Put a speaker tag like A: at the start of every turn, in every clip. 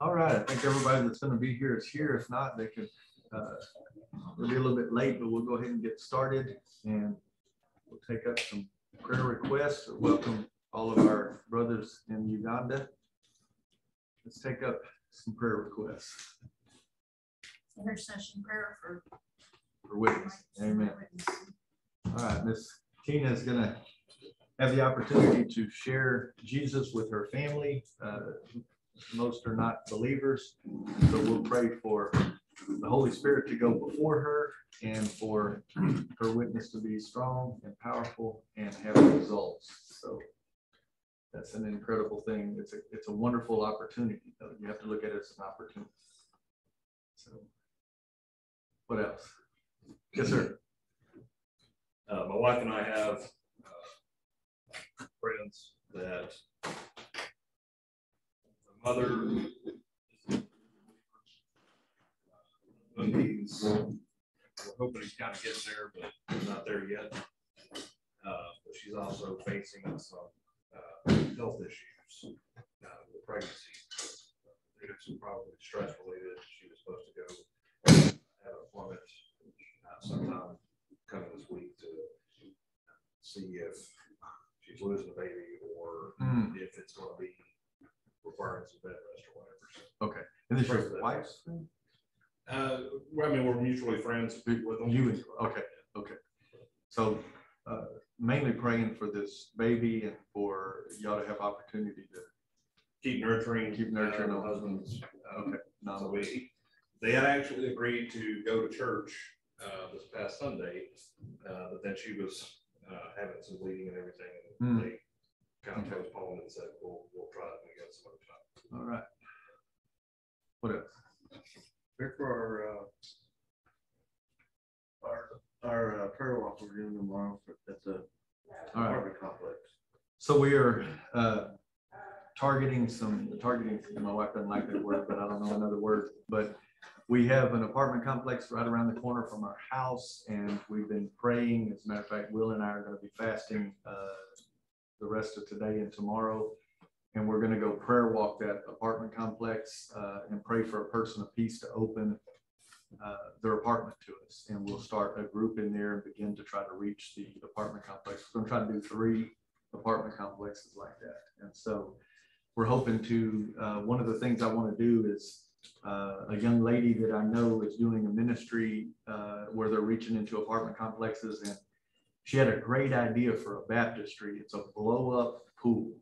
A: All right, I think everybody that's going to be here is here. If not, they could, uh, we'll be a little bit late, but we'll go ahead and get started and we'll take up some prayer requests. Welcome all of our brothers in Uganda. Let's take up some prayer requests
B: intercession prayer for.
A: for witness. Amen. All right, Miss Tina is going to have the opportunity to share Jesus with her family. Uh, most are not believers, so we'll pray for the Holy Spirit to go before her and for her witness to be strong and powerful and have results. So that's an incredible thing. It's a it's a wonderful opportunity. Though. You have to look at it as an opportunity. So, what else? Yes, sir.
C: Uh, my wife and I have uh, friends that the mother we're hoping he's kind of getting there, but he's not there yet. Uh, but she's also facing some uh, health issues uh, with pregnancy. Due to some probably stress related, she was supposed to go have an appointment uh, sometime coming this week to see if she's losing the baby or
A: Mm,
C: if it's going to be requiring some bed rest or whatever. So,
A: okay. And this is your wife's?
C: uh, well, I mean, we're mutually friends with them.
A: You, and- okay, okay. So uh, mainly praying for this baby and for y'all to have opportunity to,
C: Keep nurturing.
A: Keep nurturing
C: uh,
A: them.
C: husbands.
A: okay.
C: So
A: No,
C: we, they had actually agreed to go to church uh, this past Sunday, uh, but then she was uh, having some bleeding and everything.
A: Hmm.
C: and They kind of
A: Okay.
C: postponed and said, we'll, we'll try it again some other time.
A: all right. What else?
D: Pray for our, uh, our, our uh, prayer walk we're doing tomorrow for, at the
A: All right.
D: apartment complex.
A: So we are uh, targeting some, targeting, my wife doesn't like that word, but I don't know another word. But we have an apartment complex right around the corner from our house and we've been praying. As a matter of fact, Will and I are going to be fasting uh, the rest of today and tomorrow. And we're going to go prayer walk that apartment complex uh, and pray for a person of peace to open uh, their apartment to us. And we'll start a group in there and begin to try to reach the apartment complex. We're going to try to do three apartment complexes like that. And so we're hoping to, uh, one of the things I want to do is uh, a young lady that I know is doing a ministry uh, where they're reaching into apartment complexes and she had a great idea for a baptistry. It's a blow up pool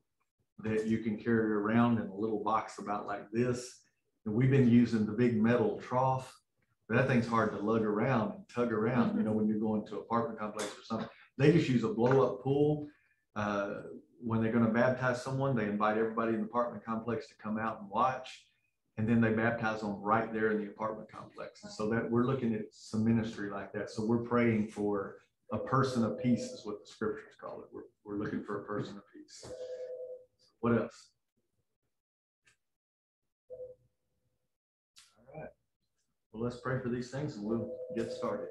A: that you can carry around in a little box about like this. And we've been using the big metal trough. But that thing's hard to lug around and tug around, you know, when you're going to apartment complex or something. They just use a blow up pool uh, when they're going to baptize someone, they invite everybody in the apartment complex to come out and watch. And then they baptize them right there in the apartment complex. And so that we're looking at some ministry like that. So we're praying for a person of peace is what the scriptures call it. We're, we're looking for a person of peace. What else? All right. Well, let's pray for these things and we'll get started.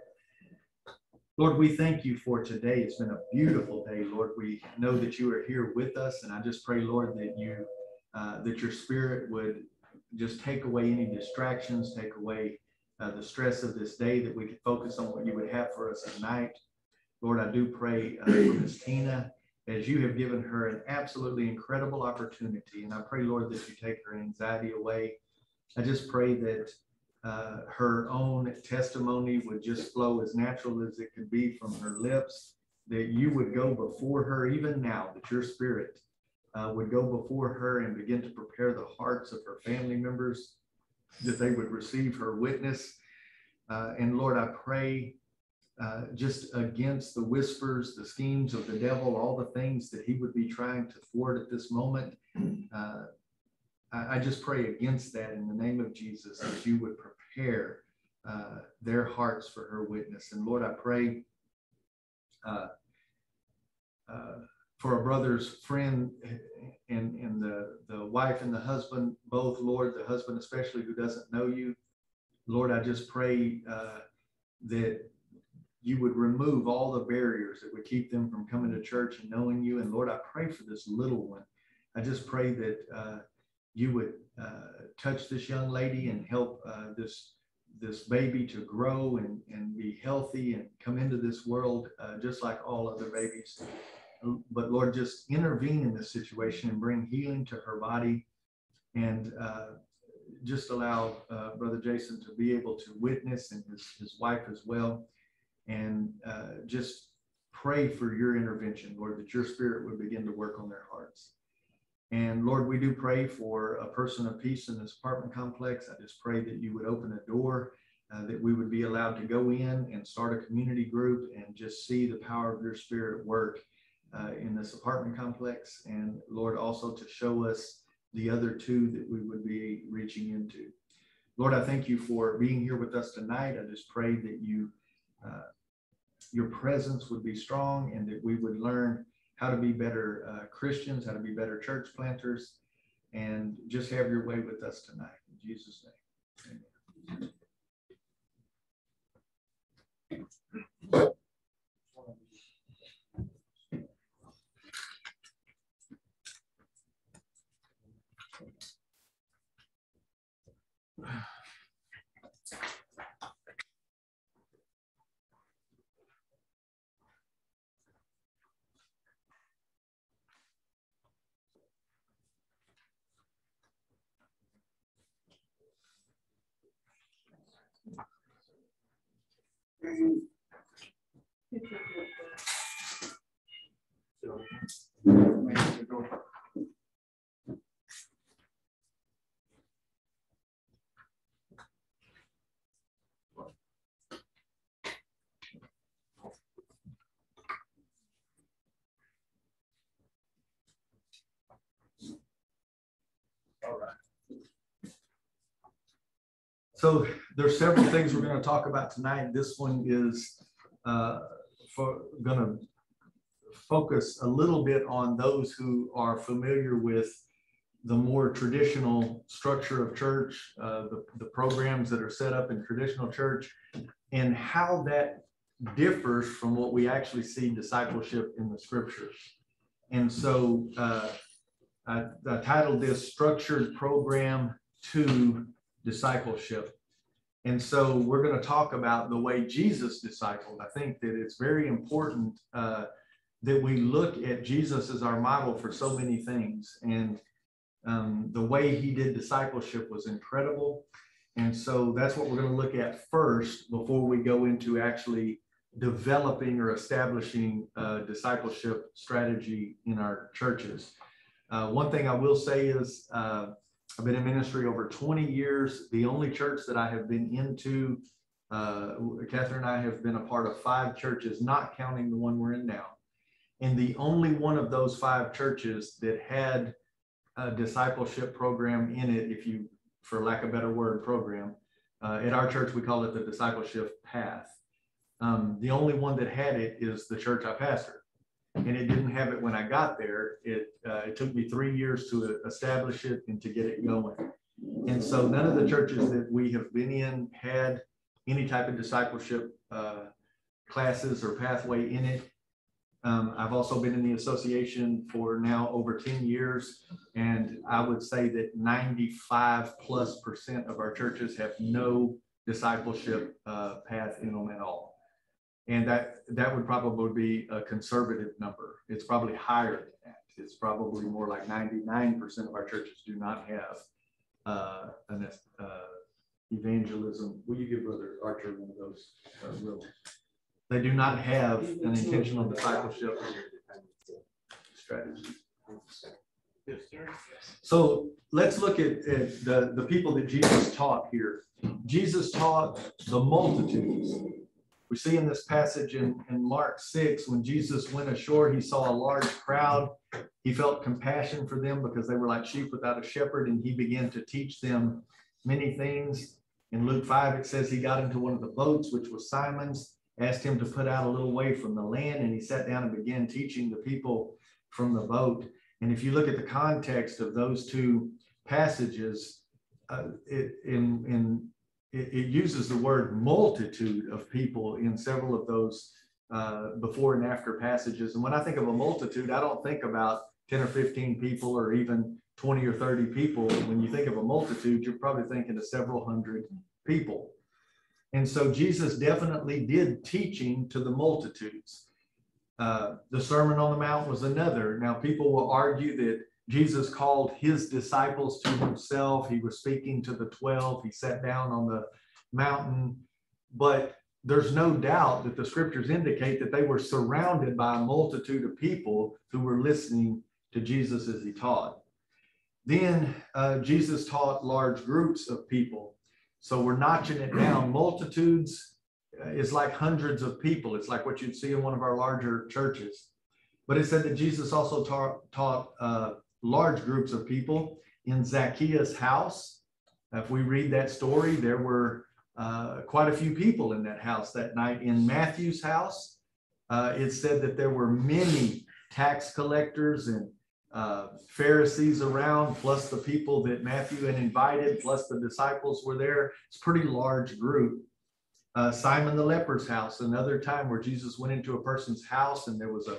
A: Lord, we thank you for today. It's been a beautiful day, Lord. We know that you are here with us, and I just pray, Lord, that you uh, that your Spirit would just take away any distractions, take away uh, the stress of this day, that we could focus on what you would have for us tonight. Lord, I do pray uh, for Miss Tina as you have given her an absolutely incredible opportunity, and I pray, Lord, that you take her anxiety away. I just pray that uh, her own testimony would just flow as natural as it could be from her lips, that you would go before her even now, that your spirit uh, would go before her and begin to prepare the hearts of her family members, that they would receive her witness. Uh, and Lord, I pray uh, just against the whispers, the schemes of the devil, all the things that he would be trying to thwart at this moment. Uh, I, I just pray against that in the name of Jesus, that you would prepare uh, their hearts for her witness. And Lord, I pray uh, uh, for a brother's friend and, and the, the wife and the husband, both, Lord, the husband especially who doesn't know you. Lord, I just pray that you would remove all the barriers that would keep them from coming to church and knowing you. And Lord, I pray for this little one. I just pray that uh, you would uh, touch this young lady and help uh, this this baby to grow and, and be healthy and come into this world uh, just like all other babies. But Lord, just intervene in this situation and bring healing to her body and uh, just allow uh, Brother Jason to be able to witness and his, his wife as well. And uh, just pray for your intervention, Lord, that your spirit would begin to work on their hearts. And Lord, we do pray for a person of peace in this apartment complex. I just pray that you would open a door, uh, that we would be allowed to go in and start a community group and just see the power of your spirit work uh, in this apartment complex. And Lord, also to show us the other two that we would be reaching into. Lord, I thank you for being here with us tonight. I just pray that you, uh, your presence would be strong and that we would learn how to be better uh, Christians, how to be better church planters, and just have your way with us tonight. In Jesus' name. Amen. So there's several things we're going to talk about tonight. This one is uh, going to focus a little bit on those who are familiar with the more traditional structure of church, uh, the, the programs that are set up in traditional church, and how that differs from what we actually see discipleship in the scriptures. And so uh, I, I titled this Structured Program to Discipleship. And so we're going to talk about the way Jesus discipled. I think that it's very important uh, that we look at Jesus as our model for so many things. And um, the way he did discipleship was incredible. And so that's what we're going to look at first before we go into actually developing or establishing discipleship strategy in our churches. Uh, one thing I will say is uh, I've been in ministry over 20 years. The only church that I have been into, uh, Catherine and I have been a part of five churches, not counting the one we're in now. And the only one of those five churches that had a discipleship program in it, if you, for lack of a better word, program, uh, at our church, we call it the discipleship path. Um, the only one that had it is the church I pastor and it didn't have it when I got there. It, uh, it took me three years to establish it and to get it going. And so none of the churches that we have been in had any type of discipleship uh, classes or pathway in it. Um, I've also been in the association for now over 10 years, and I would say that 95 plus percent of our churches have no discipleship uh, path in them at all. And that, that would probably be a conservative number. It's probably higher than that. It's probably more like 99% of our churches do not have uh, an uh, evangelism. Will you give Brother Archer one of those? Uh, real, they do not have an intentional discipleship strategy. So let's look at, at the, the people that Jesus taught here. Jesus taught the multitudes. We see in this passage in, in Mark 6, when Jesus went ashore, he saw a large crowd. He felt compassion for them because they were like sheep without a shepherd, and he began to teach them many things. In Luke 5, it says he got into one of the boats, which was Simon's, asked him to put out a little way from the land, and he sat down and began teaching the people from the boat. And if you look at the context of those two passages, uh, it, in, in it, it, uses the word multitude of people in several of those uh, before and after passages. And when I think of a multitude, I don't think about 10 or 15 people or even 20 or 30 people. When you think of a multitude, you're probably thinking of several hundred people. And so Jesus definitely did teaching to the multitudes. Uh, the Sermon on the Mount was another. Now, people will argue that Jesus called his disciples to himself. He was speaking to the 12. He sat down on the mountain. But there's no doubt that the scriptures indicate that they were surrounded by a multitude of people who were listening to Jesus as he taught. Then uh, Jesus taught large groups of people. So we're notching it down. Multitudes uh, is like hundreds of people. It's like what you'd see in one of our larger churches. But it said that Jesus also taught, taught uh, large groups of people in Zacchaeus' house. If we read that story, there were uh, quite a few people in that house that night. In Matthew's house, uh, it said that there were many tax collectors and uh, Pharisees around, plus the people that Matthew had invited, plus the disciples were there. It's a pretty large group. Uh, Simon the leper's house, another time where Jesus went into a person's house and there was a,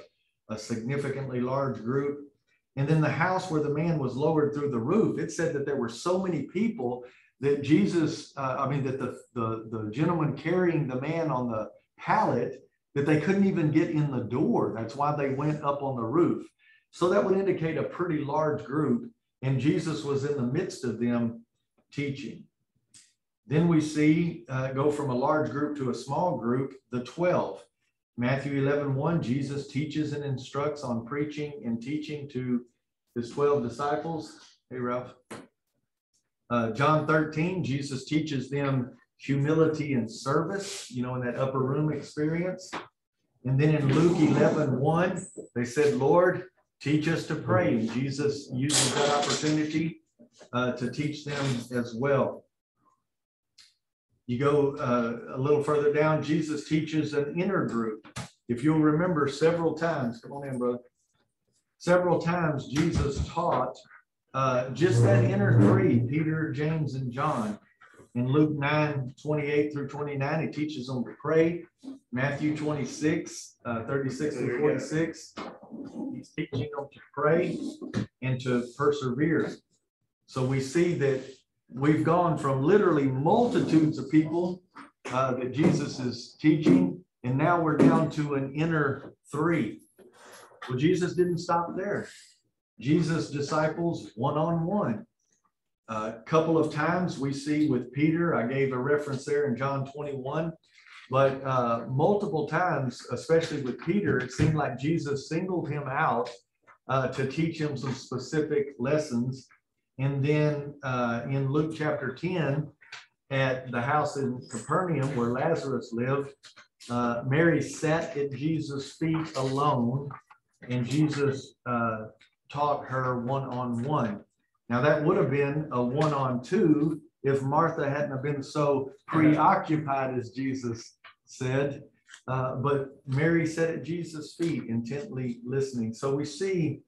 A: a significantly large group. And then the house where the man was lowered through the roof, it said that there were so many people that Jesus, uh, I mean, that the, the, the gentleman carrying the man on the pallet, that they couldn't even get in the door. That's why they went up on the roof. So that would indicate a pretty large group, and Jesus was in the midst of them teaching. Then we see uh, go from a large group to a small group, the 12. Matthew 11, 1, Jesus teaches and instructs on preaching and teaching to his 12 disciples. Hey, Ralph. Uh, John 13, Jesus teaches them humility and service, you know, in that upper room experience. And then in Luke 11, 1, they said, Lord, teach us to pray. And Jesus uses that opportunity uh, to teach them as well. You go uh, a little further down, Jesus teaches an inner group. If you'll remember several times, come on in, brother. Several times Jesus taught uh, just that inner three, Peter, James, and John. In Luke 9, 28 through 29, he teaches them to pray. Matthew 26, uh, 36 and 46, he's teaching them to pray and to persevere. So we see that we've gone from literally multitudes of people uh, that Jesus is teaching, and now we're down to an inner three. Well, Jesus didn't stop there. Jesus' disciples one on one. A couple of times we see with Peter, I gave a reference there in John 21, but uh, multiple times, especially with Peter, it seemed like Jesus singled him out uh, to teach him some specific lessons. And then uh, in Luke chapter 10, at the house in Capernaum where Lazarus lived, uh, Mary sat at Jesus' feet alone, and Jesus uh, taught her one on one. Now, that would have been a one on two if Martha hadn't been so preoccupied, as Jesus said. Uh, but Mary sat at Jesus' feet, intently listening. So we see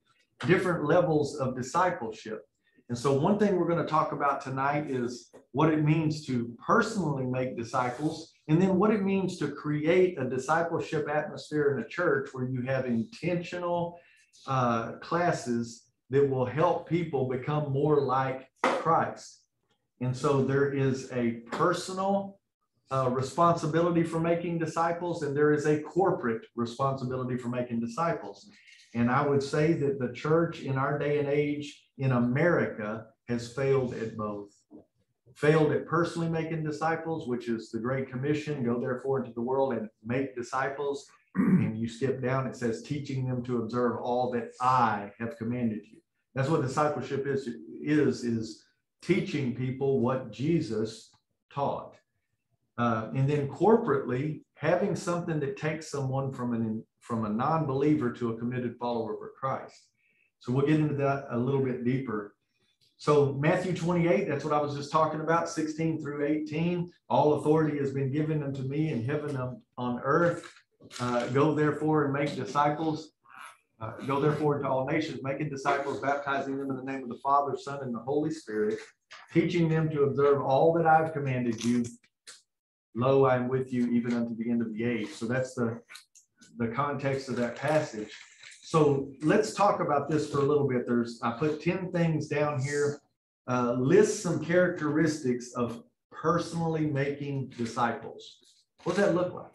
A: different levels of discipleship. And so, one thing we're going to talk about tonight is what it means to personally make disciples, and then what it means to create a discipleship atmosphere in a church where you have intentional uh, classes that will help people become more like Christ. And so there is a personal uh, responsibility for making disciples, and there is a corporate responsibility for making disciples. And I would say that the church in our day and age in America has failed at both. Failed at personally making disciples, which is the Great Commission go therefore into the world and make disciples and you skip down, it says teaching them to observe all that I have commanded you. That's what discipleship is, is, is teaching people what Jesus taught. Uh, and then corporately, having something that takes someone from an from a non-believer to a committed follower of Christ. So we'll get into that a little bit deeper. So Matthew 28, that's what I was just talking about, 16 through 18. All authority has been given unto me in heaven and on earth. Uh, go therefore and make disciples. Uh, go therefore into all nations, making disciples, baptizing them in the name of the Father, Son, and the Holy Spirit, teaching them to observe all that I've commanded you. Lo, I am with you even unto the end of the age. So that's the, the context of that passage. So let's talk about this for a little bit. There's, I put ten things down here. Uh, list some characteristics of personally making disciples. What does that look like?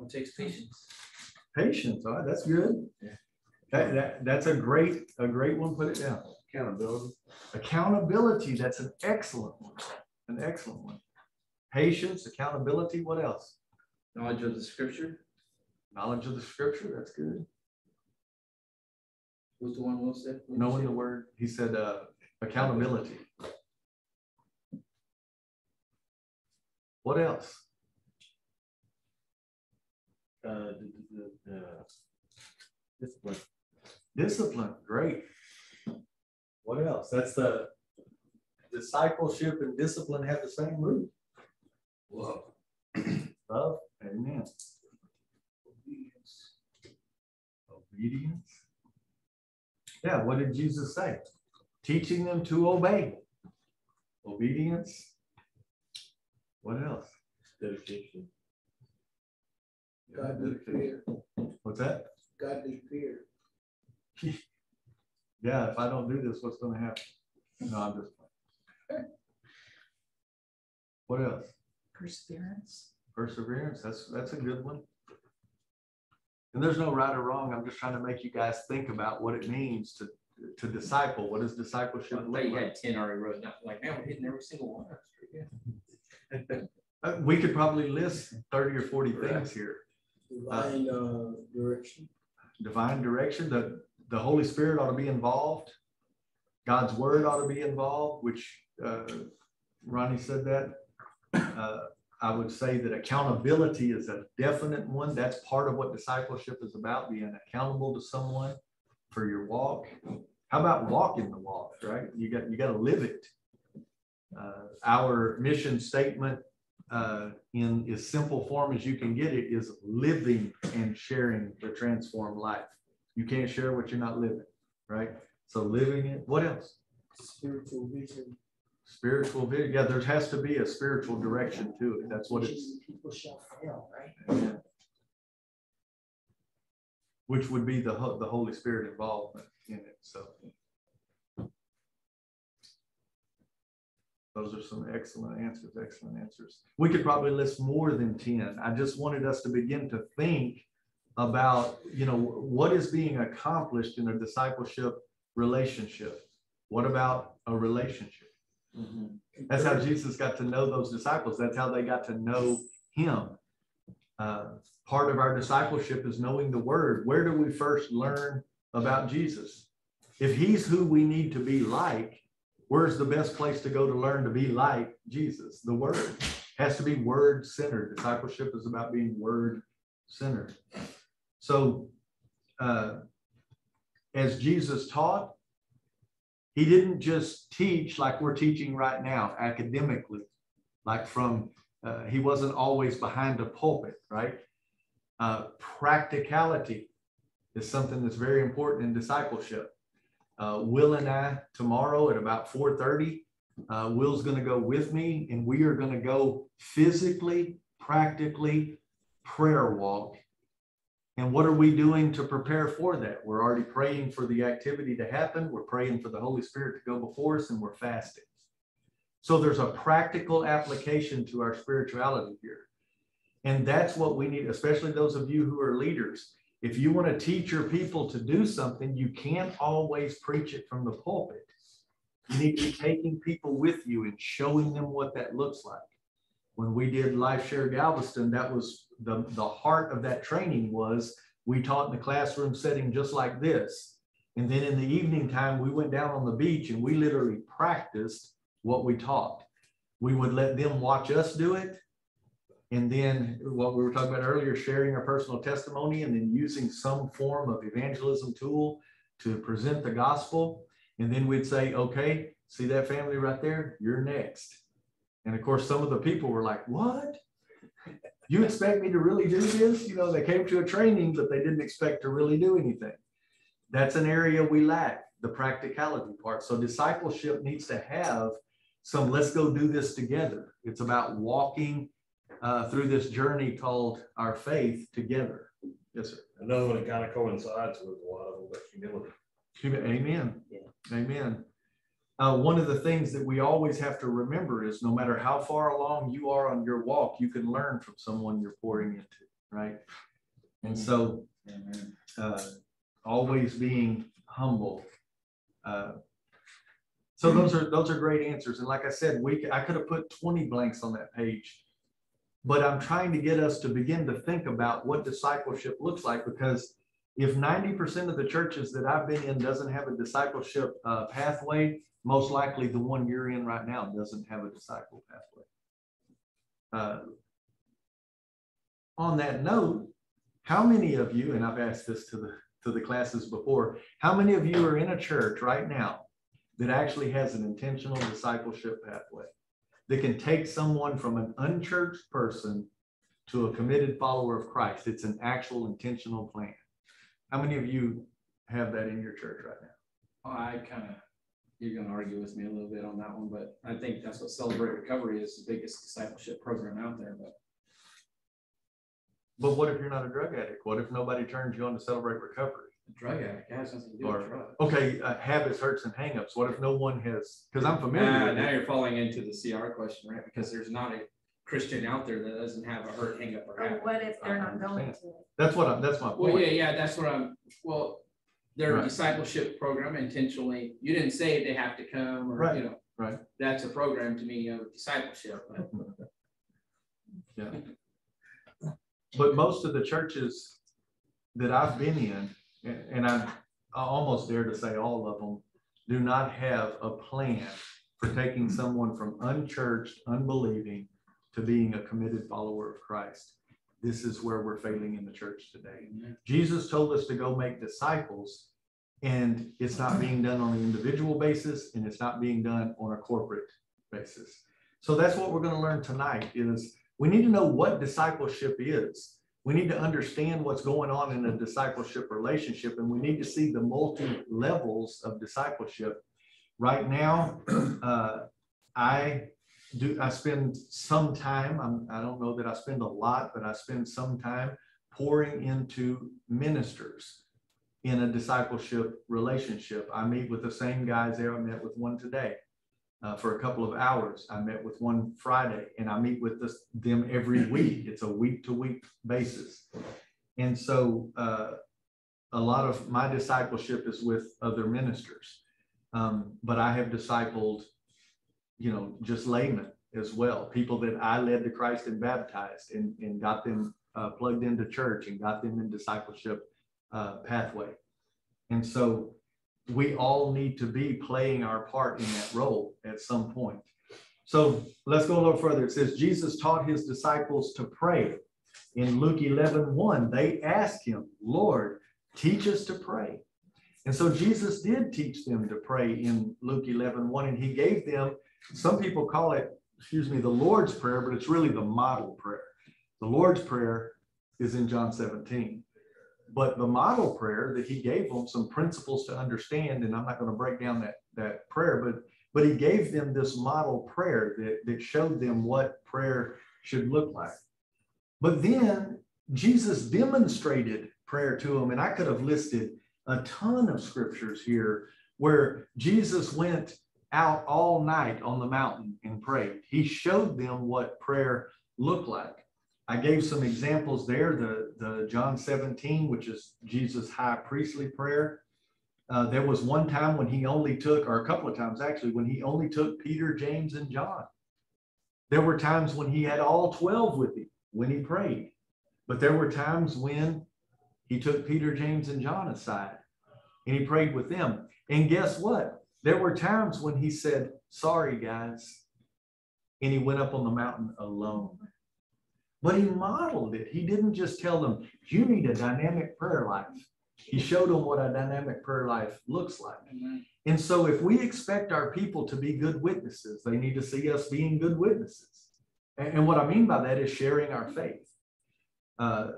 B: It takes patience.
A: Patience, all right, that's good.
B: Yeah.
A: That, that, that's a great, a great one, put it down.
D: Accountability.
A: Accountability, that's an excellent one, an excellent one. Patience, accountability, what else?
B: Knowledge of the scripture
A: Knowledge of the scripture, that's good.
B: was the one Will said. What
A: Knowing
B: say?
A: the word, he said, uh, accountability. What else?
D: Uh, the, the, the, uh, discipline.
A: Discipline, great. What else? That's the discipleship and discipline have the same root.
B: Love.
A: Love, amen. Obedience. Obedience. Yeah, what did Jesus say? Teaching them to obey. Obedience. What else?
D: Dedication.
E: Godly fear,
A: What's that?
E: godly fear.
A: Yeah, if I don't do this, what's gonna happen? No, I'm just. playing. What else?
F: Perseverance.
A: Perseverance, that's, that's a good one. And there's no right or wrong. I'm just trying to make you guys think about what it means to, to disciple. What does discipleship
B: I
A: look
B: thought you
A: like?
B: had ten already wrote down, like, man, we're hitting every single one. That's pretty good.
A: Uh, We could probably list thirty or forty things here.
E: Divine uh, direction.
A: Divine direction, the, the Holy Spirit ought to be involved. God's word ought to be involved, which, uh, Ronnie said that. Uh, I would say that accountability is a definite one. That's part of what discipleship is about, being accountable to someone for your walk. How about walking the walk, right? You got, you got to live it. Uh, Our mission statement uh, in as simple form as you can get it is living and sharing the transformed life. You can't share what you're not living, right? So living it, what else?
E: Spiritual vision.
A: Spiritual vision. Yeah, there has to be a spiritual direction to it. That's what it's.
E: People shall fail, right?
A: Which would be the, the Holy Spirit involvement in it, so. Those are some excellent answers, excellent answers. We could probably list more than ten. I just wanted us to begin to think about, you know, what is being accomplished in a discipleship relationship? What about a relationship? That's how Jesus got to know those disciples. That's how they got to know him. Uh, part of our discipleship is knowing the word. Where do we first learn about Jesus? If he's who we need to be like, where's the best place to go to learn to be like Jesus? The word has to be word centered. Discipleship is about being word centered. So, uh, as Jesus taught, he didn't just teach like we're teaching right now academically, like from, uh, he wasn't always behind a pulpit, right? Uh, practicality is something that's very important in discipleship. Uh, Will and I tomorrow at about 4:30, uh, Will's going to go with me, and we are going to go physically, practically prayer walk. And what are we doing to prepare for that? We're already praying for the activity to happen. We're praying for the Holy Spirit to go before us, and we're fasting. So there's a practical application to our spirituality here. And that's what we need, especially those of you who are leaders. If you want to teach your people to do something, you can't always preach it from the pulpit. You need to be taking people with you and showing them what that looks like. When we did Life Share Galveston, that was the, the heart of that training was we taught in the classroom setting just like this. And then in the evening time, we went down on the beach and we literally practiced what we taught. We would let them watch us do it. And then what we were talking about earlier, sharing our personal testimony and then using some form of evangelism tool to present the gospel. And then we'd say, okay, see that family right there? You're next. And of course, some of the people were like, what? You expect me to really do this? You know, they came to a training, but they didn't expect to really do anything. That's an area we lack, the practicality part. So discipleship needs to have some let's go do this together. It's about walking uh, through this journey called our faith together. Yes, sir.
C: Another one that kind of coincides with a lot of them, but humility.
A: Amen.
E: Yeah.
A: Amen. Uh, one of the things that we always have to remember is no matter how far along you are on your walk, you can learn from someone you're pouring into, right? And so, uh, always being humble. Uh, so those are, those are great answers. And like I said, we, I could have put twenty blanks on that page. But I'm trying to get us to begin to think about what discipleship looks like because if ninety percent of the churches that I've been in doesn't have a discipleship uh, pathway, most likely the one you're in right now doesn't have a disciple pathway. Uh, on that note, how many of you, and I've asked this to the to the classes before, how many of you are in a church right now that actually has an intentional discipleship pathway that can take someone from an unchurched person to a committed follower of Christ? It's an actual intentional plan. How many of you have that in your church right now?
B: I kind of, you're gonna argue with me a little bit on that one, but I think that's what Celebrate Recovery is, the biggest discipleship program out there, but.
A: But what if you're not a drug addict? What if nobody turns you on to celebrate recovery?
B: the Drug addict has nothing to do
A: Or-
B: with drugs.
A: Okay, uh, habits, hurts, and hangups. What if no one has? Because I'm familiar.
B: Now,
A: with
B: now you're falling into the CR question, right? Because there's not a Christian out there that doesn't have a hurt, hang up, or
F: Or what if they're not um, going to?
A: That's what I'm. That's my point.
B: Well, yeah, yeah, that's what I'm, well, their
A: Right.
B: discipleship program intentionally, you didn't say they have to come or,
A: Right,
B: you know.
A: right.
B: That's a program to me of discipleship, but
A: But most of the churches that I've been in, and- and I'm I almost dare to say all of them, do not have a plan for taking someone from unchurched, unbelieving to being a committed follower of Christ. This is where we're failing in the church today. Jesus told us to go make disciples, and it's not being done on an individual basis, and it's not being done on a corporate basis. So that's what we're going to learn tonight is we need to know what discipleship is. We need to understand what's going on in a discipleship relationship, and we need to see the multi levels of discipleship. Right now, uh, I do, I spend some time, I'm, I don't know that I spend a lot, but I spend some time pouring into ministers in a discipleship relationship. I meet with the same guys there. I met with one today uh, for a couple of hours. I met with one Friday and I meet with this, them every week. It's a week to week basis. And so uh, a lot of my discipleship is with other ministers. Um, but I have discipled, you know, just laymen as well, people that I led to Christ and baptized and, and got them uh, plugged into church and got them in discipleship uh, pathway. And so we all need to be playing our part in that role at some point. So let's go a little further. It says Jesus taught his disciples to pray. In Luke 11, 1, they asked him, Lord, teach us to pray. And so Jesus did teach them to pray in Luke 11, 1, and he gave them, some people call it, excuse me, the Lord's Prayer, but it's really the model prayer. The Lord's Prayer is in John 17. But the model prayer that he gave them some principles to understand, and I'm not going to break down that, that prayer, but but he gave them this model prayer that, that showed them what prayer should look like. But then Jesus demonstrated prayer to them, and I could have listed a ton of scriptures here where Jesus went out all night on the mountain and prayed. He showed them what prayer looked like. I gave some examples there, the, the John 17, which is Jesus' high priestly prayer. Uh, there was one time when he only took, or a couple of times actually, when he only took Peter, James, and John. There were times when he had all 12 with him when he prayed. But there were times when he took Peter, James, and John aside and he prayed with them. And guess what? There were times when he said, Sorry, guys. And he went up on the mountain alone. But he modeled it. He didn't just tell them, You need a dynamic prayer life. He showed them what a dynamic prayer life looks like. And so, if we expect our people to be good witnesses, they need to see us being good witnesses. And, and what I mean by that is sharing our faith. Uh,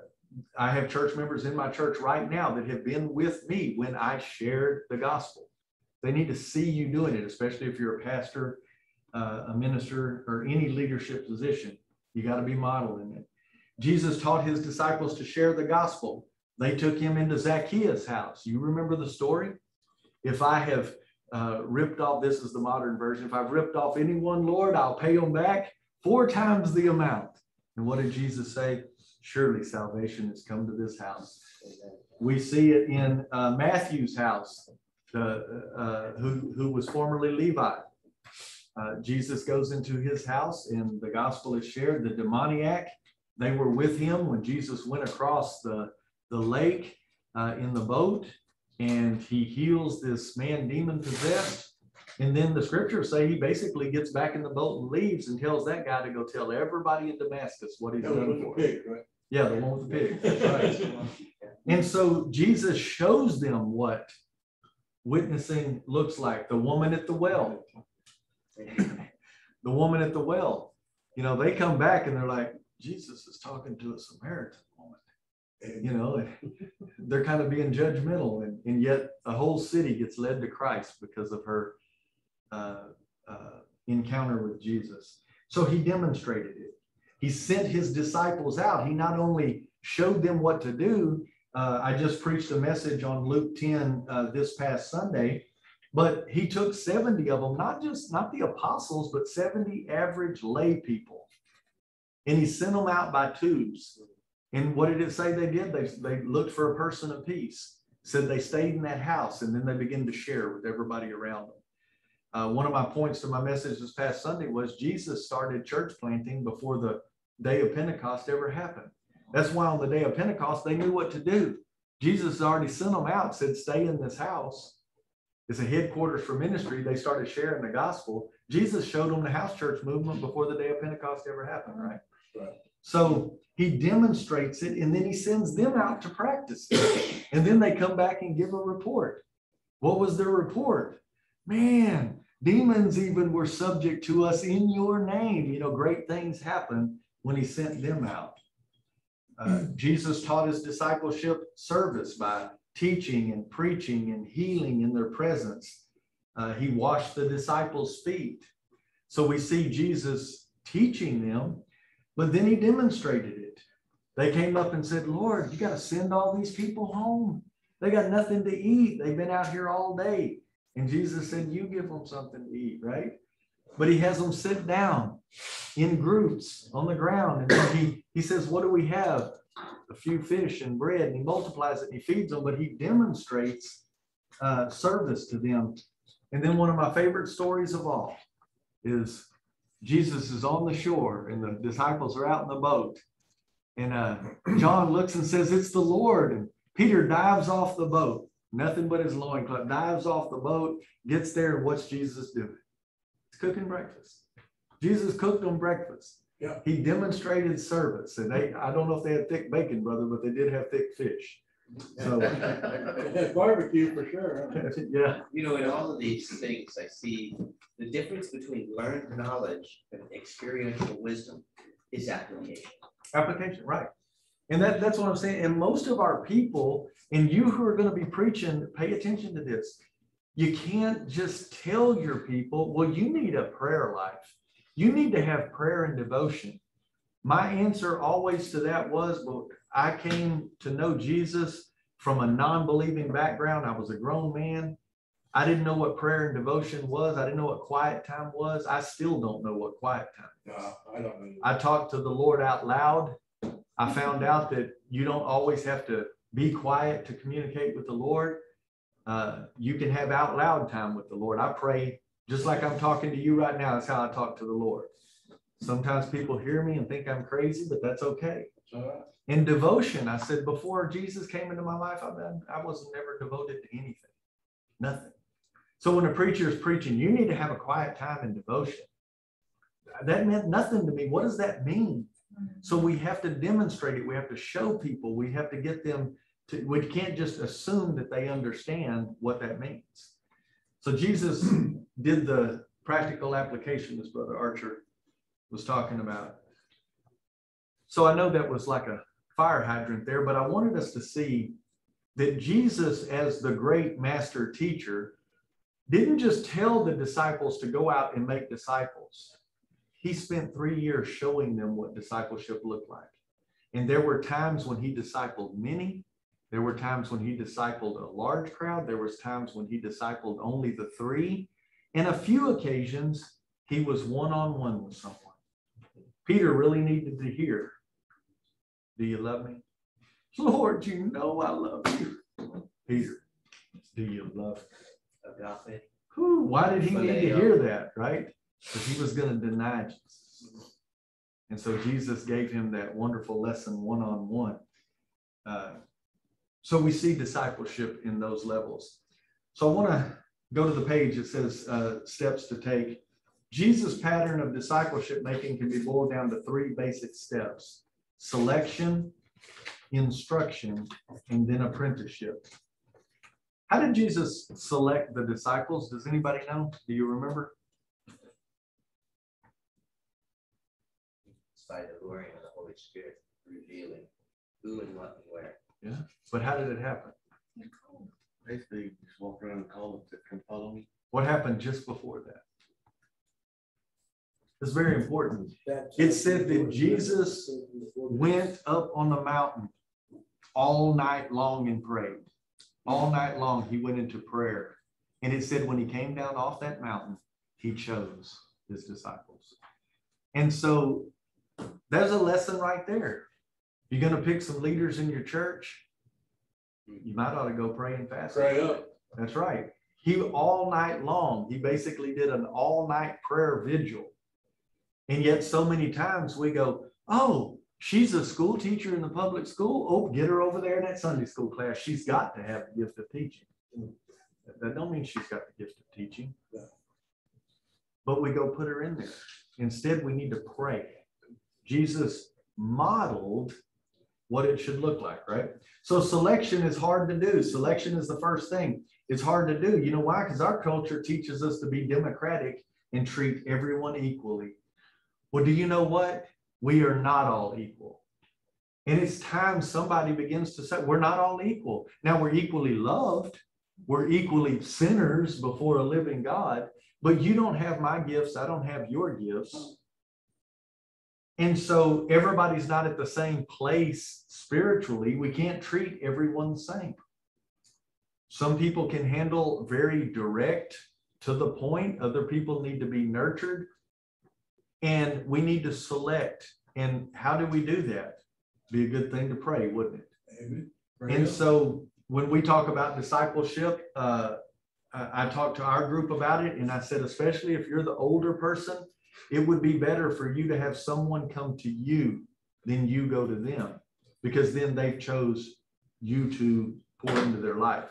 A: I have church members in my church right now that have been with me when I shared the gospel. They need to see you doing it, especially if you're a pastor. uh, a minister or any leadership position. You got to be modeling it. Jesus taught his disciples to share the gospel. They took him into Zacchaeus' house. You remember the story? If I have uh, ripped off, this is the modern version. If I've ripped off anyone, Lord, I'll pay them back four times the amount. And what did Jesus say? Surely salvation has come to this house. We see it in uh, Matthew's house, the, uh, who, who was formerly Levi. Uh, Jesus goes into his house and the gospel is shared. The demoniac, they were with him when Jesus went across the, the lake uh, in the boat and he heals this man demon possessed. And then the scriptures say he basically gets back in the boat and leaves and tells that guy to go tell everybody in Damascus what he's done for.
E: pig, right?
A: Yeah, the one with the pig. Right. And so Jesus shows them what witnessing looks like. The woman at the well. The woman at the well. You know, they come back and they're like, Jesus is talking to a Samaritan woman. You know, they're kind of being judgmental, and, and yet a whole city gets led to Christ because of her uh, uh, encounter with Jesus. So he demonstrated it. He sent his disciples out. He not only showed them what to do, uh, I just preached a message on Luke 10 uh, this past Sunday, but he took 70 of them, not just not the apostles, but 70 average lay people. And he sent them out by twos. And what did it say they did? They, they looked for a person of peace. Said they stayed in that house and then they began to share with everybody around them. Uh, one of my points to my message this past Sunday was Jesus started church planting before the day of Pentecost ever happened. That's why on the day of Pentecost, they knew what to do. Jesus already sent them out, said, stay in this house. It's a headquarters for ministry. They started sharing the gospel. Jesus showed them the house church movement before the day of Pentecost ever happened, right?
E: Right.
A: So he demonstrates it and then he sends them out to practice it. And then they come back and give a report. What was their report? Man, demons even were subject to us in your name. You know, great things happened when he sent them out. Uh, Jesus taught his discipleship service by teaching and preaching and healing in their presence. Uh, he washed the disciples' feet. So we see Jesus teaching them, but then he demonstrated it. They came up and said, Lord, you got to send all these people home. They got nothing to eat. They've been out here all day. And Jesus said, You give them something to eat, right? But he has them sit down in groups on the ground. And he, he says, What do we have? A few fish and bread. And he multiplies it and he feeds them, but he demonstrates uh, service to them. And then one of my favorite stories of all is Jesus is on the shore and the disciples are out in the boat. And uh, John looks and says, It's the Lord. And Peter dives off the boat, nothing but his loincloth, dives off the boat, gets there, and what's Jesus doing? He's cooking breakfast. Jesus cooked them breakfast.
E: Yeah.
A: He demonstrated service. And they, I don't know if they had thick bacon, brother, but they did have thick fish. So,
E: Barbecue for sure.
A: yeah.
F: You know, in all of these things, I see the difference between learned knowledge and experiential wisdom is application.
A: Application, right. And that, that's what I'm saying. And most of our people, and you who are going to be preaching, pay attention to this. You can't just tell your people, well, you need a prayer life. You need to have prayer and devotion. My answer always to that was, well, I came to know Jesus from a non-believing background. I was a grown man. I didn't know what prayer and devotion was. I didn't know what quiet time was. I still don't know what quiet time
E: No, I don't know.
A: I talked to the Lord out loud. I found out that you don't always have to be quiet to communicate with the Lord. Uh, you can have out loud time with the Lord. I pray just like I'm talking to you right now. That's how I talk to the Lord. Sometimes people hear me and think I'm crazy, but that's okay.
E: It's all right.
A: In devotion, I said before Jesus came into my life, I've been, I was never devoted to anything, nothing. So when a preacher is preaching, you need to have a quiet time in devotion. That meant nothing to me. What does that mean? So we have to demonstrate it. We have to show people. We have to get them to, we can't just assume that they understand what that means. So Jesus did the practical application, as Brother Archer was talking about. So I know that was like a fire hydrant there, but I wanted us to see that Jesus, as the great master teacher, didn't just tell the disciples to go out and make disciples. He spent three years showing them what discipleship looked like. And there were times when he discipled many. There were times when he discipled a large crowd. There was times when he discipled only the three. And a few occasions, he was one-on-one with someone. Peter really needed to hear, do you love me? Lord, you know I love you. Peter, do you love me? Whew, why did he need to hear that, right? Because he was going to deny Jesus. And so Jesus gave him that wonderful lesson one on one. So we see discipleship in those levels. So I want to go to the page that says uh, steps to take. Jesus' pattern of discipleship making can be boiled down to three basic steps selection, instruction, and then apprenticeship. How did Jesus select the disciples? Does anybody know? Do you remember?
F: By the glory of the Holy Spirit revealing who and what and where.
A: But how did it happen?
D: Basically, just walk around and call them to come follow me.
A: What happened just before that? It's very important. It said that Jesus Went up on the mountain all night long and prayed. All night long, he went into prayer. And it said when he came down off that mountain, he chose his disciples. And so there's a lesson right there. You're going to pick some leaders in your church. Hmm. You might ought to go pray and fast.
E: Pray up.
A: That's right. He all night long, he basically did an all night prayer vigil. And yet, so many times we go, Oh, she's a school teacher in the public school. Oh, get her over there in that Sunday school class. She's got to have the gift of teaching. That don't mean she's got the gift of teaching. But we go put her in there. Instead, we need to pray. Jesus modeled what it should look like, right? So selection is hard to do. Selection is the first thing. It's hard to do. You know why? Because our culture teaches us to be democratic and treat everyone equally. Well, do you know what? We are not all equal. And it's time somebody begins to say, we're not all equal. Now we're equally loved. We're equally sinners before a living God, but you don't have my gifts. I don't have your gifts. And so everybody's not at the same place spiritually. We can't treat everyone the same. Some people can handle very direct to the point, other people need to be nurtured. And we need to select. And how do we do that? Be a good thing to pray, wouldn't it?
E: Amen. Pray
A: And
E: up.
A: so when we talk about discipleship, uh, I, I talked to our group about it and I said, especially if you're the older person, it would be better for you to have someone come to you than you go to them because then they've chose you to pour into their life.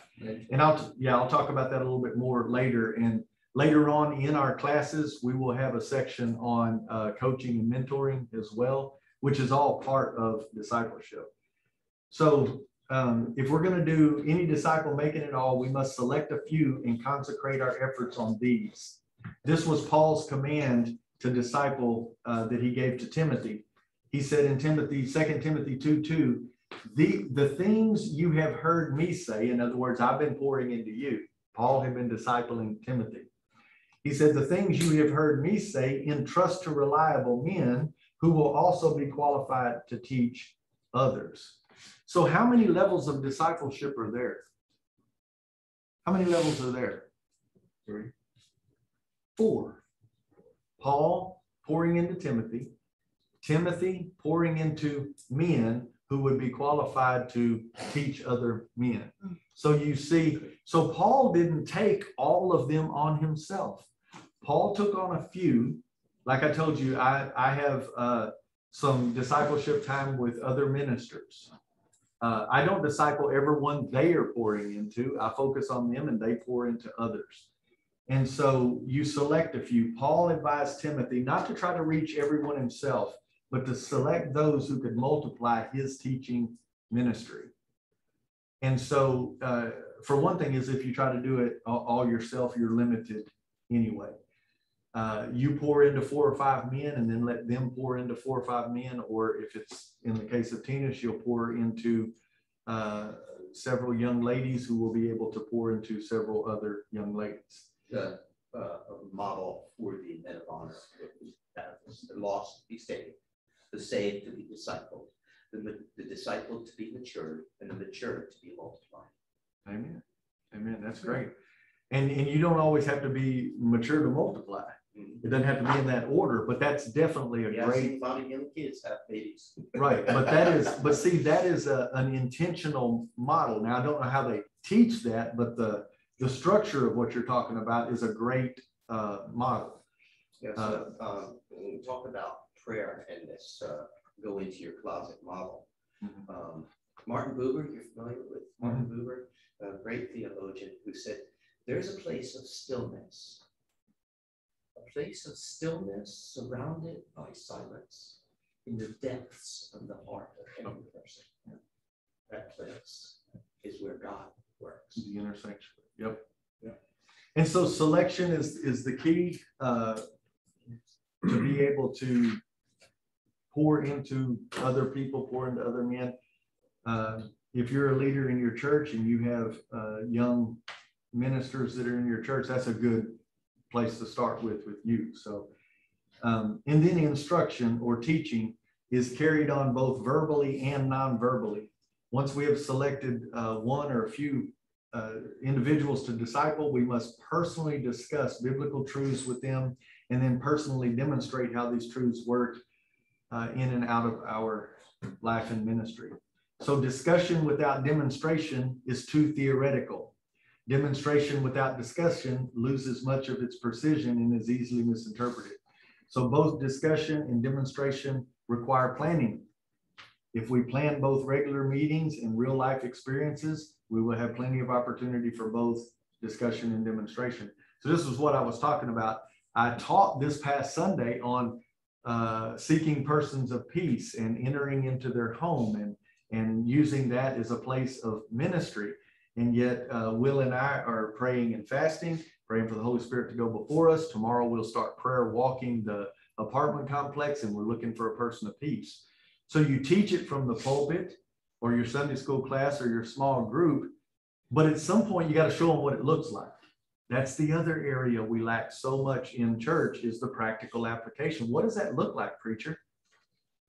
A: And I'll, yeah, I'll talk about that a little bit more later. And later on in our classes, we will have a section on uh, coaching and mentoring as well, which is all part of discipleship. So um, if we're going to do any disciple making it all, we must select a few and consecrate our efforts on these. This was Paul's command to disciple uh, that he gave to Timothy. He said in Timothy, 2 Timothy 2 2, the, the things you have heard me say, in other words, I've been pouring into you. Paul had been discipling Timothy. He said, The things you have heard me say, entrust to reliable men who will also be qualified to teach others. So, how many levels of discipleship are there? How many levels are there?
D: Three.
A: Four. Paul pouring into Timothy, Timothy pouring into men who would be qualified to teach other men. So you see, so Paul didn't take all of them on himself. Paul took on a few. Like I told you, I, I have uh, some discipleship time with other ministers. Uh, I don't disciple everyone they are pouring into. I focus on them and they pour into others. And so you select a few. Paul advised Timothy not to try to reach everyone himself, but to select those who could multiply his teaching ministry. And so, uh, for one thing, is if you try to do it all, yourself, you're limited anyway. Uh, you pour into four or five men and then let them pour into four or five men, or if it's in the case of Tina, she'll pour into uh, several young ladies who will be able to pour into several other young ladies.
F: The, uh, model for the men of honor. The lost to be saved, the saved to be discipled, the, the discipled to be matured, and the mature to be multiplied.
A: Amen. Amen. That's great. And, and you don't always have to be mature to multiply. It doesn't have to be in that order, but that's definitely a
F: Yeah,
A: great
F: a lot of young kids have babies.
A: Right, but that is, but see, that is a, an intentional model. Now, I don't know how they teach that, but the, the structure of what you're talking about is a great, uh, model.
F: Yeah, so, um, when we talk about prayer and this, uh, go into your closet model.
A: Mhm.
F: Um, Martin Buber, you're familiar with Martin Buber, a great theologian who said, there's a place of stillness. A place of stillness surrounded by silence in the depths of the heart of every person. That place is where God works.
A: The intersection, yep.
E: Yeah.
A: And so selection is, is the key, uh, to be able to pour into other people, pour into other men. Uh, if you're a leader in your church and you have, uh, young ministers that are in your church, that's a good place to start with, with you, so. Um, and then instruction or teaching is carried on both verbally and non-verbally. Once we have selected, uh, one or a few uh, individuals to disciple, we must personally discuss biblical truths with them and then personally demonstrate how these truths work uh, in and out of our life and ministry. So discussion without demonstration is too theoretical. Demonstration without discussion loses much of its precision and is easily misinterpreted. So both discussion and demonstration require planning. If we plan both regular meetings and real life experiences, we will have plenty of opportunity for both discussion and demonstration. So this is what I was talking about. I taught this past Sunday on uh, seeking persons of peace and entering into their home and, and using that as a place of ministry. And yet uh, Will and I are praying and fasting, praying for the Holy Spirit to go before us. Tomorrow we'll start prayer walking the apartment complex and we're looking for a person of peace. So you teach it from the pulpit or your Sunday school class or your small group, but at some point you got to show them what it looks like. That's the other area we lack so much in church is the practical application. What does that look like, preacher?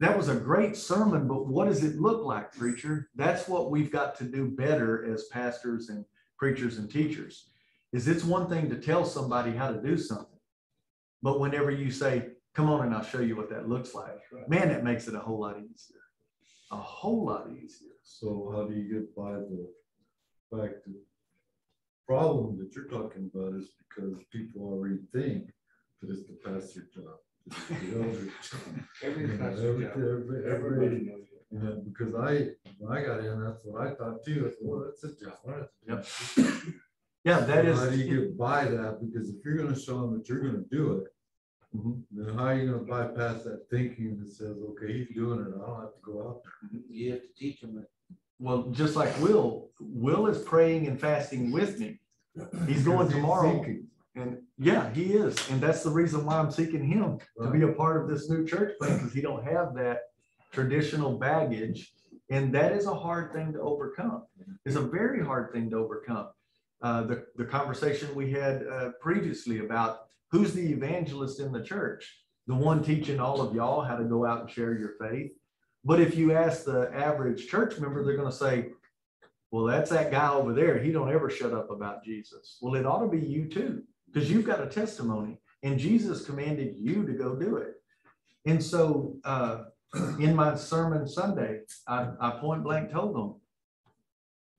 A: That was a great sermon, but what does it look like, preacher? That's what we've got to do better as pastors and preachers and teachers. Is it's one thing to tell somebody how to do something, but whenever you say, "Come on, and I'll show you what that looks like," man, that makes it a whole lot easier. A whole lot easier.
G: So how do you get by the fact that problem that you're talking about is because people already think that it's the pastor's job. the job.
E: Every
G: You know,
E: pastor's
G: every-
E: job.
G: every-
E: Everybody
G: Everybody,
E: knows it.
G: you know, because I, when I got in, that's what I thought too. I said, well, that's a job. I don't have to do
A: Yep. Yeah, that
G: So How do you get by that? Because if you're gonna show them that you're gonna do it. Then how are you gonna bypass that thinking that says, okay, he's doing it, I don't have to go out there?
E: You have to teach them that.
A: Well, just like Will, Will is praying and fasting with me. He's going
G: he's
A: tomorrow.
G: thinking.
A: And yeah, he is. And that's the reason why I'm seeking him to be a part of this new church plan because he don't have that traditional baggage. And that is a hard thing to overcome. It's a very hard thing to overcome. Uh, the, the conversation we had uh, previously about who's the evangelist in the church? The one teaching all of y'all how to go out and share your faith. But if you ask the average church member, they're going to say, well, that's that guy over there. He don't ever shut up about Jesus. Well, it ought to be you too, because you've got a testimony and Jesus commanded you to go do it. And so uh, in my sermon Sunday, I, I point blank told them,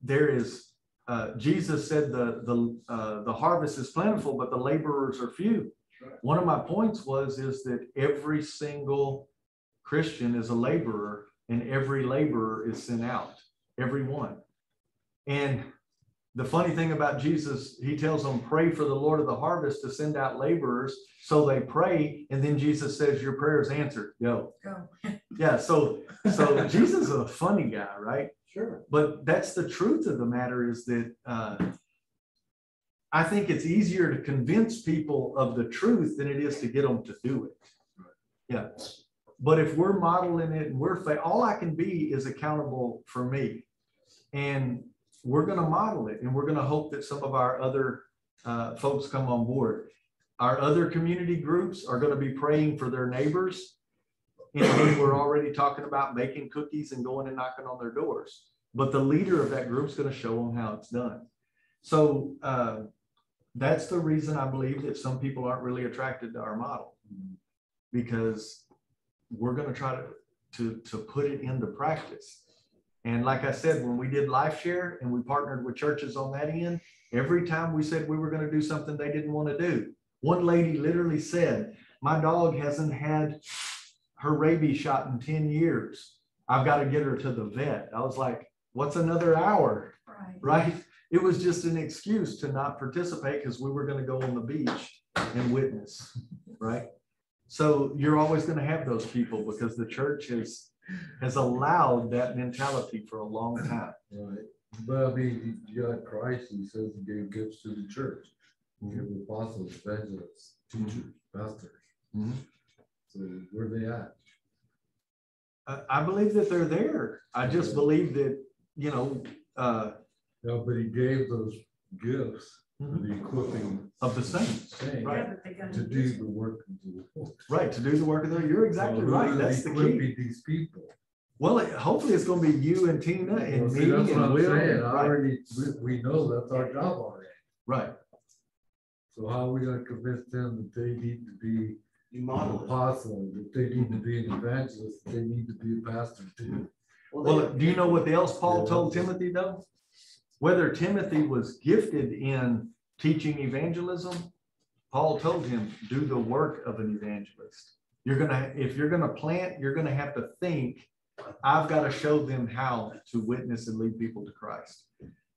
A: there is, uh, Jesus said the, the, uh, the harvest is plentiful, but the laborers are few.
E: Right.
A: One of my points was, is that every single Christian is a laborer and every laborer is sent out, every one. And the funny thing about Jesus, he tells them, pray for the Lord of the harvest to send out laborers. So they pray, and then Jesus says, Your prayer is answered. Go.
H: Go.
A: Yeah, so so Jesus is a funny guy, right?
E: Sure.
A: But that's the truth of the matter is that uh, I think it's easier to convince people of the truth than it is to get them to do it. Yeah. But if we're modeling it and we're, fa- all I can be is accountable for me. And we're going to model it and we're going to hope that some of our other uh, folks come on board. Our other community groups are gonna be praying for their neighbors. We're already talking about making cookies and going and knocking on their doors. But the leader of that group is gonna show them how it's done. So uh, that's the reason I believe that some people aren't really attracted to our model. Because we're gonna try to, to, to put it into practice. And like I said, when we did Life Share and we partnered with churches on that end, every time we said we were gonna do something they didn't want to do. One lady literally said, my dog hasn't had her rabies shot in ten years. I've got to get her to the vet. I was like, what's another hour?
H: Right.
A: Right? It was just an excuse to not participate because we were gonna go on the beach and witness, right? So you're always gonna have those people because the church has, has allowed that mentality for a long time.
G: Right, but I mean, you got Christ, he says he gave gifts to the church. He gave apostles, evangelists, teachers, pastors.
A: Mhm.
G: So where they at?
A: I, I believe that they're there. I just believe that, you know, uh,
G: No, but he gave those gifts for the equipping
A: of the saints,
G: saints
A: Right.
H: Yeah, but they gotta do
G: do the work of the Lord.
A: right, to do the work of the, you're exactly
G: So
A: right. That's the key.
G: Equipping these people.
A: Well, it- hopefully it's gonna be you and Tina
G: Well,
A: and
G: see,
A: me
G: That's what
A: and
G: I'm
A: Will.
G: saying, I
A: Right,
G: already, we, we know that's our job already.
A: Right.
G: So how are we gonna convince them that they need to be
F: You
G: an
F: model it.
G: apostle, that they need to be an evangelist, they need to be a pastor too?
A: Well,
F: they-
A: do you know what else Paul told Timothy though? Whether Timothy was gifted in teaching evangelism, Paul told him, do the work of an evangelist. You're gonna, if you're gonna plant, you're gonna have to think, I've got to show them how to witness and lead people to Christ.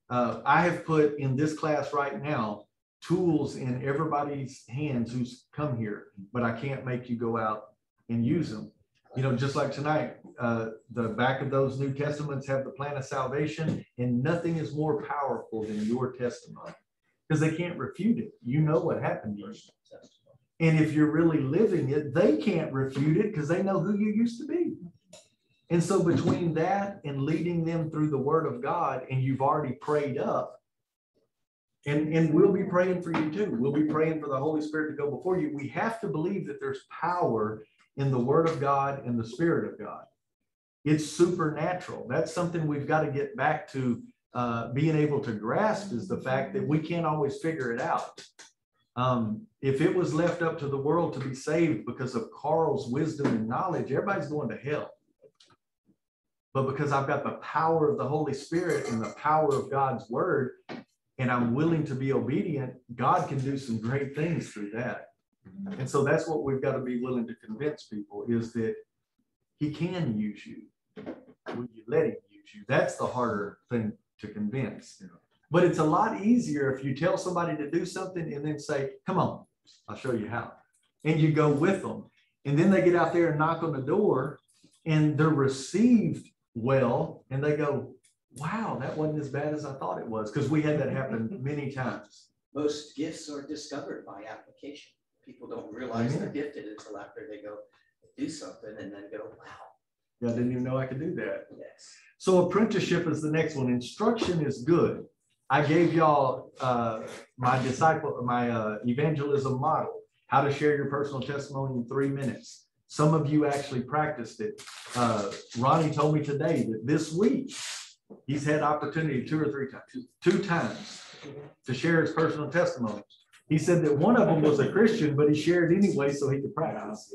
A: Uh, I have put in this class right now, tools in everybody's hands who's come here, but I can't make you go out and use them. You know, just like tonight, uh, the back of those New Testaments have the plan of salvation, and nothing is more powerful than your testimony. Because they can't refute it. You know what happened to you. And if you're really living it, they can't refute it because they know who you used to be. And so between that and leading them through the word of God, and you've already prayed up, and, and we'll be praying for you too. We'll be praying for the Holy Spirit to go before you. We have to believe that there's power in the word of God and the spirit of God. It's supernatural. That's something we've got to get back to uh, being able to grasp is the fact that we can't always figure it out. Um, if it was left up to the world to be saved because of Carl's wisdom and knowledge, everybody's going to hell. But because I've got the power of the Holy Spirit and the power of God's word, and I'm willing to be obedient, God can do some great things through that. And so that's what we've got to be willing to convince people is that he can use you. Will you let him use you? That's the harder thing to convince. But it's a lot easier if you tell somebody to do something and then say, come on, I'll show you how. And you go with them. And then they get out there and knock on the door and they're received well and they go, wow, that wasn't as bad as I thought it was. Because we had that happen many times.
F: Most gifts are discovered by application. People don't realize they're gifted until after they go do something and then go, wow,
A: Yeah, I didn't even know I could do that.
F: yes.
A: So apprenticeship is the next one. Instruction is good. I gave y'all uh, my disciple, my uh, evangelism model, how to share your personal testimony in three minutes. Some of you actually practiced it. Uh, Ronnie told me today that this week he's had opportunity two or three times, two times to share his personal testimony. He said that one of them was a Christian, but he shared anyway so he could practice.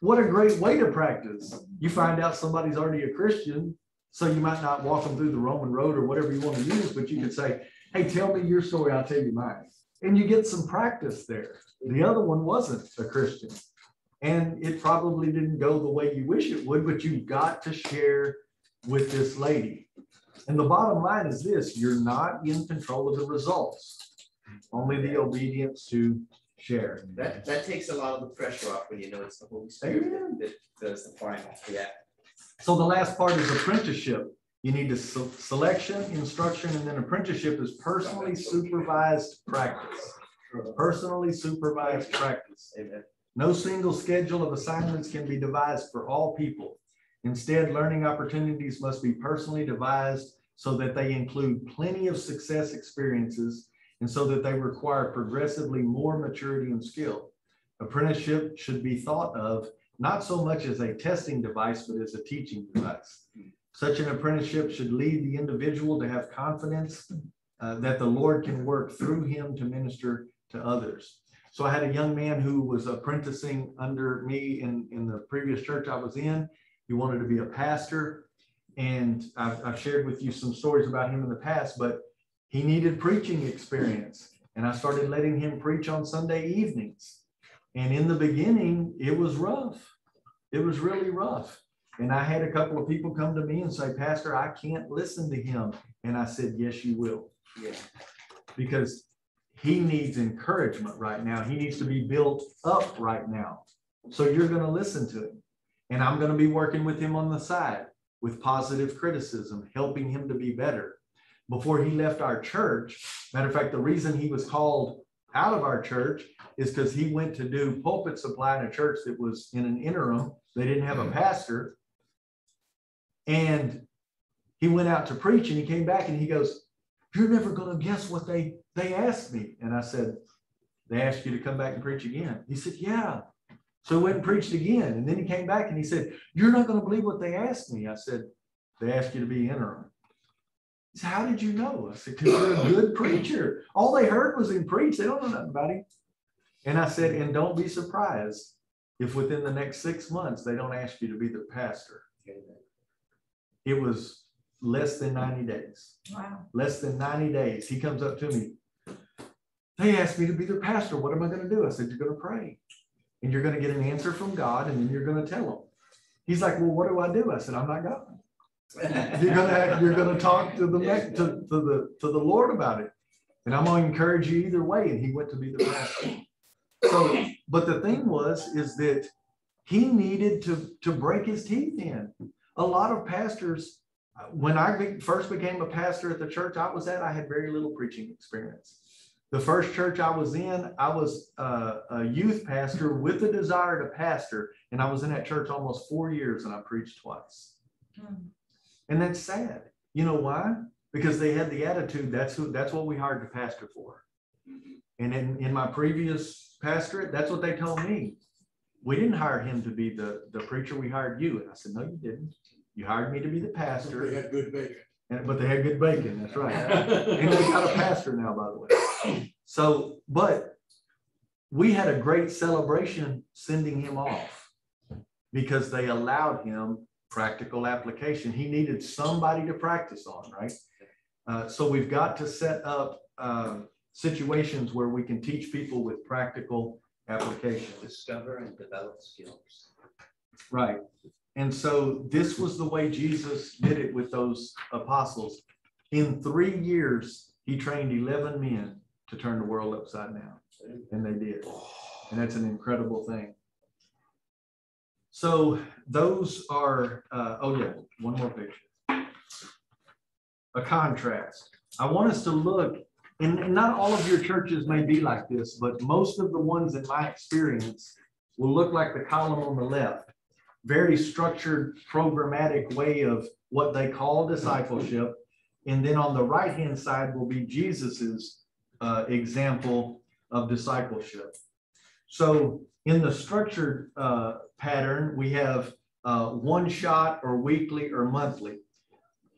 A: What a great way to practice. You find out somebody's already a Christian, so you might not walk them through the Roman road or whatever you want to use, but you could say, hey, tell me your story, I'll tell you mine. And you get some practice there. The other one wasn't a Christian. And it probably didn't go the way you wish it would, but you've got to share with this lady. And the bottom line is this, you're not in control of the results. Only the obedience to share.
F: That, that takes a lot of the pressure off when you know it's the Holy Spirit
A: Amen.
F: that does the final, yeah.
A: So the last part is apprenticeship. You need to se- selection, instruction, and then apprenticeship is personally supervised practice. Personally supervised practice.
F: Amen.
A: No single schedule of assignments can be devised for all people. Instead, learning opportunities must be personally devised so that they include plenty of success experiences and so that they require progressively more maturity and skill. Apprenticeship should be thought of not so much as a testing device, but as a teaching device. Such an apprenticeship should lead the individual to have confidence uh, that the Lord can work through him to minister to others. So I had a young man who was apprenticing under me in, in the previous church I was in. He wanted to be a pastor. And I've, I've shared with you some stories about him in the past, but he needed preaching experience. And I started letting him preach on Sunday evenings. And in the beginning, it was rough. It was really rough. And I had a couple of people come to me and say, Pastor, I can't listen to him. And I said, Yes, you will.
F: Yeah.
A: Because he needs encouragement right now. He needs to be built up right now. So you're going to listen to him. And I'm going to be working with him on the side with positive criticism, helping him to be better. Before he left our church, matter of fact, the reason he was called out of our church is because he went to do pulpit supply in a church that was in an interim. They didn't have a mm-hmm. pastor. And he went out to preach and he came back and he goes, You're never going to guess what they, they asked me. And I said, They asked you to come back and preach again. He said, Yeah. So he went and preached again. And then he came back and he said, You're not going to believe what they asked me. I said, They asked you to be interim. He said, How did you know? I said, Because you're a good preacher. All they heard was him preach. They don't know nothing about him. And I said, And don't be surprised if within the next six months they don't ask you to be the pastor. It was less than 90 days.
H: Wow.
A: Less than 90 days. He comes up to me. They asked me to be their pastor. What am I going to do? I said, You're going to pray. And you're going to get an answer from God, and then you're going to tell him. He's like, Well, what do I do? I said, I'm not God. You're gonna have, you're gonna talk to the to, to the to the Lord about it. And I'm gonna encourage you either way. And he went to be the pastor. So, but the thing was, is that he needed to to break his teeth in. A lot of pastors, when I first became a pastor at the church I was at, I had very little preaching experience. The first church I was in, I was uh, a youth pastor with a desire to pastor, and I was in that church almost four years, and I preached twice.
H: Hmm.
A: And that's sad. You know why? Because they had the attitude that's who that's what we hired the pastor for. And in, in my previous pastorate, that's what they told me. We didn't hire him to be the, the preacher, we hired you. And I said, No, you didn't. You hired me to be the pastor.
E: They had good bacon.
A: And, but they had good bacon, that's right. And they got a pastor now, by the way. So, but we had a great celebration sending him off because they allowed him practical application. He needed somebody to practice on, right? Uh, so we've got to set up um, situations where we can teach people with practical application.
F: Discover and develop skills.
A: Right. And so this was the way Jesus did it with those apostles. In three years, he trained 11 men to turn the world upside down. And they did. And that's an incredible thing. So those are, uh, oh yeah, one more picture. A contrast. I want us to look, and, not all of your churches may be like this, but most of the ones in my experience will look like the column on the left. Very structured, programmatic way of what they call discipleship. And then on the right-hand side will be Jesus's uh, example of discipleship. So in the structured uh, pattern, we have uh, one shot or weekly or monthly.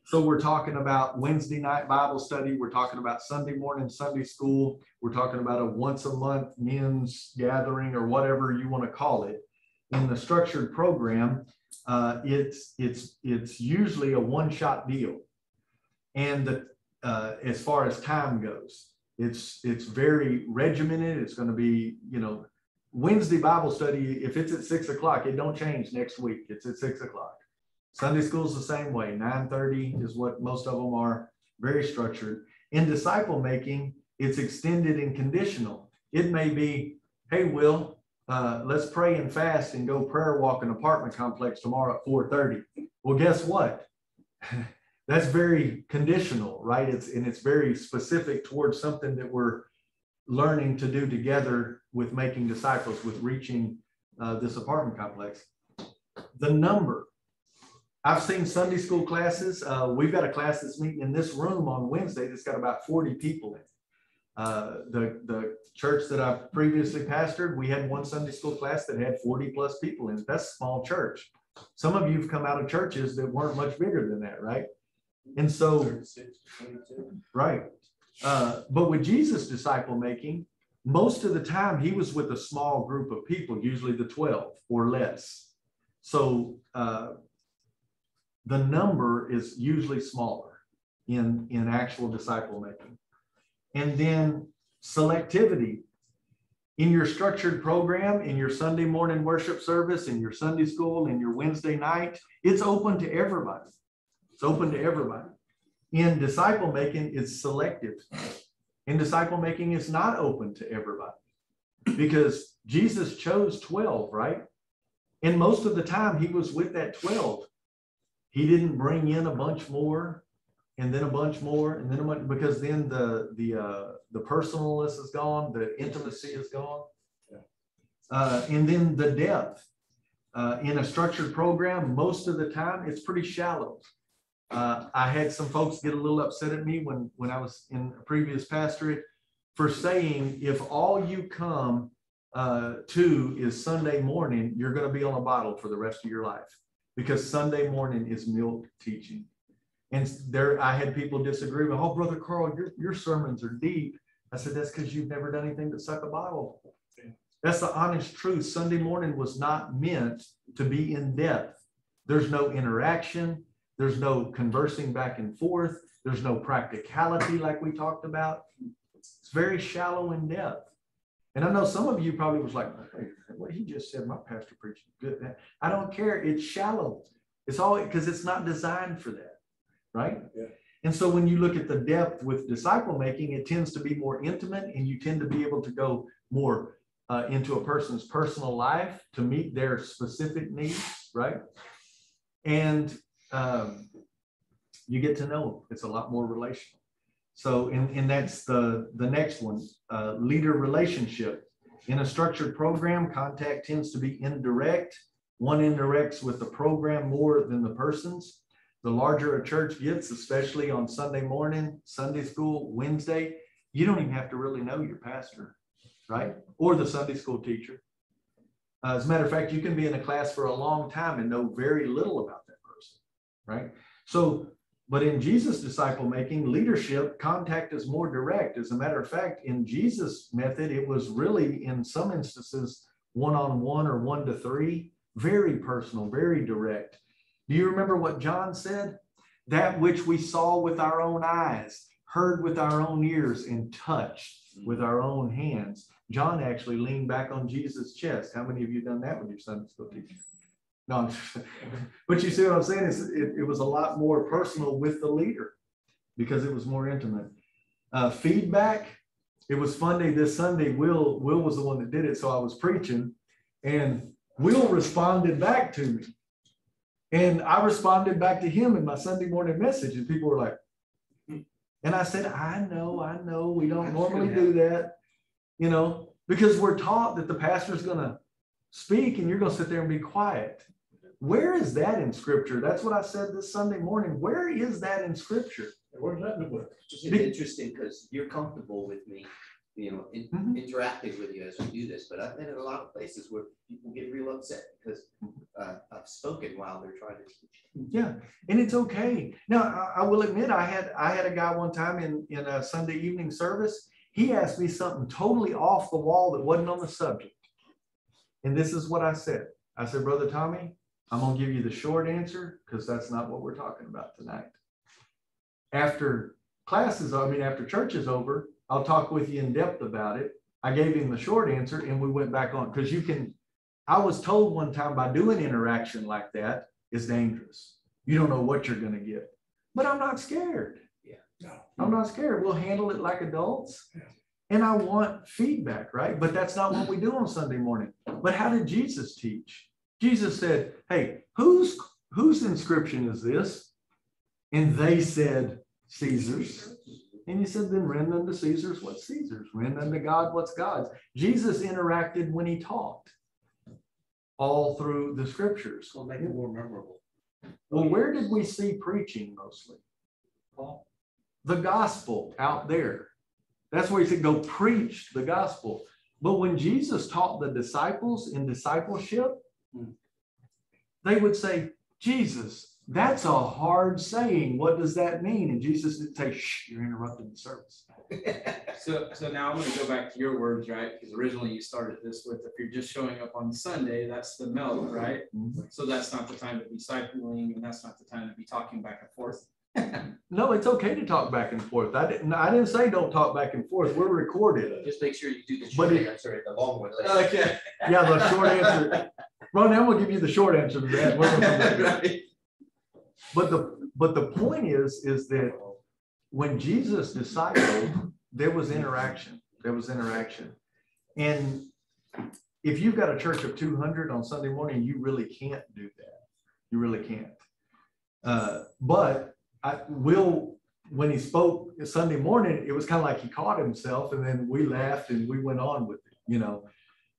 A: So we're talking about Wednesday night Bible study. We're talking about Sunday morning Sunday school. We're talking about a once a month men's gathering or whatever you want to call it. In the structured program, uh, it's it's it's usually a one shot deal, and the, uh, as far as time goes, it's it's very regimented. It's going to be you know Wednesday Bible study, if it's at six o'clock, it don't change next week. It's at six o'clock. Sunday school's the same way. Nine thirty is what most of them are. Very structured. In disciple making, it's extended and conditional. It may be, hey, Will, uh, let's pray and fast and go prayer walk an apartment complex tomorrow at four thirty. Well, guess what? That's very conditional, right? It's and it's very specific towards something that we're learning to do together with making disciples, with reaching uh, this apartment complex. The number. I've seen Sunday school classes. Uh, we've got a class that's meeting in this room on Wednesday that's got about 40 people in it. Uh, the, the church that I previously pastored, we had one Sunday school class that had forty plus people in it. That's a small church. Some of you've come out of churches that weren't much bigger than that, right? And so, right. Uh, but with Jesus disciple making, most of the time he was with a small group of people, usually the 12 or less. So uh, the number is usually smaller in, in actual disciple making. And then selectivity. In your structured program, in your Sunday morning worship service, in your Sunday school, in your Wednesday night, it's open to everybody. It's open to everybody. In disciple making, it's selective. In disciple making, it's not open to everybody because Jesus chose 12, right? And most of the time, he was with that 12. He didn't bring in a bunch more and then a bunch more and then a bunch because then the the uh, the personalness is gone, the intimacy is gone, uh, and then the depth. Uh, in a structured program, most of the time it's pretty shallow. Uh, I had some folks get a little upset at me when when I was in a previous pastorate for saying if all you come uh, to is Sunday morning, you're going to be on a bottle for the rest of your life because Sunday morning is milk teaching. And there, I had people disagree with, oh, Brother Carl, your, your sermons are deep. I said, that's because you've never done anything but suck a bottle. That's the honest truth. Sunday morning was not meant to be in depth. There's no interaction. There's no conversing back and forth. There's no practicality like we talked about. It's very shallow in depth. And I know some of you probably was like, "Hey, what he just said, my pastor preaching good. I don't care. It's shallow. It's all because it's not designed for that, right?
E: Yeah.
A: And so when you look at the depth with disciple making, it tends to be more intimate and you tend to be able to go more uh, into a person's personal life to meet their specific needs, right? And um, you get to know them. It's a lot more relational. So, and, and that's the, the next one, uh, leader relationship. In a structured program, contact tends to be indirect. One indirects with the program more than the persons. The larger a church gets, especially on Sunday morning, Sunday school, Wednesday, you don't even have to really know your pastor, right? Or the Sunday school teacher. Uh, as a matter of fact, you can be in a class for a long time and know very little about right? So but in Jesus' disciple making, leadership contact is more direct. As a matter of fact, in Jesus' method, it was really in some instances one on one or one to three, very personal, very direct. Do you remember what John said? That which we saw with our own eyes, heard with our own ears, and touched with our own hands. John actually leaned back on Jesus' chest. How many of you done that with your Sunday school teacher? No, but you see what I'm saying is it, it was a lot more personal with the leader because it was more intimate. Uh, feedback. It was Funday this Sunday. Will Will was the one that did it, so I was preaching, and Will responded back to me, and I responded back to him in my Sunday morning message, and people were like, and I said, I know, I know, we don't normally do that, you know, because we're taught that the pastor's going to speak and you're going to sit there and be quiet. Where is that in scripture? That's what I said this Sunday morning. Where is that in scripture?
E: Where's that in the book?
F: It's interesting because you're comfortable with me, you know, in-
A: Mhm.
F: interacting with you as we do this, but I've been in a lot of places where people get real upset because uh, I've spoken while they're trying to teach.
A: Yeah, and it's okay. Now, I, I will admit, I had I had a guy one time in in a Sunday evening service. He asked me something totally off the wall that wasn't on the subject, and this is what I said. I said, Brother Tommy, I'm gonna give you the short answer because that's not what we're talking about tonight. After classes, I mean, after church is over, I'll talk with you in depth about it. I gave him the short answer, and we went back on because you can. I was told one time by doing interaction like that is dangerous. You don't know what you're going to get. But I'm not scared.
E: Yeah, No.
A: I'm not scared. We'll handle it like adults.
E: Yeah.
A: And I want feedback, right? But that's not what we do on Sunday morning. But how did Jesus teach? Jesus said, Hey, whose whose inscription is this? And they said, Caesar's. And he said, Then rend unto Caesar's what's Caesar's, rend unto God what's God's. Jesus interacted when he taught all through the scriptures.
E: It'll make it more memorable.
A: Well, where did we see preaching mostly? Paul? The gospel out there. That's where he said, go preach the gospel. But when Jesus taught the disciples in discipleship,
B: Hmm.
A: they would say, Jesus, that's a hard saying. What does that mean? And Jesus didn't say, shh, you're interrupting the service.
B: So, so now I'm gonna go back to your words, right? Because originally you started this with, if you're just showing up on Sunday, that's the milk, right? So that's not the time to be discipling and that's not the time to be talking back and forth.
A: No, it's okay to talk back and forth. I didn't, I didn't say don't talk back and forth. We're recorded.
F: Just make sure you do the short
A: it-
F: answer the long one.
B: Okay.
A: Yeah, the short answer. Ron, I'm gonna give you the short answer to that. We're gonna come back to that. But the, but the point is, is that when Jesus discipled, there was interaction, there was interaction. And if you've got a church of two hundred on Sunday morning, you really can't do that. You really can't. Uh, but I will, when he spoke Sunday morning, it was kind of like he caught himself and then we laughed and we went on with it, you know.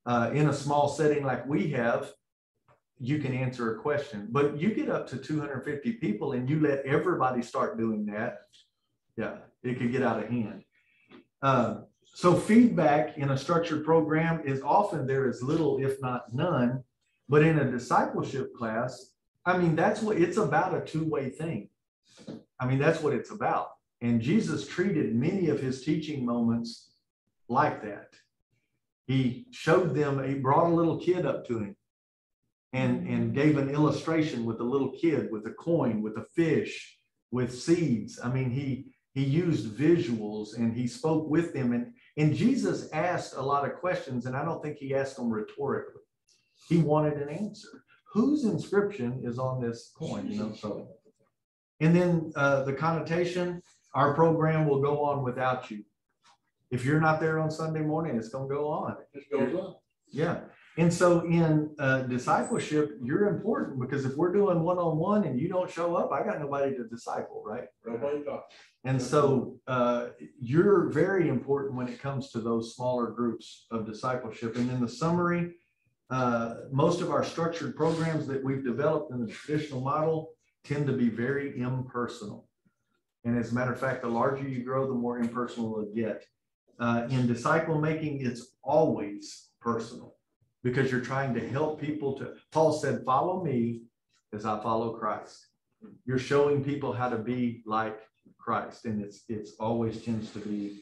A: Uh, in a small setting like we have, you can answer a question, but you get up to two hundred and fifty people and you let everybody start doing that. Yeah, it could get out of hand. Uh, so feedback in a structured program is often there is little, if not none. But in a discipleship class, I mean, that's what it's about a two-way thing. I mean, that's what it's about. And Jesus treated many of his teaching moments like that. He showed them, he brought a little kid up to him and, and gave an illustration with a little kid, with a coin, with a fish, with seeds. I mean, he, he used visuals and he spoke with them. And, and Jesus asked a lot of questions, and I don't think he asked them rhetorically. He wanted an answer. Whose inscription is on this coin? You know, so. And then uh, the connotation, our program will go on without you. If you're not there on Sunday morning, it's going to go on.
E: Just goes on.
A: Yeah. And so in uh, discipleship, you're important because if we're doing one-on-one and you don't show up, I got nobody to disciple, right?
E: Nobody talks.
A: And so uh, you're very important when it comes to those smaller groups of discipleship. And in the summary, uh, most of our structured programs that we've developed in the traditional model tend to be very impersonal. And as a matter of fact, the larger you grow, the more impersonal it get. Uh, in disciple making, it's always personal because you're trying to help people to, Paul said, follow me as I follow Christ. You're showing people how to be like Christ, and it's, it's always tends to be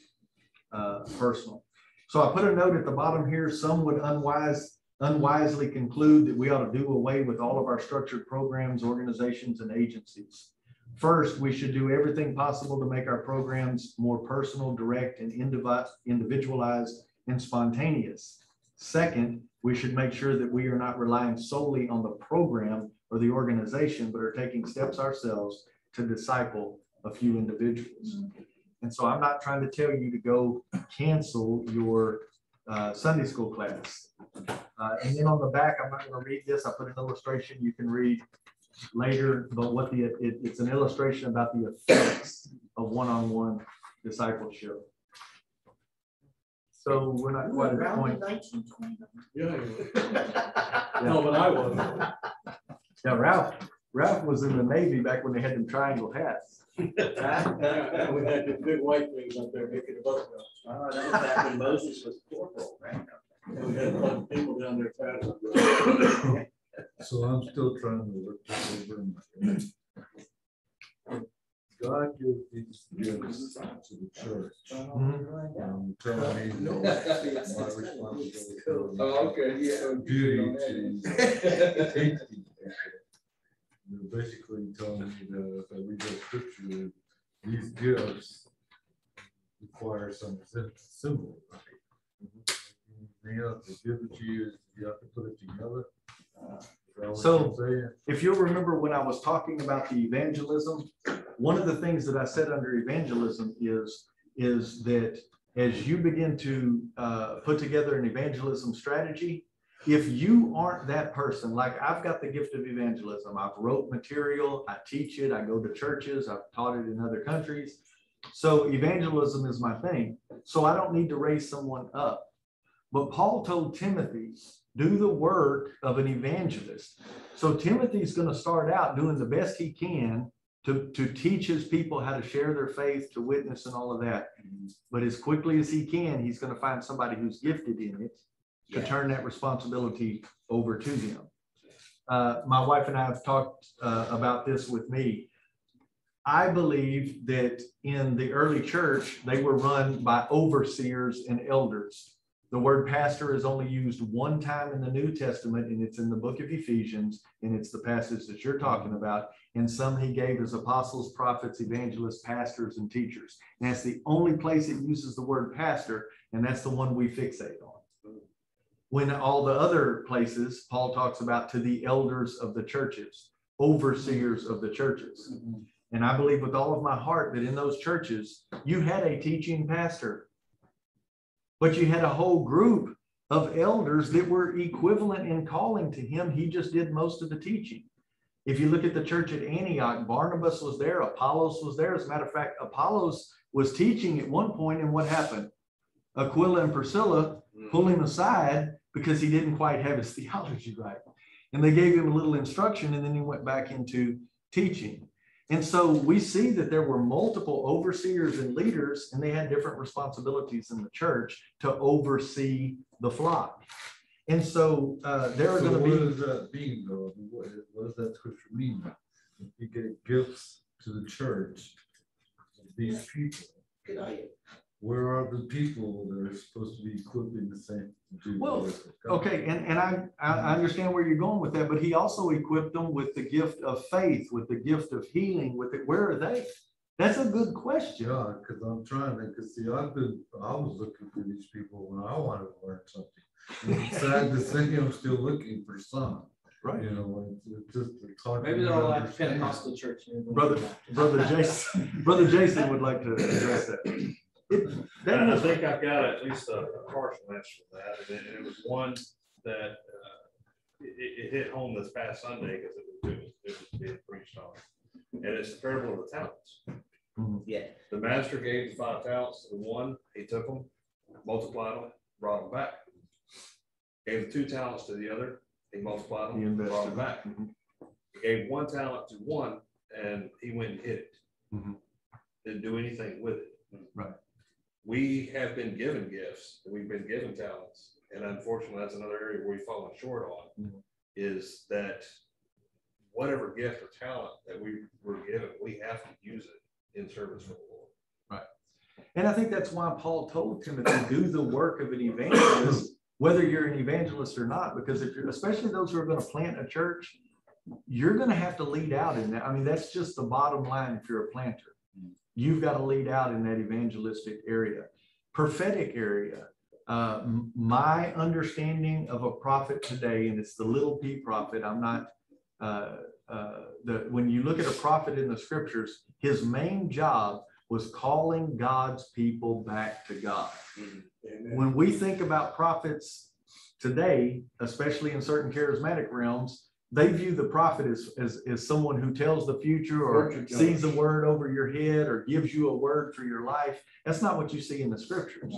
A: uh, personal. So I put a note at the bottom here, some would unwise, unwisely conclude that we ought to do away with all of our structured programs, organizations, and agencies. First, we should do everything possible to make our programs more personal, direct, and individualized and spontaneous. Second, we should make sure that we are not relying solely on the program or the organization, but are taking steps ourselves to disciple a few individuals. And so I'm not trying to tell you to go cancel your uh, Sunday school class. Uh, And then on the back, I'm not going to read this. I put an illustration you can read later, but what the, it, it's an illustration about the effects of one-on-one discipleship. So we're not quite at the point.
E: Yeah. yeah. No, but I wasn't.
A: Yeah, Ralph, Ralph was in the Navy back when they had them triangle hats.
E: We had the big white things up there making the bus go.
F: Oh, that was back when Moses was corporal, right?
E: And we had a bunch people down there fast.
G: So I'm still trying to work this over. in my head. God gives these gifts to the church. Um, tell me my responsibility.
B: Oh, okay, yeah.
G: Duty to teach these. You're basically telling me that if I read the scripture, these gifts require some symbol. right? You to give it to you, you have to put it together. What
A: So- If you'll remember when I was talking about the evangelism, one of the things that I said under evangelism is, is that as you begin to uh, put together an evangelism strategy, if you aren't that person, like I've got the gift of evangelism, I've wrote material, I teach it, I go to churches, I've taught it in other countries. So evangelism is my thing. So I don't need to raise someone up. But Paul told Timothy, do the work of an evangelist. So Timothy's going to start out doing the best he can to, to teach his people how to share their faith, to witness and all of that. But as quickly as he can, he's gonna find somebody who's gifted in it to
F: Yeah.
A: turn that responsibility over to them. Uh, my wife and I have talked, uh, about this with me. I believe that in the early church, they were run by overseers and elders. The word pastor is only used one time in the New Testament, and it's in the book of Ephesians, and it's the passage that you're talking about. And some he gave as apostles, prophets, evangelists, pastors, and teachers. And that's the only place it uses the word pastor, and that's the one we fixate on. When all the other places, Paul talks about to the elders of the churches, overseers of the churches. Mm-hmm. And I believe with all of my heart that in those churches, you had a teaching pastor. But you had a whole group of elders that were equivalent in calling to him. He just did most of the teaching. If you look at the church at Antioch, Barnabas was there, Apollos was there. As a matter of fact, Apollos was teaching at one point, and what happened? Aquila and Priscilla pulled him aside because he didn't quite have his theology right. And they gave him a little instruction, and then he went back into teaching. And so we see that there were multiple overseers and leaders, and they had different responsibilities in the church to oversee the flock. And so uh, there are
G: So
A: going to be.
G: what does that mean though? What, what does that scripture mean? If You get gifts to the church, these people,
F: Good idea.
G: Where are the people that are supposed to be equipping the same? to do
A: Well,
G: work of God?
A: Okay, and, and I, I I understand where you're going with that, but he also equipped them with the gift of faith, with the gift of healing, with it. Where are they? That's a good question.
G: Yeah, because I'm trying to, because see, I've been, I was looking for these people when I wanted to learn something. It's Sad to say, I'm still looking for some,
A: Right.
G: you know, and it's just. it's hard
B: Maybe
G: me
B: they're
G: to
B: all at. Pentecostal church.
A: Brother, brother Jason, brother Jason would like to address that. It- that
C: And I
A: was-
C: think I've got at least a a partial answer for that, and it, and it was one that, uh, it, it- it hit home this past Sunday, because it was, it was, it was being preached on. And it's the parable of the talents.
F: Yeah.
C: The master gave the five talents to the one, he took them, multiplied them, brought them back. Gave the two talents to the other, he multiplied
A: He
C: them, brought them back.
A: Mhm.
C: He Gave one talent to one, and he went and hid it.
A: Mhm.
C: Didn't do anything with it.
A: Right.
C: We have been given gifts, and we've been given talents, and unfortunately, that's another area where we've fallen short on.
A: Mhm.
C: Is that whatever gift or talent that we were given, we have to use it in service for the Lord. Right.
A: And I think that's why Paul told Timothy, do the work of an evangelist, whether you're an evangelist or not, because if you're, especially those who are going to plant a church, you're going to have to lead out in that. I mean, that's just the bottom line if you're a planter. You've got to lead out in that evangelistic area, prophetic area. Uh, my understanding of a prophet today, and it's the little p prophet, I'm not, uh, uh, the, when you look at a prophet in the scriptures, his main job was calling God's people back to God. When we think about prophets today, especially in certain charismatic realms, they view the prophet as, as, as someone who tells the future or sees a word over your head or gives you a word for your life. That's not what you see in the scriptures.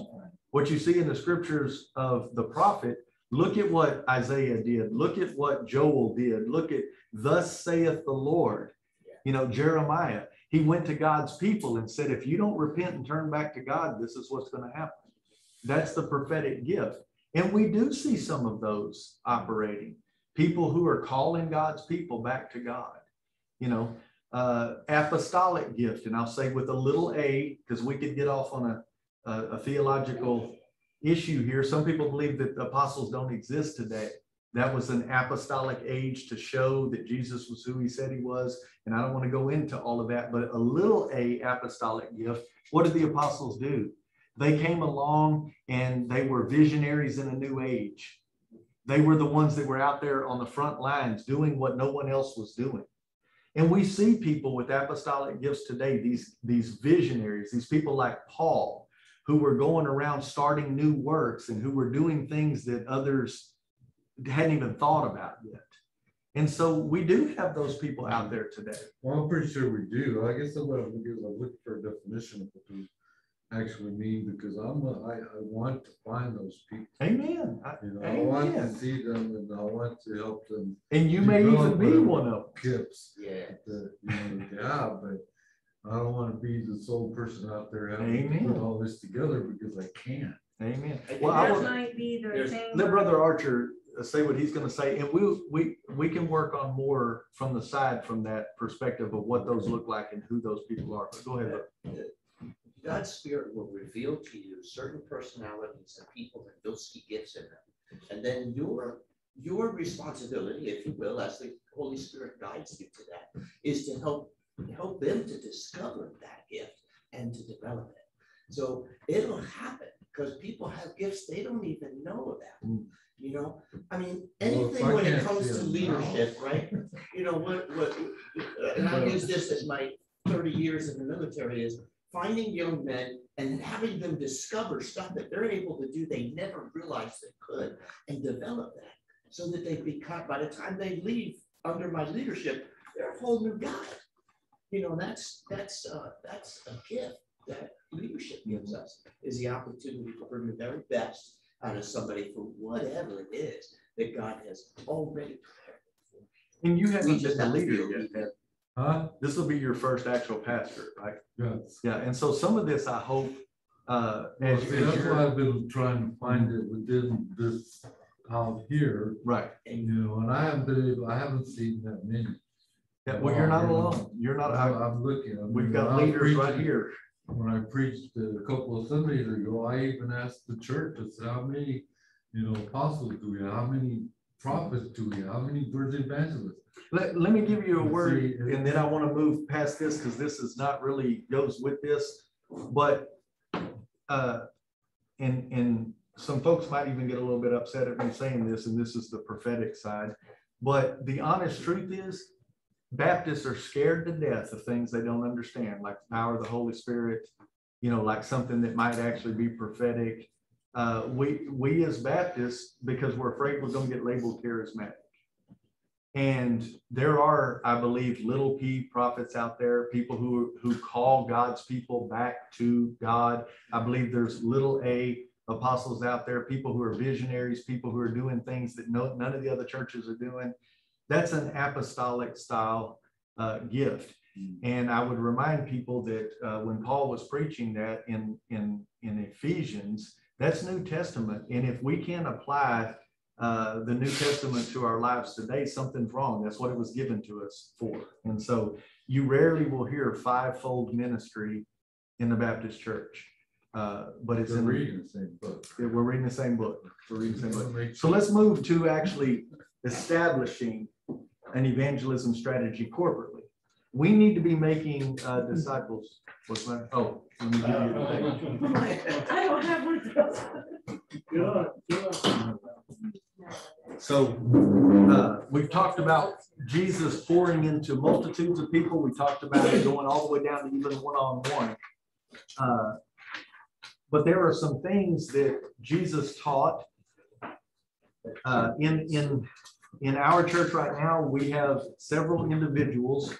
A: What you see in the scriptures of the prophet, look at what Isaiah did. Look at what Joel did. Look at thus saith the Lord. You know, Jeremiah, he went to God's people and said, if you don't repent and turn back to God, this is what's going to happen. That's the prophetic gift. And we do see some of those operating. People who are calling God's people back to God. You know, uh, apostolic gift, and I'll say with a little a, because we could get off on a, a, a theological issue here. Some people believe that the apostles don't exist today. That was an apostolic age to show that Jesus was who he said he was. And I don't want to go into all of that, but a little a apostolic gift. What did the apostles do? They came along and they were visionaries in a new age. They were the ones that were out there on the front lines doing what no one else was doing. And we see people with apostolic gifts today, these, these visionaries, these people like Paul, who were going around starting new works and who were doing things that others hadn't even thought about yet. And so we do have those people out there today.
G: Well, I'm pretty sure we do. I guess I'm looking, for a definition of what actually mean, because I'm, a- I, I want to find those people.
A: Amen. I-
G: You know, I want to
A: Amen.
G: see them and I want to help them
A: And you may even be one of them.
G: tips
F: Yeah.
G: that, you know, they have, but I don't want to be the sole person out there having to
A: Amen.
G: put all this together because I can't.
A: Amen.
F: I
A: Well, I
F: think
A: will,
H: That might be the
B: There's-
H: thing.
A: let Brother Archer uh, say what he's gonna say, and we, we, we can work on more from the side from that perspective of what those look like and who those people are. But go ahead. brother.
F: God's spirit will reveal to you certain personalities and people that key gifts in them. And then your, your responsibility, if you will, as the Holy Spirit guides you to that, is to help, help them to discover that gift and to develop it. So it'll happen because people have gifts they don't even know about.
A: Mm.
F: You know, I mean,
G: Well,
F: anything
G: I
F: when it comes to
G: it now-
F: leadership, right? You know, what, what, and I use this as my thirty years in the military is finding young men and having them discover stuff that they're able to do they never realized they could and develop that so that they become, by the time they leave under my leadership, they're a whole new guy. You know, that's, that's, uh, that's a gift that leadership gives us, is the opportunity to bring the very best out of somebody for whatever it is that God has already prepared. For.
A: And you haven't
F: just
A: been the leader yet.
G: Huh?
A: This will be your first actual pastor, right?
G: Yes.
A: Yeah, and so some of this, I hope, uh,
G: Well,
A: as
G: see, that's why
A: you're,
G: I've been trying to find it within this out here,
A: right.
G: you know, and I haven't been able, I haven't seen that many.
A: Yeah, well, you're not alone. You're not,
G: I- I'm looking. I
A: we've
G: mean,
A: got
G: when I
A: leaders right here.
G: When I preached a couple of Sundays ago, I even asked the church, I said, how many, you know, apostles do we have? How many prophets do we have? How many birds evangelists?
A: Let, let me give you a word,
G: See,
A: and then I want to move past this, because this is not really goes with this, but uh, and, and some folks might even get a little bit upset at me saying this, and this is the prophetic side. But the honest truth is, Baptists are scared to death of things they don't understand, like the power of the Holy Spirit, you know, like something that might actually be prophetic. Uh, we, we as Baptists, because we're afraid we're gonna get labeled charismatic. And there are, I believe, little p prophets out there, people who, who call God's people back to God. I believe there's little a apostles out there, people who are visionaries, people who are doing things that no, none of the other churches are doing. That's an apostolic style uh, gift. And I would remind people that uh, when Paul was preaching that in, in, in Ephesians, that's New Testament. And if we can't apply uh, the New Testament to our lives today, something's wrong. That's what it was given to us for. And so you rarely will hear fivefold ministry in the Baptist church. Uh, but it's
G: They're
A: in,
G: reading the same book.
A: we're reading the same book. We're reading the same book. So let's move to actually establishing an evangelism strategy corporately. We need to be making uh, disciples. What's my, oh. let me give you the thing.
H: I don't have one of those.
E: Good, good.
A: So uh, we've talked about Jesus pouring into multitudes of people. We talked about it going all the way down to even one-on-one. Uh, But there are some things that Jesus taught. Uh, In, in, in our church right now, we have several individuals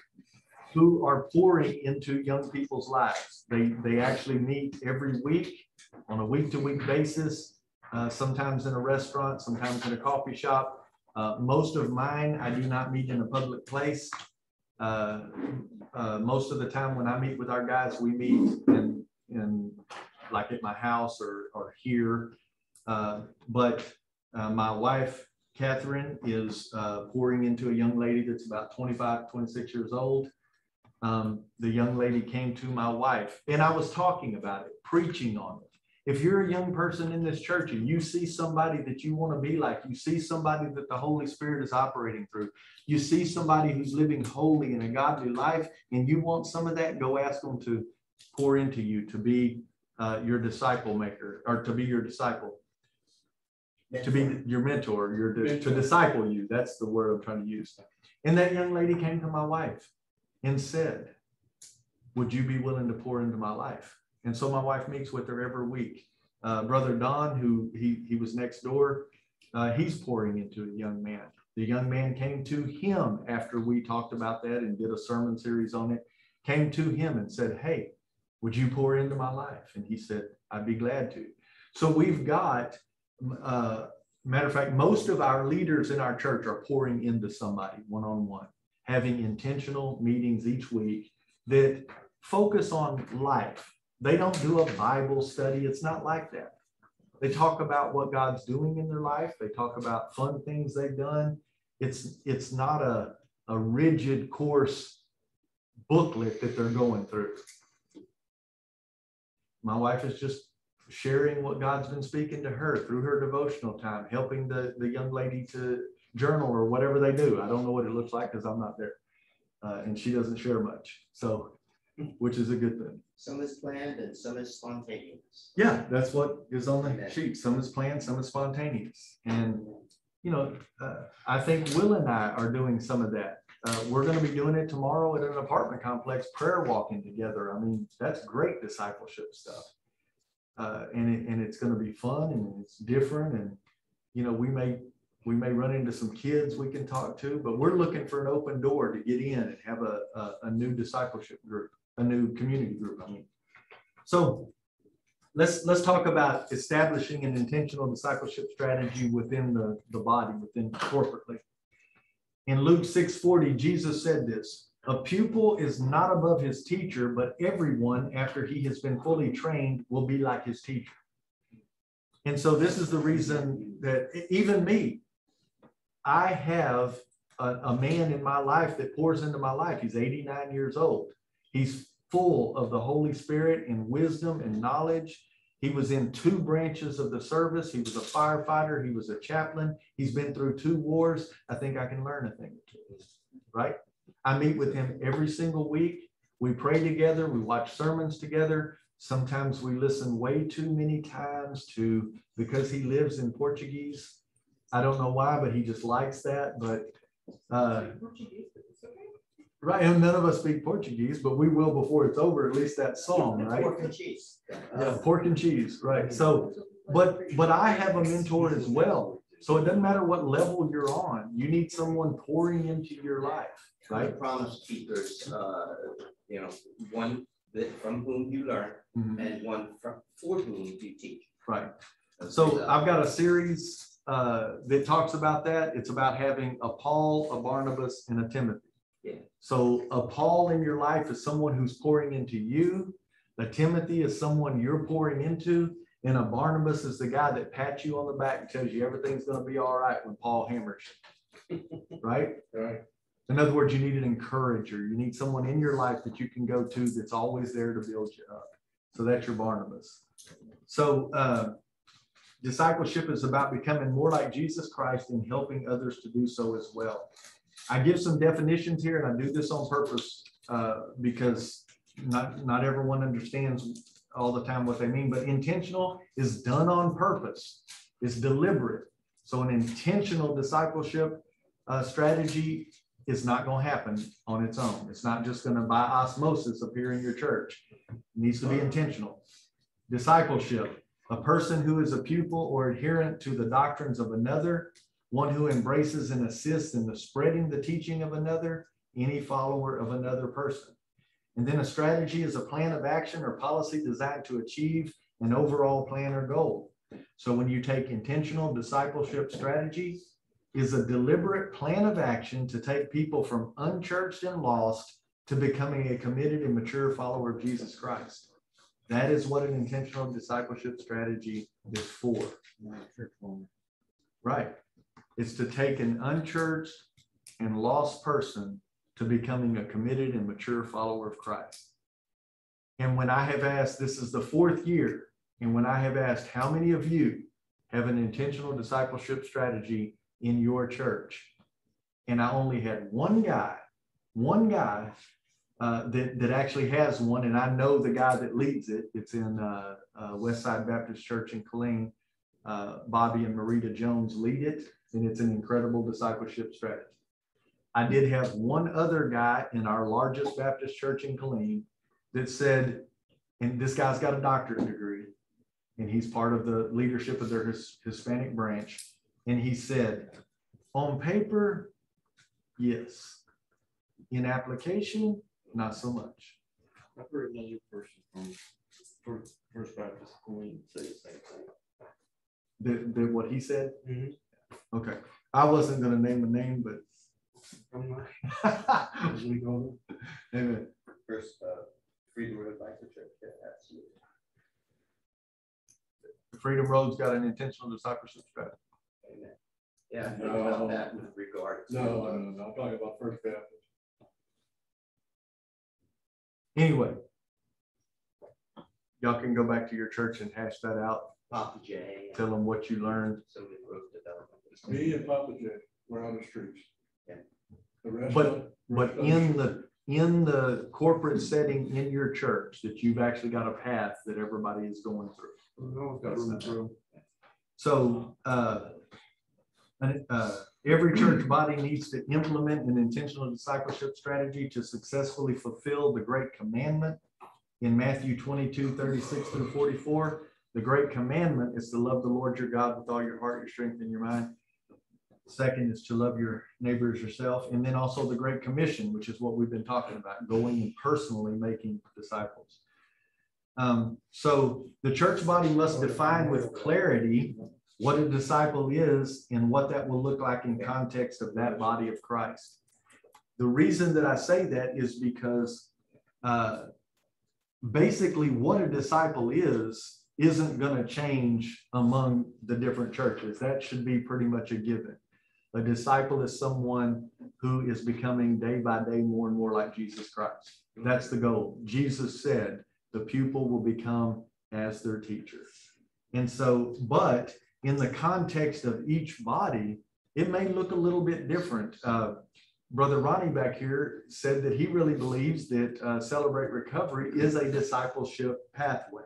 A: who are pouring into young people's lives. They, they actually meet every week on a week-to-week basis uh, sometimes in a restaurant, sometimes in a coffee shop. Uh, most of mine, I do not meet in a public place. Uh, uh, most of the time when I meet with our guys, we meet in, in, like at my house or, or here. Uh, but uh, my wife, Catherine, is pouring into a young lady that's about 25, 26 years old. Um, the young lady came to my wife and I was talking about it, preaching on it. If you're a young person in this church and you see somebody that you want to be like, you see somebody that the Holy Spirit is operating through, you see somebody who's living holy in a godly life, and you want some of that, go ask them to pour into you to be uh, your disciple maker or to be your disciple, to be your mentor, your to
B: Mentor.
A: disciple you. That's the word I'm trying to use. And that young lady came to my wife and said, Would you be willing to pour into my life? And so my wife meets with her every week. Uh, Brother Don, who he, he was next door, uh, he's pouring into a young man. The young man came to him after we talked about that and did a sermon series on it, came to him and said, Hey, Would you pour into my life? And he said, I'd be glad to. So we've got, uh, matter of fact, most of our leaders in our church are pouring into somebody one on one, having intentional meetings each week that focus on life. They don't do a Bible study. It's not like that. They talk about what God's doing in their life. They talk about fun things they've done. It's it's not a, a rigid course booklet that they're going through. My wife is just sharing what God's been speaking to her through her devotional time, helping the, the young lady to journal or whatever they do. I don't know what it looks like because I'm not there. Uh, and she doesn't share much. So, which is a good thing.
F: Some is planned and some is spontaneous.
A: Yeah, that's what is on the sheet. Some is planned, some is spontaneous. And, you know, uh, I think Will and I are doing some of that. Uh, we're gonna be doing it tomorrow at an apartment complex, prayer walking together. I mean, that's great discipleship stuff. Uh, and it, and it's gonna be fun and it's different and, you know, we may, we may run into some kids we can talk to, but we're looking for an open door to get in and have a, a, a new discipleship group, a new community group, I mean. So let's, let's talk about establishing an intentional discipleship strategy within the, the body, within corporately. In Luke six forty, Jesus said this, a pupil is not above his teacher, but everyone, after he has been fully trained, will be like his teacher. And so this is the reason that even me, I have a, a man in my life that pours into my life. He's 89 years old. He's full of the Holy Spirit and wisdom and knowledge. He was in two branches of the service. He was a firefighter. He was a chaplain. He's been through two wars. I think I can learn a thing or two, right? I meet with him every single week. We pray together. We watch sermons together. Sometimes we listen way too many times to because he lives in Portuguese. I don't know why, but he just likes that. But uh, right, and none of us speak Portuguese, but we will before it's over. At least that song, right?
F: Pork and cheese.
A: Yeah, pork and cheese, right? So, but but I have a mentor as well. So it doesn't matter what level you're on. You need someone pouring into your life,
F: Right,
A: right?
F: promise keepers, uh, you know, one that from whom you learn
A: Mhm,
F: and one from, for whom you teach.
A: Right. So I've got a series uh, that talks about that. It's about having a Paul, a Barnabas, and a Timothy.
F: Yeah.
A: So a Paul in your life is someone who's pouring into you. A Timothy is someone you're pouring into. And a Barnabas is the guy that pats you on the back and tells you everything's going to be all right when Paul hammers you. Right?
E: Right.
A: In other words, you need an encourager. You need someone in your life that you can go to that's always there to build you up. So that's your Barnabas. So uh, discipleship is about becoming more like Jesus Christ and helping others to do so as well. I give some definitions here, and I do this on purpose uh, because not not everyone understands all the time what they mean. But intentional is done on purpose. It's deliberate. So an intentional discipleship uh, strategy is not going to happen on its own. It's not just going to by osmosis appear in your church. It needs to be intentional. Discipleship, a person who is a pupil or adherent to the doctrines of another, one who embraces and assists in the spreading the teaching of another, any follower of another person. And then a strategy is a plan of action or policy designed to achieve an overall plan or goal. So when you take intentional discipleship strategy, is a deliberate plan of action to take people from unchurched and lost to becoming a committed and mature follower of Jesus Christ. That is what an intentional discipleship strategy is for. Right. It's to take an unchurched and lost person to becoming a committed and mature follower of Christ. And when I have asked, this is the fourth year, and when I have asked, how many of you have an intentional discipleship strategy in your church? And I only had one guy, one guy uh, that, that actually has one, and I know the guy that leads it. It's in uh, uh, West Side Baptist Church in Killeen. Uh, Bobby and Marita Jones lead it, and it's an incredible discipleship strategy. I did have one other guy in our largest Baptist church in Killeen that said, and this guy's got a doctorate degree, and he's part of the leadership of their His- Hispanic branch. And he said, on paper, yes. In application, not so much.
E: I've heard another person from
A: First, Baptist Killeen say the same thing. Did, did what he said?
E: Mm-hmm.
A: Okay. I wasn't going to name a name, but.
E: I'm not.
A: Amen.
F: First, uh, Freedom Road Baptist Church. Yeah, absolutely.
A: Freedom Road's got an intentional discipleship strategy.
F: Amen. Yeah, no, about that with regard.
E: No, no, uh, no, no. I'm talking about First Baptist.
A: Anyway. Y'all can go back to your church and hash that out,
F: Papa J.
A: tell them what you learned.
F: Some of the growth.
E: Me and Papa J, we're on the streets.
F: Yeah.
E: The rest
A: But-
E: of.
A: But in the, in the corporate setting in your church, that you've actually got a path that everybody is going through.
E: No, it's got room to.
A: So, uh, uh, every church body needs to implement an intentional discipleship strategy to successfully fulfill the great commandment in Matthew 22, 36 through forty-four. The great commandment is to love the Lord your God with all your heart, your strength, and your mind. Second is to love your neighbors yourself, and then also the Great Commission, which is what we've been talking about, going and personally making disciples. Um, so the church body must define with clarity what a disciple is and what that will look like in context of that body of Christ. The reason that I say that is because uh, basically what a disciple is isn't going to change among the different churches. That should be pretty much a given. A disciple is someone who is becoming day by day more and more like Jesus Christ. That's the goal. Jesus said the pupil will become as their teacher. And so, but in the context of each body, it may look a little bit different. Uh, Brother Ronnie back here said that he really believes that uh, Celebrate Recovery is a discipleship pathway.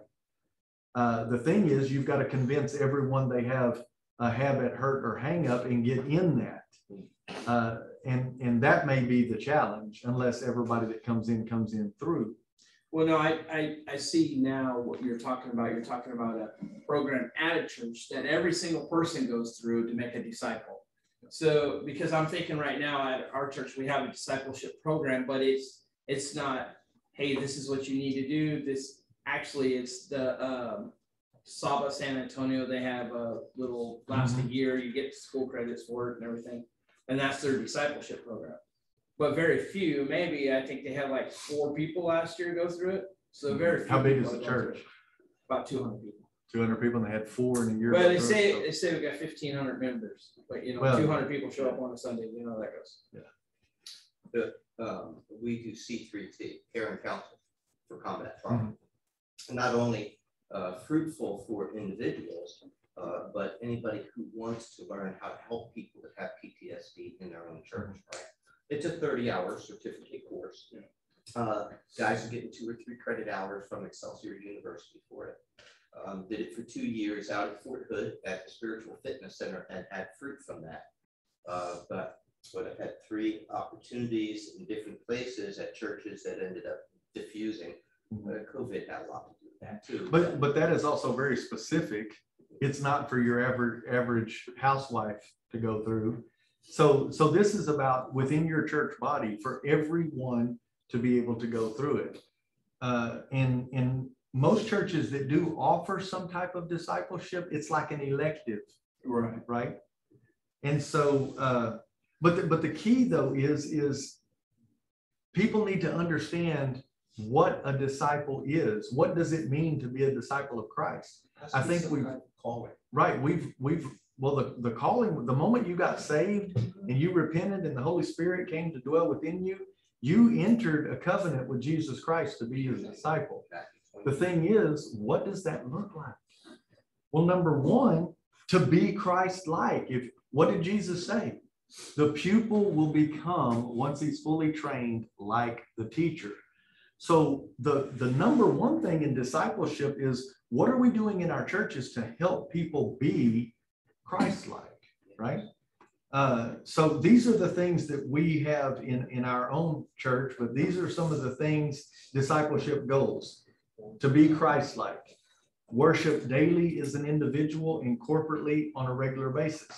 A: Uh, the thing is, you've got to convince everyone they have a habit, hurt, or hang up and get in that. Uh, and, and that may be the challenge unless everybody that comes in comes in through.
B: Well, no, I, I, I see now what you're talking about. You're talking about a program at a church that every single person goes through to make a disciple. So, because I'm thinking right now at our church, we have a discipleship program, but it's, it's not, hey, this is what you need to do. This, actually, it's the, um, Saba San Antonio, they have a little last a year, you get school credits for it and everything. And that's their discipleship program but very few. Maybe I think they had like four people last year go through it. So very. few
A: How big is the
B: have gone through
A: church?
B: About two hundred people.
A: Two hundred people and they had four in a year.
B: But they
A: go through it,
B: say
A: so-
B: they say we got fifteen hundred members. But you know,
A: Well-
B: two hundred people show up on a Sunday. You know how that goes. Yeah.
F: Um, we do C three T, care and counsel for combat trauma. Not only uh, fruitful for individuals, uh, but anybody who wants to learn how to help people that have PTSD in their own church, right? It's a thirty hour certificate course. Uh, guys are getting two or three credit hours from Excelsior University for it. Um, did it for two years out at Fort Hood at the Spiritual Fitness Center and had fruit from that. Uh, but but I've had three opportunities in different places at churches that ended up diffusing. Uh, COVID had a lot to do with that too.
A: But, but that is also very specific. It's not for your average, average housewife to go through. So, so this is about within your church body for everyone to be able to go through it. Uh, and, and most churches that do offer some type of discipleship, it's like an elective,
B: Right.
A: right? And so, uh, but, the, but the key though is, is people need to understand what a disciple is. What does it mean to be a disciple of Christ? I think we,
F: Calling.
A: right, we've, we've, well, the, the calling, the moment you got saved and you repented and the Holy Spirit came to dwell within you, you entered a covenant with Jesus Christ to be his disciple. The thing is, what does that look like? Well, number one, to be Christ-like. If, what did Jesus say? The pupil will become, once he's fully trained, like the teacher. So the, the number one thing in discipleship is what are we doing in our churches to help people be Christ-like, right? Uh, so these are the things that we have in, in our own church, but these are some of the things, discipleship goals. To be Christ-like, worship daily as an individual and corporately on a regular basis.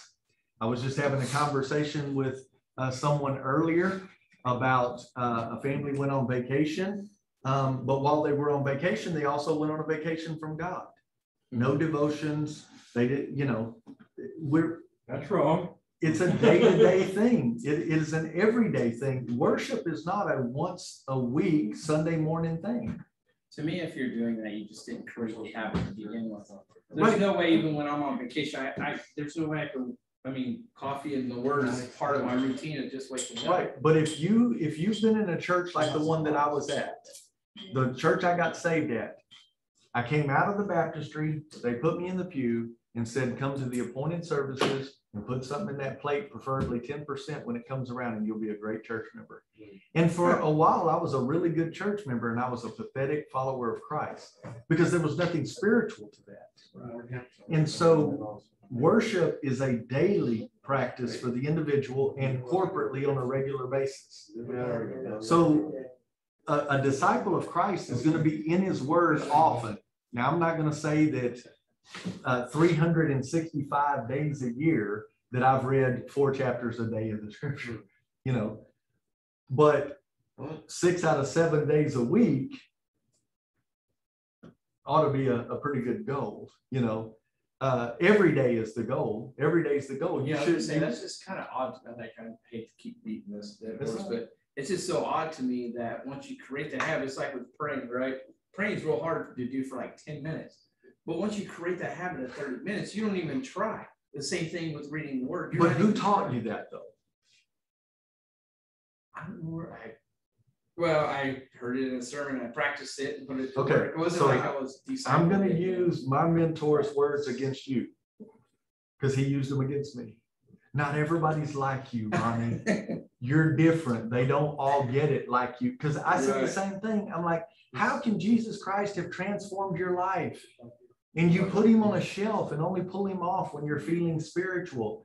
A: I was just having a conversation with uh, someone earlier about uh, a family went on vacation. Um, but while they were on vacation, they also went on a vacation from God. no devotions. They did, you know, we're,
G: That's wrong.
A: it's a day-to-day thing. It is an everyday thing. Worship is not a once a week, Sunday morning thing.
B: To me, if you're doing that, you just didn't create the habit to begin with.
A: Right.
B: There's no way, even when I'm on vacation, I, I, there's no way I can, I mean, coffee and the word is part of my routine of just waking up.
A: Right, but if you, if you've been in a church like the one that I was at, the church I got saved at, I came out of the baptistry, they put me in the pew and said, come to the appointed services and put something in that plate, preferably ten percent when it comes around and you'll be a great church member. And for a while, I was a really good church member and I was a pathetic follower of Christ because there was nothing spiritual to that. And so worship is a daily practice for the individual and corporately on a regular basis. So a, a disciple of Christ is going to be in his word often. Now, I'm not going to say that uh, 365 days a year that I've read four chapters a day of the scripture, you know, but six out of seven days a week ought to be a, a pretty good goal, you know. Uh, every day is the goal. Every day is the goal. You
B: Yeah,
A: should
B: say, that's just kind of odd, I like, I hate to keep beating this, horse, but it's just so odd to me that once you create the habit, it's like with praying, right? Praying is real hard to do for like ten minutes, but once you create that habit of thirty minutes, you don't even try. The same thing with reading the word. You're
A: But who taught
B: trying.
A: you that though?
B: I don't know where I, well, I heard it in a sermon, I practiced it and put it to
A: Okay.
B: It wasn't
A: so
B: like I was.
A: I'm gonna use my mentor's words against you. Cause he used them against me. Not everybody's like you, Ronnie. You're different. They don't all get it like you. Cause I said the same thing. I'm like, how can Jesus Christ have transformed your life? And you put him on a shelf and only pull him off when you're feeling spiritual.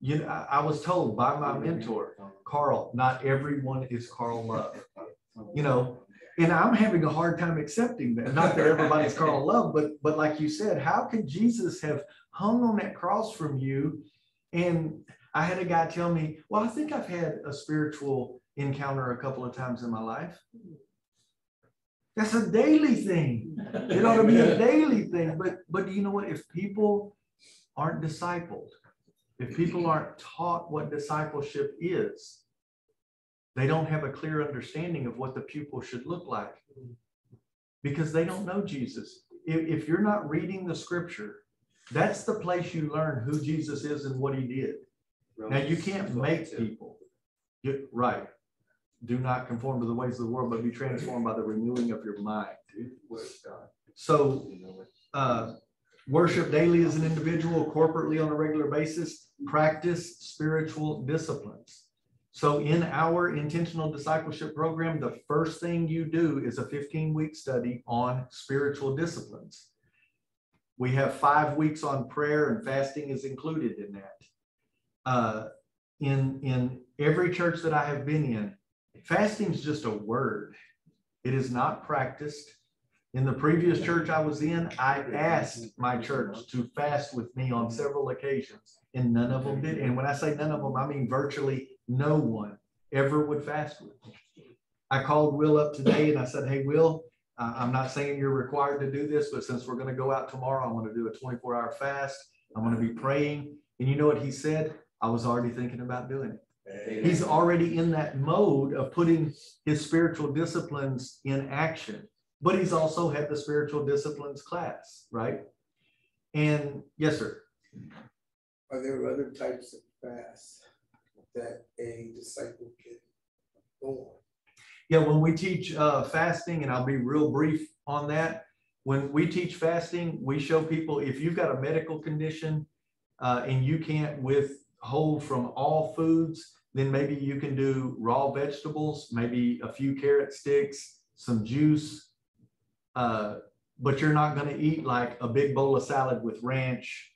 A: You know, I, I was told by my mentor, Carl, not everyone is Carl Love. You know, and I'm having a hard time accepting that. Not that everybody's Carl Love, but but like you said, how could Jesus have hung on that cross from you? And I had a guy tell me, "Well, I think I've had a spiritual encounter a couple of times in my life." That's a daily thing. It ought to be a daily thing. But but you know what? If people aren't discipled, if people aren't taught what discipleship is, they don't have a clear understanding of what the pupil should look like because they don't know Jesus. If, if you're not reading the scripture, that's the place you learn who Jesus is and what he did. Now, you can't make people. You- right. Do not conform to the ways of the world, but be transformed by the renewing of your mind. So uh, worship daily as an individual, corporately on a regular basis, practice spiritual disciplines. So in our intentional discipleship program, the first thing you do is a 15 week study on spiritual disciplines. We have five weeks on prayer and fasting is included in that. Uh, in, in every church that I have been in, fasting is just a word. It is not practiced. In the previous church I was in, I asked my church to fast with me on several occasions, and none of them did. And when I say none of them, I mean virtually no one ever would fast with me. I called Will up today and I said, Hey, Will, uh, I'm not saying you're required to do this, but since we're going to go out tomorrow, I'm going to do a 24 hour fast. I'm going to be praying. And you know what he said? I was already thinking about doing it. He's already in that mode of putting his spiritual disciplines in action, but he's also had the spiritual disciplines class, right? And yes, sir.
I: Are there other types of fasts that a disciple can go on?
A: Yeah, when we teach uh, fasting, and I'll be real brief on that. When we teach fasting, we show people if you've got a medical condition uh, and you can't withhold from all foods, then maybe you can do raw vegetables, maybe a few carrot sticks, some juice. Uh, but you're not going to eat like a big bowl of salad with ranch.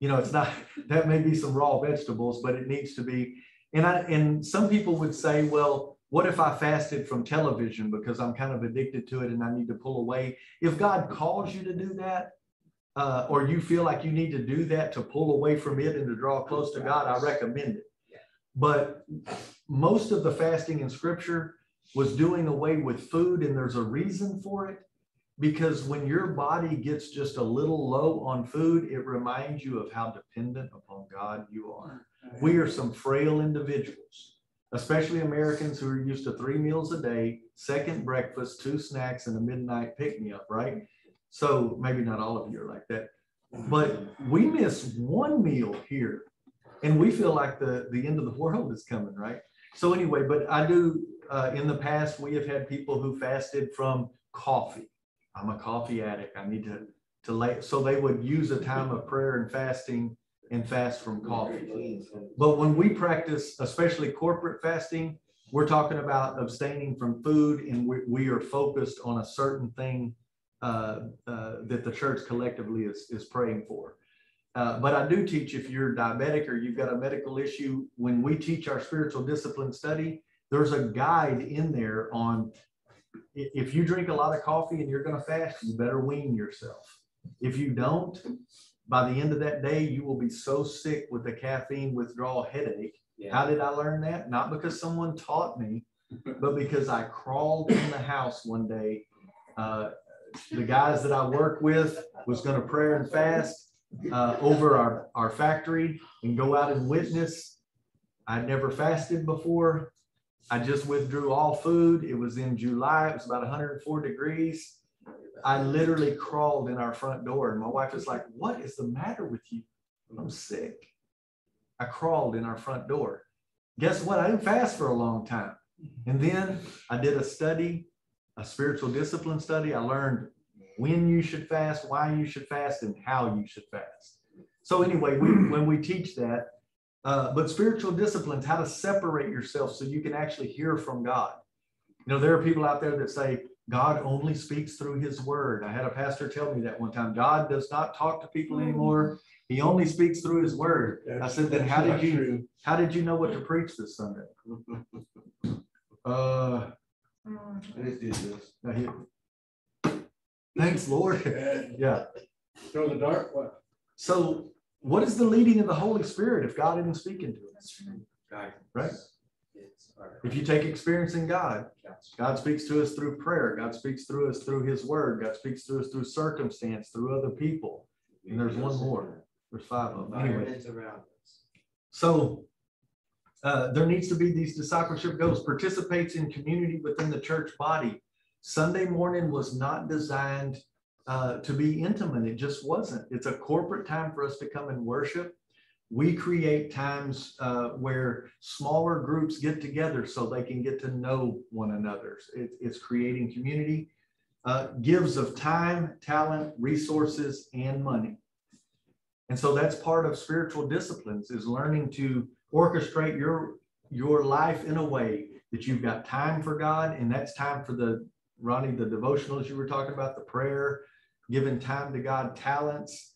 A: You know, it's not that may be some raw vegetables, but it needs to be. And I and some people would say, well, what if I fasted from television because I'm kind of addicted to it and I need to pull away? If God calls you to do that, uh, or you feel like you need to do that to pull away from it and to draw close to God, I recommend it. But most of the fasting in scripture was doing away with food, and there's a reason for it. Because when your body gets just a little low on food, it reminds you of how dependent upon God you are. We are some frail individuals, especially Americans who are used to three meals a day, second breakfast, two snacks, and a midnight pick me up, right? So maybe not all of you are like that, but we miss one meal here and we feel like the, the end of the world is coming, right? So anyway, but I do, uh, in the past, we have had people who fasted from coffee. I'm a coffee addict. I need to, to lay, so they would use a time of prayer and fasting and fast from coffee. But when we practice, especially corporate fasting, we're talking about abstaining from food and we, we are focused on a certain thing uh, uh, that the church collectively is, is praying for. Uh, but I do teach if you're diabetic or you've got a medical issue, when we teach our spiritual discipline study, there's a guide in there on if you drink a lot of coffee and you're going to fast, you better wean yourself. If you don't, by the end of that day, you will be so sick with a caffeine withdrawal headache.
F: Yeah.
A: How did I learn that? Not because someone taught me, but because I crawled in the house one day. Uh, the guys that I work with was going to pray and fast uh, over our, our factory and go out and witness. I'd never fasted before. I just withdrew all food. It was in July. It was about 104 degrees. I literally crawled in our front door, and my wife is like, What is the matter with you? I'm sick. I crawled in our front door. Guess what? I didn't fast for a long time. And then I did a study, a spiritual discipline study. I learned when you should fast, why you should fast, and how you should fast. So, anyway, we, when we teach that, uh, but spiritual disciplines, how to separate yourself so you can actually hear from God. You know, there are people out there that say, God only speaks through his word. I had a pastor tell me that one time. God does not talk to people anymore. He only speaks through his word. I said, then how did you, how did you know what to preach this Sunday? Uh,
H: Mm.
D: Let's do this.
A: now he- thanks, Lord. Yeah.
E: Throw the dart, what?
A: So what is the leading of the Holy Spirit if God isn't speaking to us?
F: Right.
A: Right.
F: It's.
A: If you take experience in God, God speaks to us through prayer. God speaks through us through his word. God speaks to us through circumstance, through other people. And there's one more. There's five of them. Anyway,
F: Environment around us.
A: so uh, there needs to be these discipleship goals, participates in community within the church body. Sunday morning was not designed uh, to be intimate. It just wasn't. It's a corporate time for us to come and worship. We create times uh, where smaller groups get together so they can get to know one another. It, it's creating community, uh, gives of time, talent, resources, and money. And so that's part of spiritual disciplines is learning to orchestrate your your life in a way that you've got time for God, and that's time for the Ronnie, the devotionals you were talking about, the prayer, giving time to God, talents.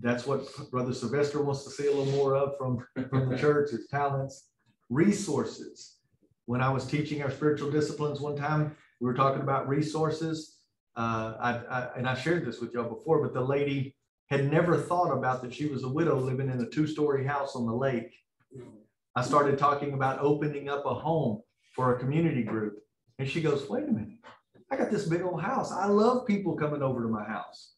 A: That's what Brother Sylvester wants to see a little more of from, from the church is talents, resources. When I was teaching our spiritual disciplines one time, we were talking about resources. Uh, I, I, and I shared this with y'all before, but the lady had never thought about that she was a widow living in a two-story house on the lake. I started talking about opening up a home for a community group. And she goes, wait a minute, I got this big old house. I love people coming over to my house.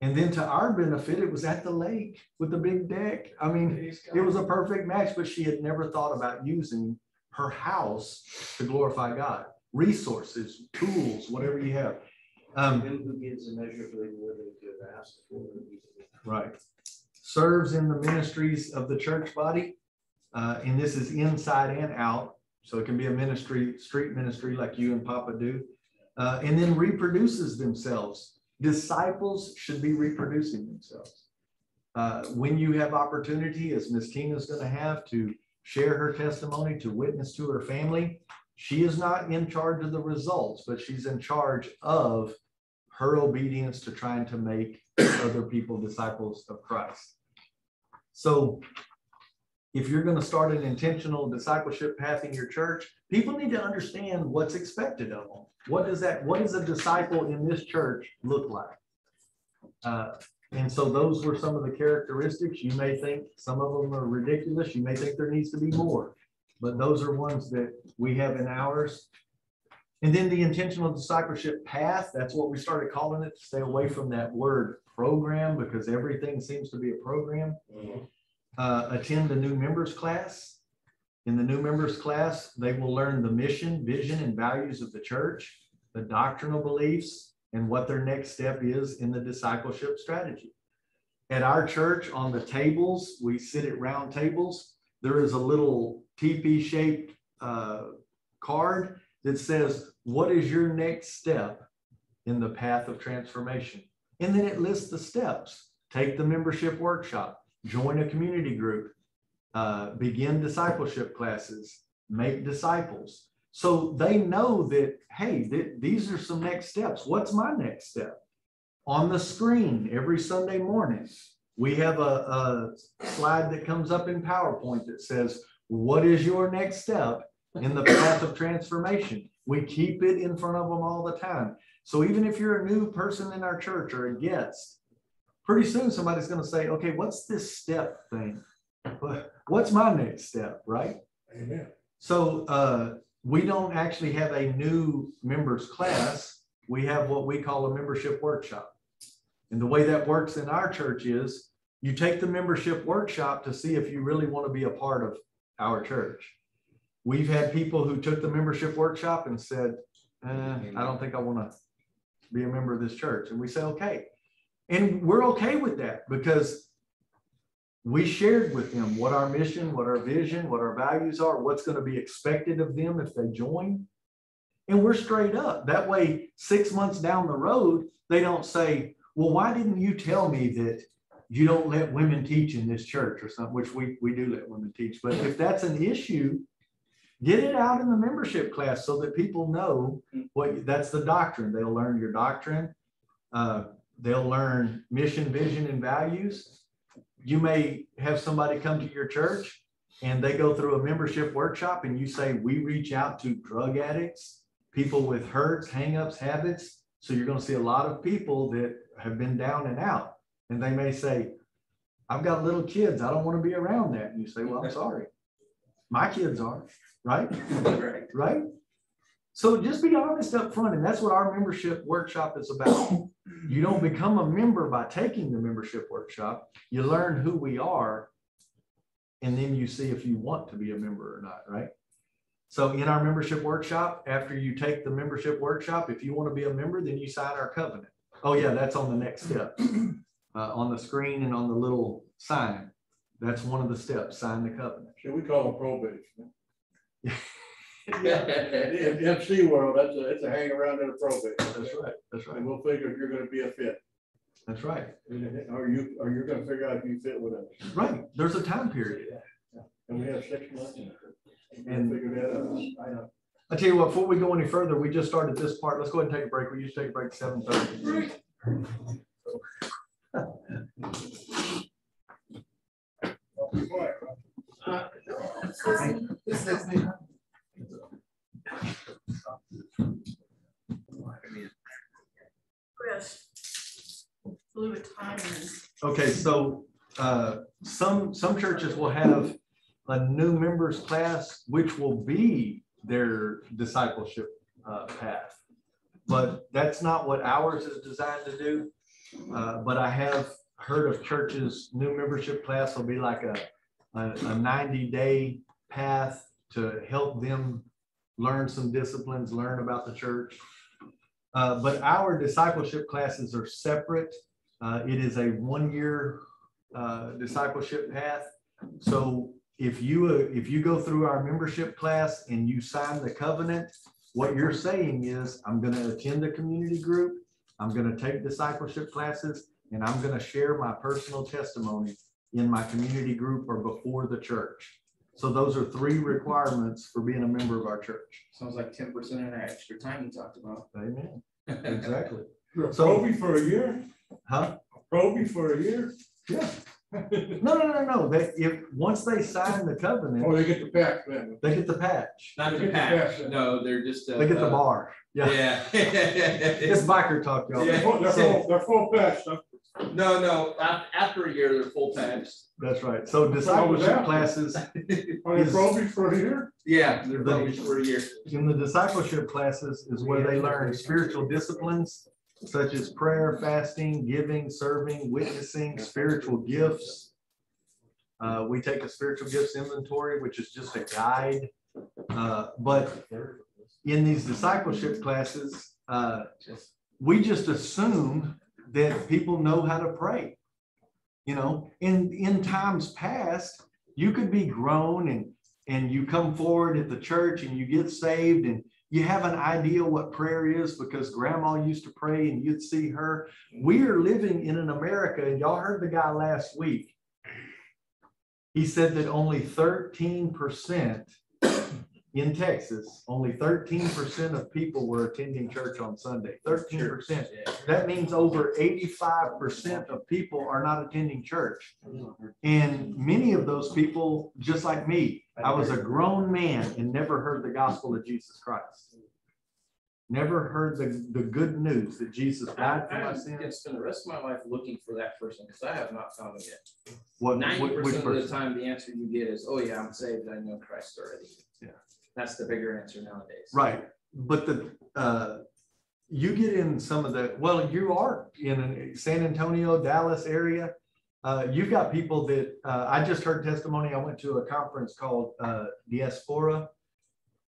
A: And then to our benefit, it was at the lake with the big deck. I mean, it was a perfect match, but she had never thought about using her house to glorify God. Resources, tools, whatever you have. Um,
F: who gives immeasurably more than you could have for.
A: Right. Serves in the ministries of the church body. Uh, and this is inside and out. So it can be a ministry, street ministry like you and Papa do. Uh, and then reproduces themselves. Disciples should be reproducing themselves. Uh, when you have opportunity, as Miss Tina's going to have to share her testimony, to witness to her family, she is not in charge of the results, but she's in charge of her obedience to trying to make other people disciples of Christ. So if you're going to start an intentional discipleship path in your church, people need to understand what's expected of them. What does that, what does a disciple in this church look like? Uh, and so those were some of the characteristics. You may think some of them are ridiculous. You may think there needs to be more, but those are ones that we have in ours. And then the intentional discipleship path, that's what we started calling it, to stay away from that word program because everything seems to be a program. Uh, attend the new members class. In the new members class, they will learn the mission, vision, and values of the church, the doctrinal beliefs, and what their next step is in the discipleship strategy. At our church, on the tables, we sit at round tables. There is a little TP-shaped uh, card that says, what is your next step in the path of transformation? And then it lists the steps. Take the membership workshop, join a community group, uh, begin discipleship classes, make disciples. So they know that, hey, th- these are some next steps. What's my next step? On the screen every Sunday morning, we have a, a slide that comes up in PowerPoint that says, what is your next step in the path of transformation? We keep it in front of them all the time. So even if you're a new person in our church or a guest, pretty soon somebody's going to say, okay, what's this step thing? What's my next step, right?
I: Amen.
A: So uh, we don't actually have a new members class. We have what we call a membership workshop. And the way that works in our church is you take the membership workshop to see if you really want to be a part of our church. We've had people who took the membership workshop and said, eh, I don't think I want to be a member of this church. And we say, okay. And we're okay with that because we shared with them what our mission, what our vision, what our values are, what's going to be expected of them if they join. And we're straight up. That way, six months down the road, they don't say, well, why didn't you tell me that you don't let women teach in this church or something, which we, we do let women teach. But if that's an issue, get it out in the membership class so that people know what, that's the doctrine. They'll learn your doctrine. Uh, they'll learn mission, vision, and values you may have somebody come to your church and they go through a membership workshop and you say, we reach out to drug addicts, people with hurts, hangups, habits. So you're going to see a lot of people that have been down and out. And they may say, I've got little kids. I don't want to be around that. And you say, well, I'm sorry. My kids are, right?
B: Right.
A: Right? So just be honest up front, And that's what our membership workshop is about. You don't become a member by taking the membership workshop. You learn who we are. And then you see if you want to be a member or not, right? So in our membership workshop, after you take the membership workshop, if you want to be a member, then you sign our covenant. Oh yeah, that's on the next step. Uh, on the screen and on the little sign. That's one of the steps, sign the covenant.
E: Should we call it probation?
A: Yeah,
E: In MC world, that's a, it's a hang around in a probate.
A: that's right. That's right.
E: And we'll figure if you're gonna be a fit.
A: That's right.
E: Or you, or you're gonna figure out if you fit with us.
A: Right. There's a time period.
E: And we have six months.
A: And-
E: And figure that out.
A: I tell you what, before we go any further, we just started this part. Let's go ahead and take a break. We used to take a break at seven thirty. Okay, so uh, some, some churches will have a new members class, which will be their discipleship uh, path. But that's not what ours is designed to do. Uh, But I have heard of churches, new membership class will be like a, a ninety day path to help them learn some disciplines, learn about the church. Uh, But our discipleship classes are separate. Uh, It is a one-year uh, discipleship path. So if you, uh, if you go through our membership class and you sign the covenant, what you're saying is, I'm going to attend a community group, I'm going to take discipleship classes, and I'm going to share my personal testimony in my community group or before the church. So those are three requirements for being a member of our church.
B: Sounds like ten percent of that extra time you talked about.
A: Amen. Exactly.
E: You're a
A: So-
E: probie for a year?
A: Huh?
E: Probie for a year?
A: Yeah. No, no, no, no. They, if, once they sign the covenant,
E: Oh,
A: covenant,
E: they get the patch then.
A: they get the patch.
B: Not the
E: Get the
B: patch,
E: patch.
B: no, they're just. uh,
A: They get the
B: uh,
A: bar. Yeah.
B: Yeah.
A: It's biker talk, y'all.
E: They're full, they're full, they're full patch, huh?
B: No, no, af- after a year, they're full times.
A: That's right. So discipleship
E: that?
A: classes,
E: Are they probably for a year?
B: Yeah, they're published for a year.
A: in the discipleship classes is where they learn spiritual disciplines such as prayer, fasting, giving, serving, witnessing, spiritual gifts. Uh, we take a spiritual gifts inventory, which is just a guide. Uh, but in these discipleship classes, uh, we just assume that people know how to pray. You know, in, in times past, you could be grown and, and you come forward at the church and you get saved and you have an idea what prayer is because grandma used to pray and you'd see her. We are living in an America, and y'all heard the guy last week. He said that only thirteen percent in Texas, only thirteen percent of people were attending church on Sunday. Thirteen percent. That means over eighty-five percent of people are not attending church. Mm-hmm. And many of those people, just like me, I was a grown man and never heard the gospel of Jesus Christ. Never heard the, the good news that Jesus died for my
B: I'm
A: sins.
B: gonna spend the rest of my life looking for that person, because I have not found it yet.
A: What,
B: Ninety
A: what- which
B: percent of the time, the answer you get is, oh yeah, I'm saved, I know Christ already.
A: Yeah.
B: That's the bigger answer nowadays.
A: Right, but the, uh, you get in some of the, well, you are in San Antonio, Dallas area. Uh, you've got people that, uh, I just heard testimony, I went to a conference called, uh, Diaspora.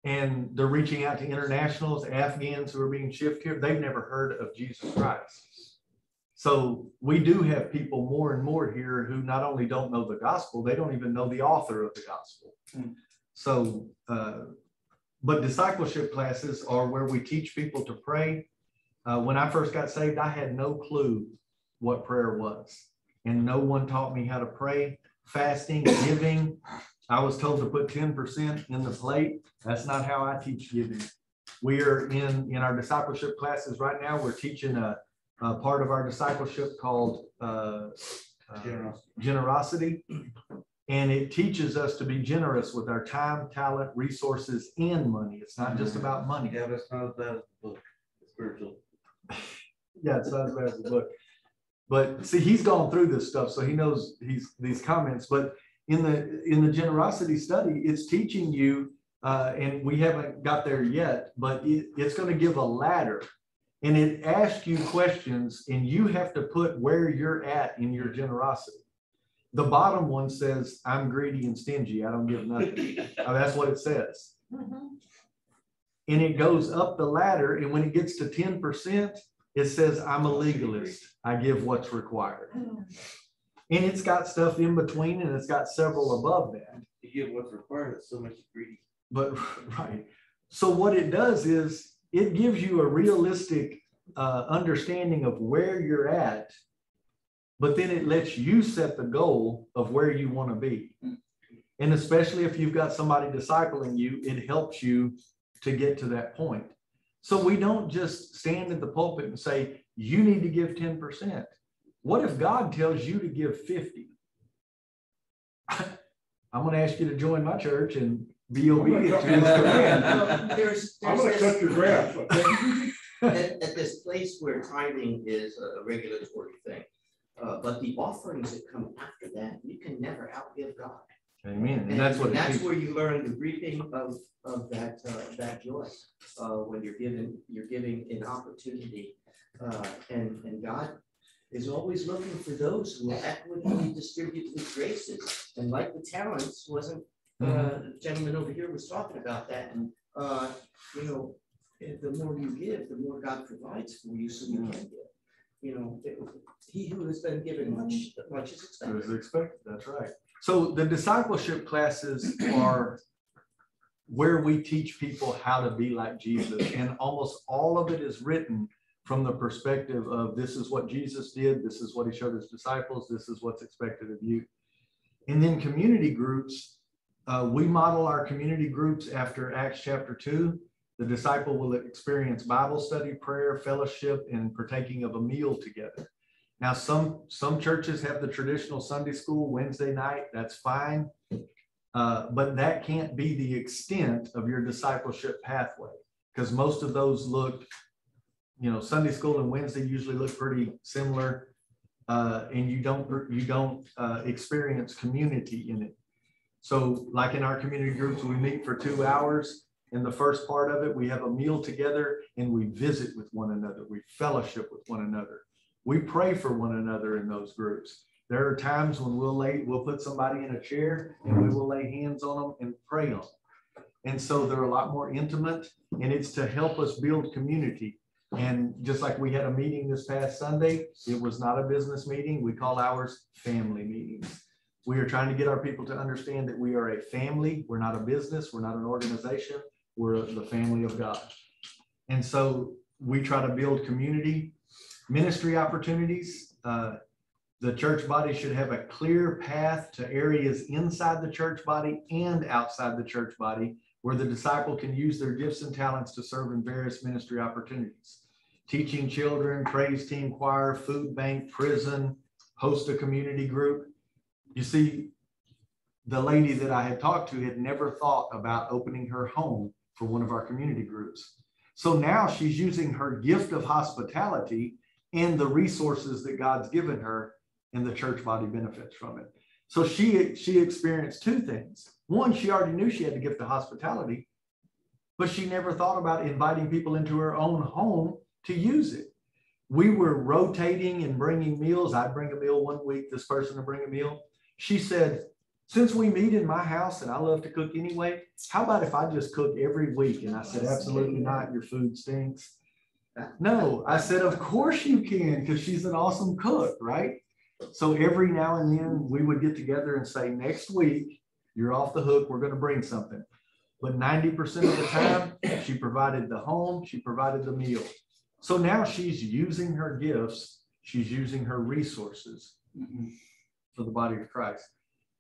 A: And they're reaching out to internationals, Afghans who are being shipped here, they've never heard of Jesus Christ. So we do have people more and more here who not only don't know the gospel, they don't even know the author of the gospel.
B: Hmm.
A: So, uh, but discipleship classes are where we teach people to pray. Uh, when I first got saved, I had no clue what prayer was. And no one taught me how to pray, fasting, giving. I was told to put ten percent in the plate. That's not how I teach giving. We are in, in our discipleship classes right now, we're teaching a, a part of our discipleship called, uh, uh, generosity. And it teaches us to be generous with our time, talent, resources, and money. It's not just about money.
D: Yeah, that's not as bad as the book, spiritual.
A: Yeah, it's not as bad as the book. But see, he's gone through this stuff, so he knows he's these comments. But in the in the generosity study, it's teaching you, uh, and we haven't got there yet, but it, it's going to give a ladder, and it asks you questions, and you have to put where you're at in your generosity. The bottom one says, "I'm greedy and stingy. I don't give nothing." Uh, that's what it says. And it goes up the ladder, and when it gets to ten percent, it says, I'm a legalist. I give what's required. And it's got stuff in between and it's got several above that.
D: You give what's required, it's so much greedy.
A: But, right. So what it does is it gives you a realistic uh, understanding of where you're at. But then it lets you set the goal of where you want to be. And especially if you've got somebody discipling you, it helps you to get to that point. So we don't just stand in the pulpit and say, you need to give 10%. What if God tells you to give 50? I'm going to ask you to join my church and be obedient to his command.
F: There's,
E: I'm gonna cut your grass.
F: at, at this place where tithing is a regulatory thing. Uh, but the offerings that come after that, you can never outgive God.
A: Amen. And that's what it
F: That's where you learn the reaping of, of that, uh, that joy. Uh, when you're given, you're giving an opportunity. Uh, and, and God is always looking for those who will equitably distribute his graces. And like the talents, wasn't,
A: Mm-hmm.
F: uh, the gentleman over here was talking about that. And, uh, you know, the more you give, the more God provides for you, so you can give. You know, it- he who has been given much, much is expected.
A: Expected, that's right. So the discipleship classes are where we teach people how to be like Jesus. And almost all of it is written from the perspective of this is what Jesus did, this is what he showed his disciples, this is what's expected of you. And then community groups, uh, we model our community groups after Acts chapter two. The disciple will experience Bible study, prayer, fellowship, and partaking of a meal together. Now, some, some churches have the traditional Sunday school Wednesday night, that's fine. Uh, but that can't be the extent of your discipleship pathway, because most of those look, you know, Sunday school and Wednesday usually look pretty similar. uh, and you don't, you don't, uh, experience community in it. So like in our community groups, we meet for two hours. In the first part of it, we have a meal together and we visit with one another. We fellowship with one another. We pray for one another in those groups. There are times when we'll lay, we'll put somebody in a chair and we will lay hands on them and pray on them. And so they're a lot more intimate and it's to help us build community. And just like we had a meeting this past Sunday, it was not a business meeting. We call ours family meetings. We are trying to get our people to understand that we are a family. We're not a business. We're not an organization. We're the family of God. And so we try to build community, ministry opportunities. Uh, the church body should have a clear path to areas inside the church body and outside the church body where the disciple can use their gifts and talents to serve in various ministry opportunities. Teaching children, praise team choir, food bank, prison, host a community group. You see, the lady that I had talked to had never thought about opening her home for one of our community groups. So now she's using her gift of hospitality and the resources that God's given her, and the church body benefits from it. So she she experienced two things. One, she already knew she had the gift of hospitality, but she never thought about inviting people into her own home to use it. We were rotating and bringing meals. I'd bring a meal one week, this person would bring a meal. She said, since we meet in my house and I love to cook anyway, how about if I just cook every week? And I said, absolutely not. Your food stinks. No, I said, of course you can, because she's an awesome cook, right? So every now and then we would get together and say, next week, you're off the hook. We're going to bring something. But 90% of the time, she provided the home, she provided the meal. So now she's using her gifts, she's using her resources mm-hmm. for the body of Christ.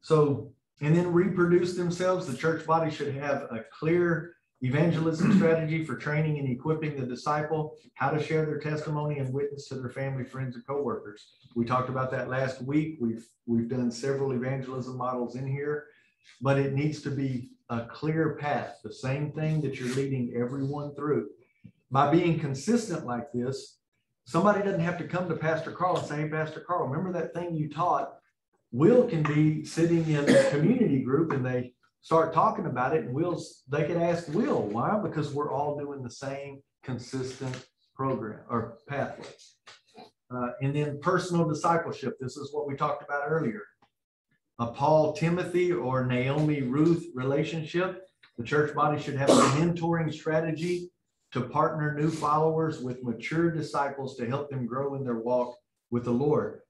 A: So, and then reproduce themselves. The church body should have a clear evangelism strategy for training and equipping the disciple, how to share their testimony and witness to their family, friends, and coworkers. We talked about that last week. We've we've done several evangelism models in here, but it needs to be a clear path, the same thing that you're leading everyone through. By being consistent like this, somebody doesn't have to come to Pastor Carl and say, Hey, Pastor Carl, remember that thing you taught? Will can be sitting in a community group and they start talking about it and Will's, they can ask Will, why? Because we're all doing the same consistent program or pathway. Uh, and then personal discipleship. This is what we talked about earlier. A Paul Timothy or Naomi Ruth relationship. The church body should have a mentoring strategy to partner new followers with mature disciples to help them grow in their walk with the Lord.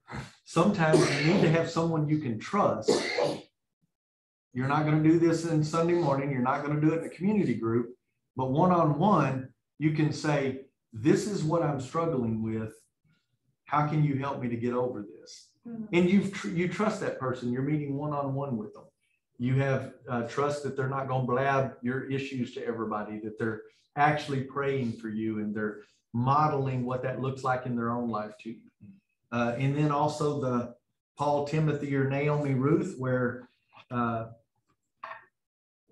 A: Sometimes you need to have someone you can trust. You're not going to do this in Sunday morning. You're not going to do it in a community group, but one on one, you can say, This is what I'm struggling with. How can you help me to get over this? And you you trust that person. You're meeting one on one with them. You have uh, trust that they're not going to blab your issues to everybody. That they're actually praying for you and they're modeling what that looks like in their own life to you. Uh, and then also the Paul Timothy or Naomi Ruth, where uh,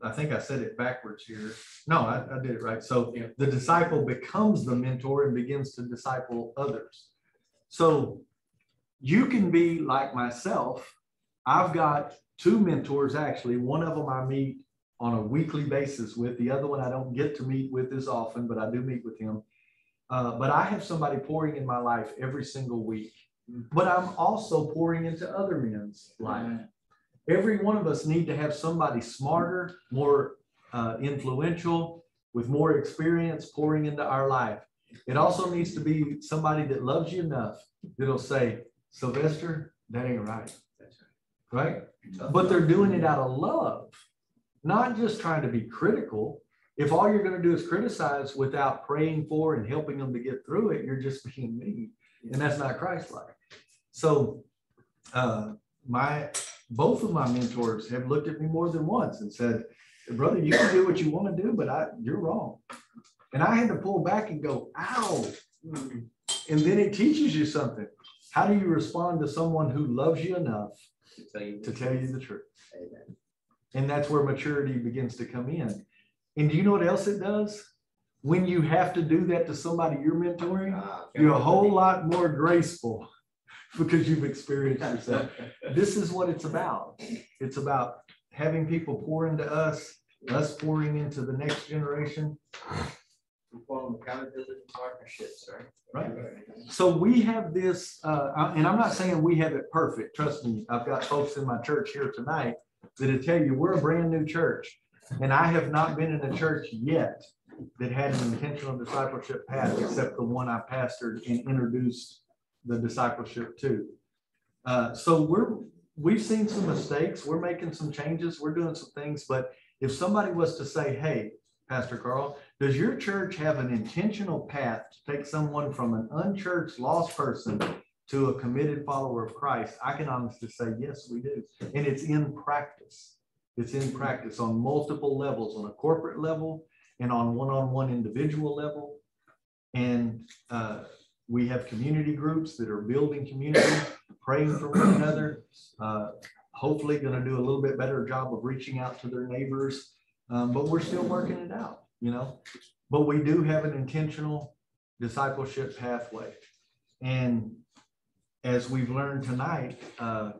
A: I think I said it backwards here. No, I, I did it right. So
B: Yeah.
A: the disciple becomes the mentor and begins to disciple others. So you can be like myself. I've got two mentors actually. One of them I meet on a weekly basis with. The other one I don't get to meet with as often, but I do meet with him. Uh, but I have somebody pouring in my life every single week. But I'm also pouring into other men's life. Every one of us need to have somebody smarter, more uh, influential, with more experience pouring into our life. It also needs to be somebody that loves you enough that'll say, Sylvester, that ain't right. Right? But they're doing it out of love, not just trying to be critical. If all you're going to do is criticize without praying for and helping them to get through it, you're just being mean. And that's not Christ like. So, uh, my both of my mentors have looked at me more than once and said, Brother, you can do what you want to do, but I, you're wrong. And I had to pull back and go, Ow. And then it teaches you something. How do you respond to someone who loves you enough
F: to tell you.
A: to tell you the truth?
F: Amen.
A: And that's where maturity begins to come in. And do you know what else it does? When you have to do that to somebody you're mentoring,
F: Ah,
A: you're a whole lot more graceful because you've experienced yourself. This is what it's about. It's about having people pour into us, us pouring into the next generation.
F: We form accountability partnerships, right?
A: Right. So we have this, uh, uh, and I'm not saying we have it perfect. Trust me, I've got folks in my church here tonight that'll tell you we're a brand new church. And I have not been in a church yet that had an intentional discipleship path except the one I pastored and introduced the discipleship too. Uh, so we're, we've seen some mistakes. We're making some changes. We're doing some things. But if somebody was to say, hey, Pastor Carl, does your church have an intentional path to take someone from an unchurched lost person to a committed follower of Christ? I can honestly say, yes, we do. And it's in practice. It's in practice on multiple levels, on a corporate level and on one-on-one individual level. And uh, we have community groups that are building community, praying for one another. Uh, hopefully going to do a little bit better job of reaching out to their neighbors. Um, but we're still working it out, you know. But we do have an intentional discipleship pathway. And as we've learned tonight, uh,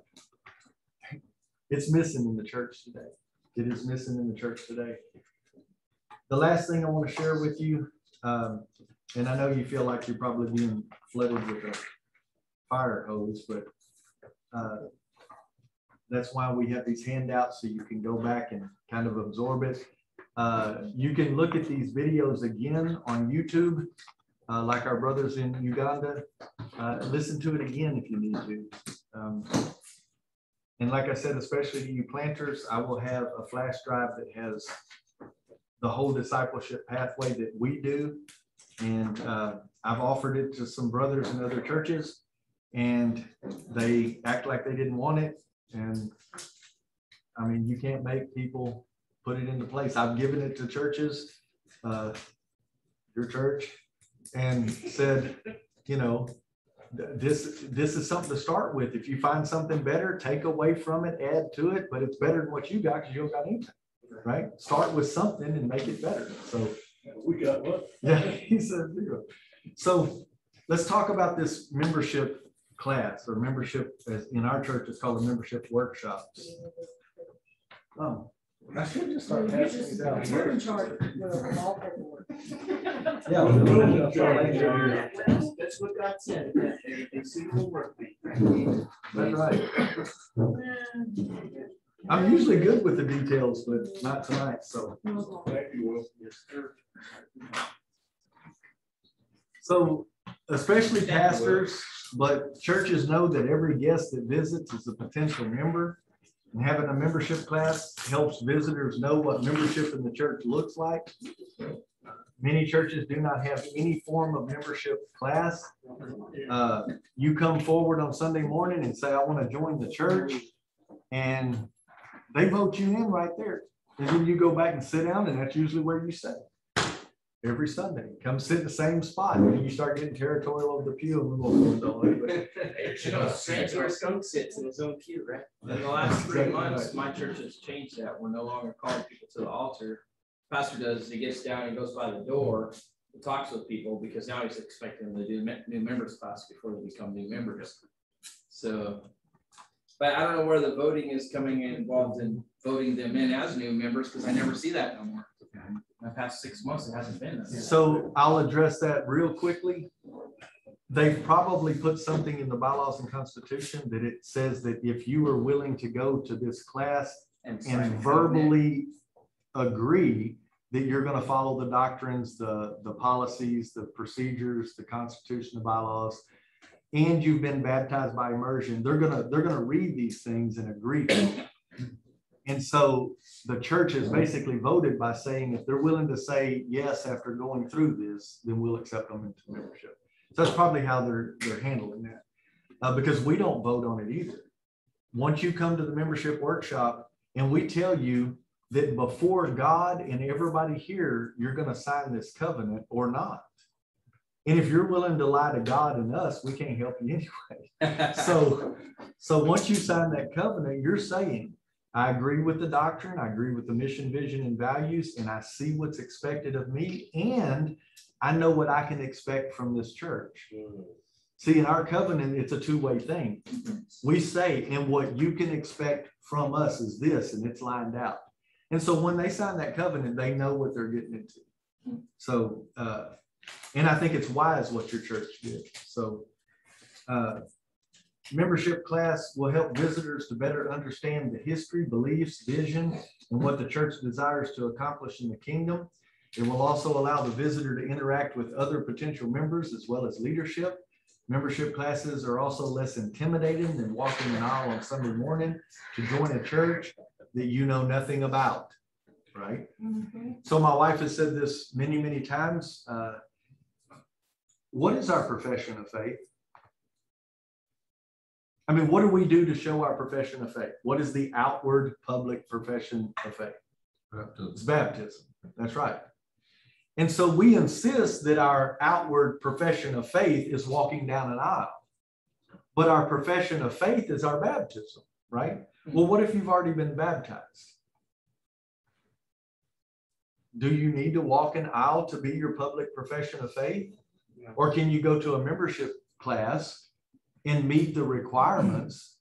A: it's missing in the church today. It is missing in the church today. The last thing I want to share with you, um, and I know you feel like you're probably being flooded with a fire hose, but uh, that's why we have these handouts so you can go back and kind of absorb it. Uh, you can look at these videos again on YouTube, uh, like our brothers in Uganda. Uh, listen to it again if you need to. Um, and like I said, especially to you planters, I will have a flash drive that has the whole discipleship pathway that we do. And uh, I've offered it to some brothers in other churches and they act like they didn't want it. And I mean, you can't make people put it into place. I've given it to churches, uh, your church, and said, you know, this, this is something to start with. If you find something better, take away from it, add to it, but it's better than what you got because you don't got anything, right? Start with something and make it better. So,
E: We got what?
A: yeah, he said zero. So let's talk about this membership class or membership as in our church, it's called a membership workshops. Oh, um, I should just start passing these out.
H: You're in charge of all paperwork.
A: Yeah. we'll start later here.
F: That's what God said, that a single work.
A: That's right. I'm usually good with the details, but not tonight, so.
E: Thank you, Will. Yes, sir.
A: So especially pastors, but churches know that every guest that visits is a potential member. And having a membership class helps visitors know what membership in the church looks like. Many churches do not have any form of membership class. Uh, You come forward on Sunday morning and say, I want to join the church. And they vote you in right there. And then you go back and sit down and that's usually where you sit every Sunday. Come sit in the same spot. And you start getting territorial over the pew. and we won't go into
F: You know, where skunk sits in his own pew, right?
B: In the last three
A: Exactly
B: months,
A: right.
B: my church has changed that. We're no longer calling people to the altar. Pastor does, he gets down, and goes by the door, and talks with people because now he's expecting them to do new members class before they become new members. So, but I don't know where the voting is coming in involved in voting them in as new members because I never see that no more. My past six months, it hasn't been.
A: So I'll address that real quickly. They've probably put something in the bylaws and constitution that it says that if you are willing to go to this class
B: And
A: and verbally agree that you're gonna follow the doctrines, the, the policies, the procedures, the constitution, the bylaws, and you've been baptized by immersion, they're gonna, they're gonna read these things and agree. And so the church has basically voted by saying if they're willing to say yes after going through this, then we'll accept them into membership. So that's probably how they're, they're handling that. Uh, because we don't vote on it either. Once you come to the membership workshop and we tell you that before God and everybody here, you're gonna sign this covenant or not. And if you're willing to lie to God and us, we can't help you anyway. So, so once you sign that covenant, you're saying, I agree with the doctrine, I agree with the mission, vision, and values, and I see what's expected of me, and I know what I can expect from this church. See, in our covenant, it's a two-way thing. We say, and what you can expect from us is this, and it's lined out. And so when they sign that covenant, they know what they're getting into. So, uh, and I think it's wise what your church did. So, uh, membership class will help visitors to better understand the history, beliefs, vision, and what the church desires to accomplish in the kingdom. It will also allow the visitor to interact with other potential members as well as leadership. Membership classes are also less intimidating than walking an aisle on Sunday morning to join a church that you know nothing about, right? So my wife has said this many, many times. uh, What is our profession of faith? I mean, what do we do to show our profession of faith? What is the outward public profession of faith? It's baptism. That's right. And so we insist that our outward profession of faith is walking down an aisle. But our profession of faith is our baptism, right? Well, what if you've already been baptized? Do you need to walk an aisle to be your public profession of faith? Or can you go to a membership class and meet the requirements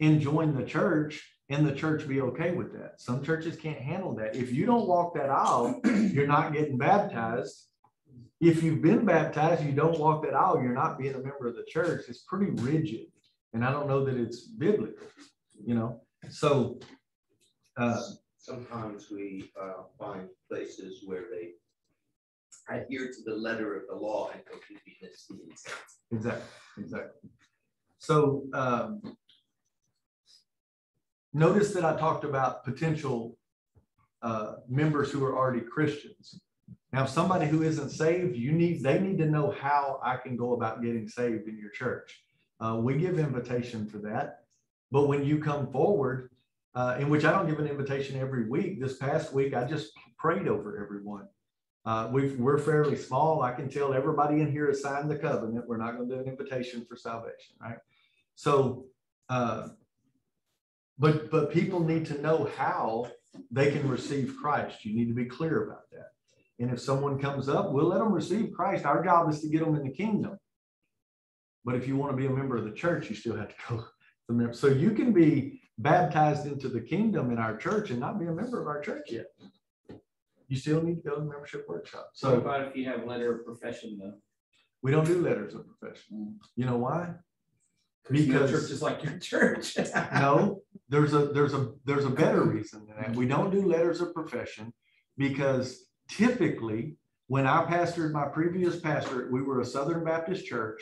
A: and join the church and the church be okay with that? Some churches can't handle that. If you don't walk that aisle, you're not getting baptized. If you've been baptized, you don't walk that aisle, you're not being a member of the church. It's pretty rigid. And I don't know that it's biblical, you know? So, uh,
F: Sometimes we uh, find places where they adhere to the letter of the law and completely miss the intent.
A: Exactly, exactly. So um, notice that I talked about potential uh, members who are already Christians. Now, somebody who isn't saved, you need, they need to know how I can go about getting saved in your church. Uh, we give invitation for that. But when you come forward, uh, in which I don't give an invitation every week, this past week, I just prayed over everyone. Uh, we've, we're fairly small. I can tell everybody in here has signed the covenant. We're not going to do an invitation for salvation, right? So, uh, but, but people need to know how they can receive Christ. You need to be clear about that. And if someone comes up, we'll let them receive Christ. Our job is to get them in the kingdom. But if you want to be a member of the church, you still have to go. So you can be baptized into the kingdom in our church and not be a member of our church yet. You still need to go to the membership workshop.
B: So
A: So
B: about if you have letter of profession though?
A: we don't do letters of profession. Mm. You know why? Because-
B: Church is like your church.
A: No, there's a, there's a, there's a better reason than that. We don't do letters of profession because typically, when I pastored my previous pastorate, we were a Southern Baptist church.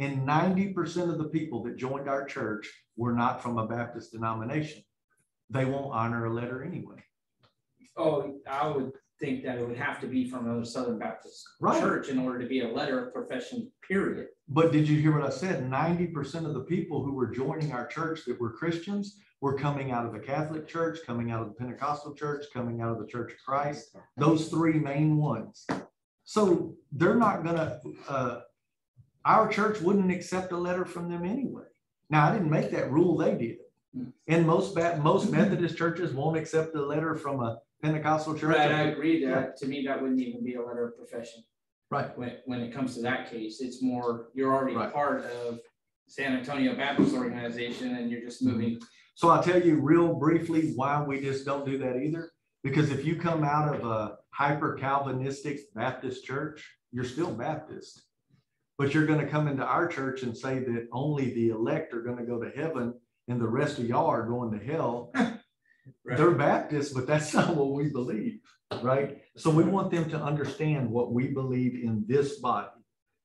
A: And ninety percent of the people that joined our church were not from a Baptist denomination. They won't honor a letter anyway.
B: Oh, I would think that it would have to be from a Southern Baptist
A: Right.
B: church in order to be a letter of profession, period.
A: But did you hear what I said? Ninety percent of the people who were joining our church that were Christians were coming out of the Catholic Church, coming out of the Pentecostal Church, coming out of the Church of Christ. Those three main ones. So they're not gonna, uh, our church wouldn't accept a letter from them anyway. Now, I didn't make that rule, they did. And most, most Methodist churches won't accept a letter from a Pentecostal church.
B: Right, I agree that, to me, that wouldn't even be a letter of profession.
A: Right.
B: When, when it comes to that case, it's more, you're already
A: Right.
B: part of San Antonio Baptist Organization and you're just mm-hmm. moving.
A: So I'll tell you real briefly why we just don't do that either. Because if you come out of a hyper Calvinistic Baptist church, you're still Baptist. But you're going to come into our church and say that only the elect are going to go to heaven and the rest of y'all are going to hell. They're Baptists, but that's not what we believe, right? So we want them to understand what we believe in this body.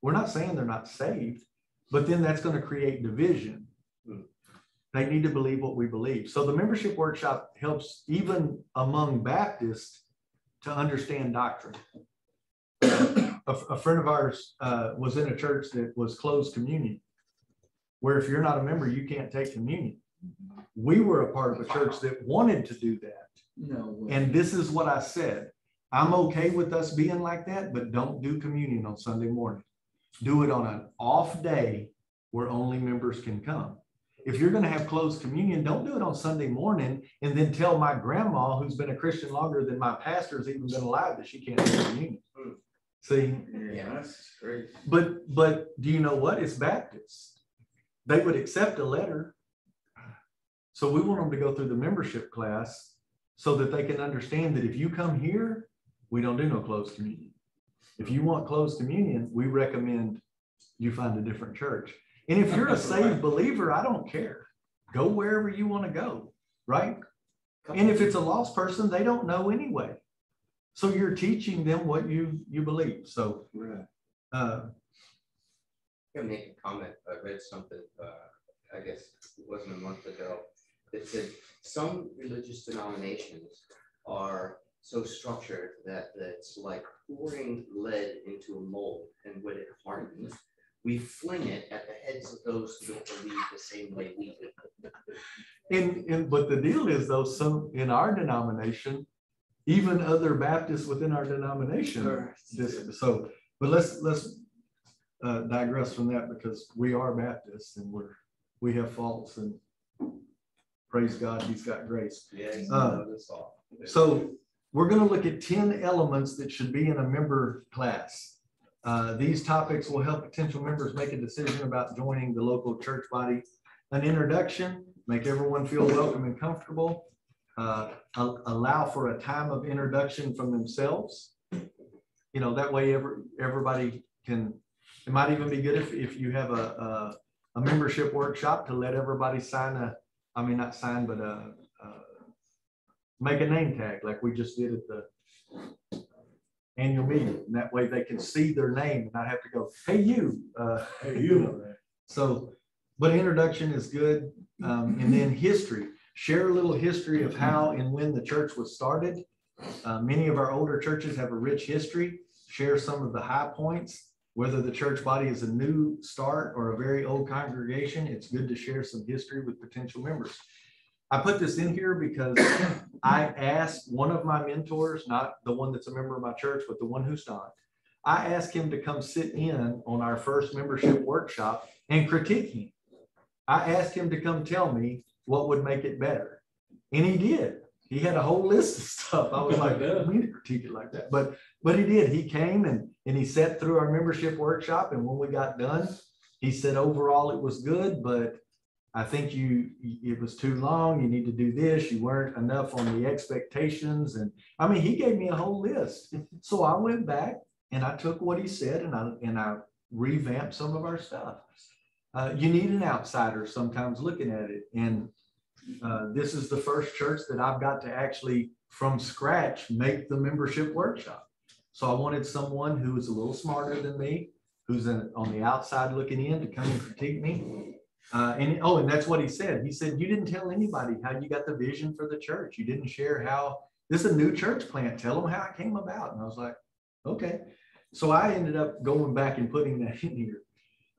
A: We're not saying they're not saved, but then that's going to create division. They need to believe what we believe. So the membership workshop helps even among Baptists to understand doctrine. A, a friend of ours uh, was in a church that was closed communion, where if you're not a member, you can't take communion. We were a part of a church that wanted to do that.
B: No. way.
A: And this is what I said. I'm okay with us being like that, but don't do communion on Sunday morning. Do it on an off day where only members can come. If you're going to have closed communion, don't do it on Sunday morning and then tell my grandma, who's been a Christian longer than my pastor's even been alive, that she can't do communion. See,
D: Yeah, that's great.
A: but, but do you know what? It's Baptist. They would accept a letter. So we want them to go through the membership class so that they can understand that if you come here, we don't do no closed communion. If you want closed communion, we recommend you find a different church. And if you're a saved believer, I don't care. Go wherever you want to go, right? And if it's a lost person, they don't know anyway. So you're teaching them what you, you believe. So,
D: Right.
A: uh,
F: I'm gonna make a comment. I read something, uh, I guess it wasn't a month ago. That said, some religious denominations are so structured that it's like pouring lead into a mold. And when it hardens, we fling it at the heads of those who don't believe the same way we do.
A: And, and, but the deal is though, some, in our denomination, even other Baptists within our denomination, this, so, but let's, let's uh, digress from that because we are Baptists and we're, we have faults and praise God, he's got grace.
F: Yes,
A: Uh,
F: that's all.
A: So we're gonna look at ten elements that should be in a member class. Uh, these topics will help potential members make a decision about joining the local church body. An introduction, make everyone feel welcome and comfortable. Uh, allow for a time of introduction from themselves. You know, that way every, everybody can, it might even be good if, if you have a, a, a membership workshop to let everybody sign a, I mean, not sign, but uh, uh, make a name tag like we just did at the annual meeting. And that way they can see their name and not have to go, hey, you. uh,
G: Hey, you.
A: So, but introduction is good. Um, and then history, share a little history of how and when the church was started. Uh, many of our older churches have a rich history. Share some of the high points. Whether the church body is a new start or a very old congregation, it's good to share some history with potential members. I put this in here because I asked one of my mentors, not the one that's a member of my church, but the one who's not. I asked him to come sit in on our first membership workshop and critique him. I asked him to come tell me what would make it better. And he did. He had a whole list of stuff. I was like, we need to critique it like that. But but he did. He came and and he sat through our membership workshop. And when we got done, he said overall it was good, but I think you it was too long. You need to do this. You weren't enough on the expectations. And I mean, he gave me a whole list. So I went back and I took what he said and I and I revamped some of our stuff. Uh, you need an outsider sometimes looking at it. And uh, this is the first church that I've got to actually from scratch make the membership workshop. So I wanted someone who was a little smarter than me, who's in- on the outside looking in to come and critique me. Uh, and oh, and that's what he said. He said, You didn't tell anybody how you got the vision for the church. You didn't share how this is a new church plant. Tell them how it came about. And I was like, Okay. So I ended up going back and putting that in here.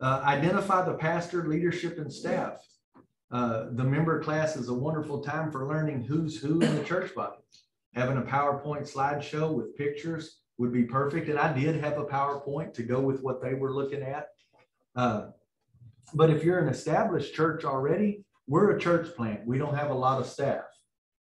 A: Uh, identify the pastor, leadership, and staff. Uh, the member class is a wonderful time for learning who's who in the church body. Having a PowerPoint slideshow with pictures would be perfect. And I did have a PowerPoint to go with what they were looking at. Uh, but if you're an established church already, we're a church plant. We don't have a lot of staff.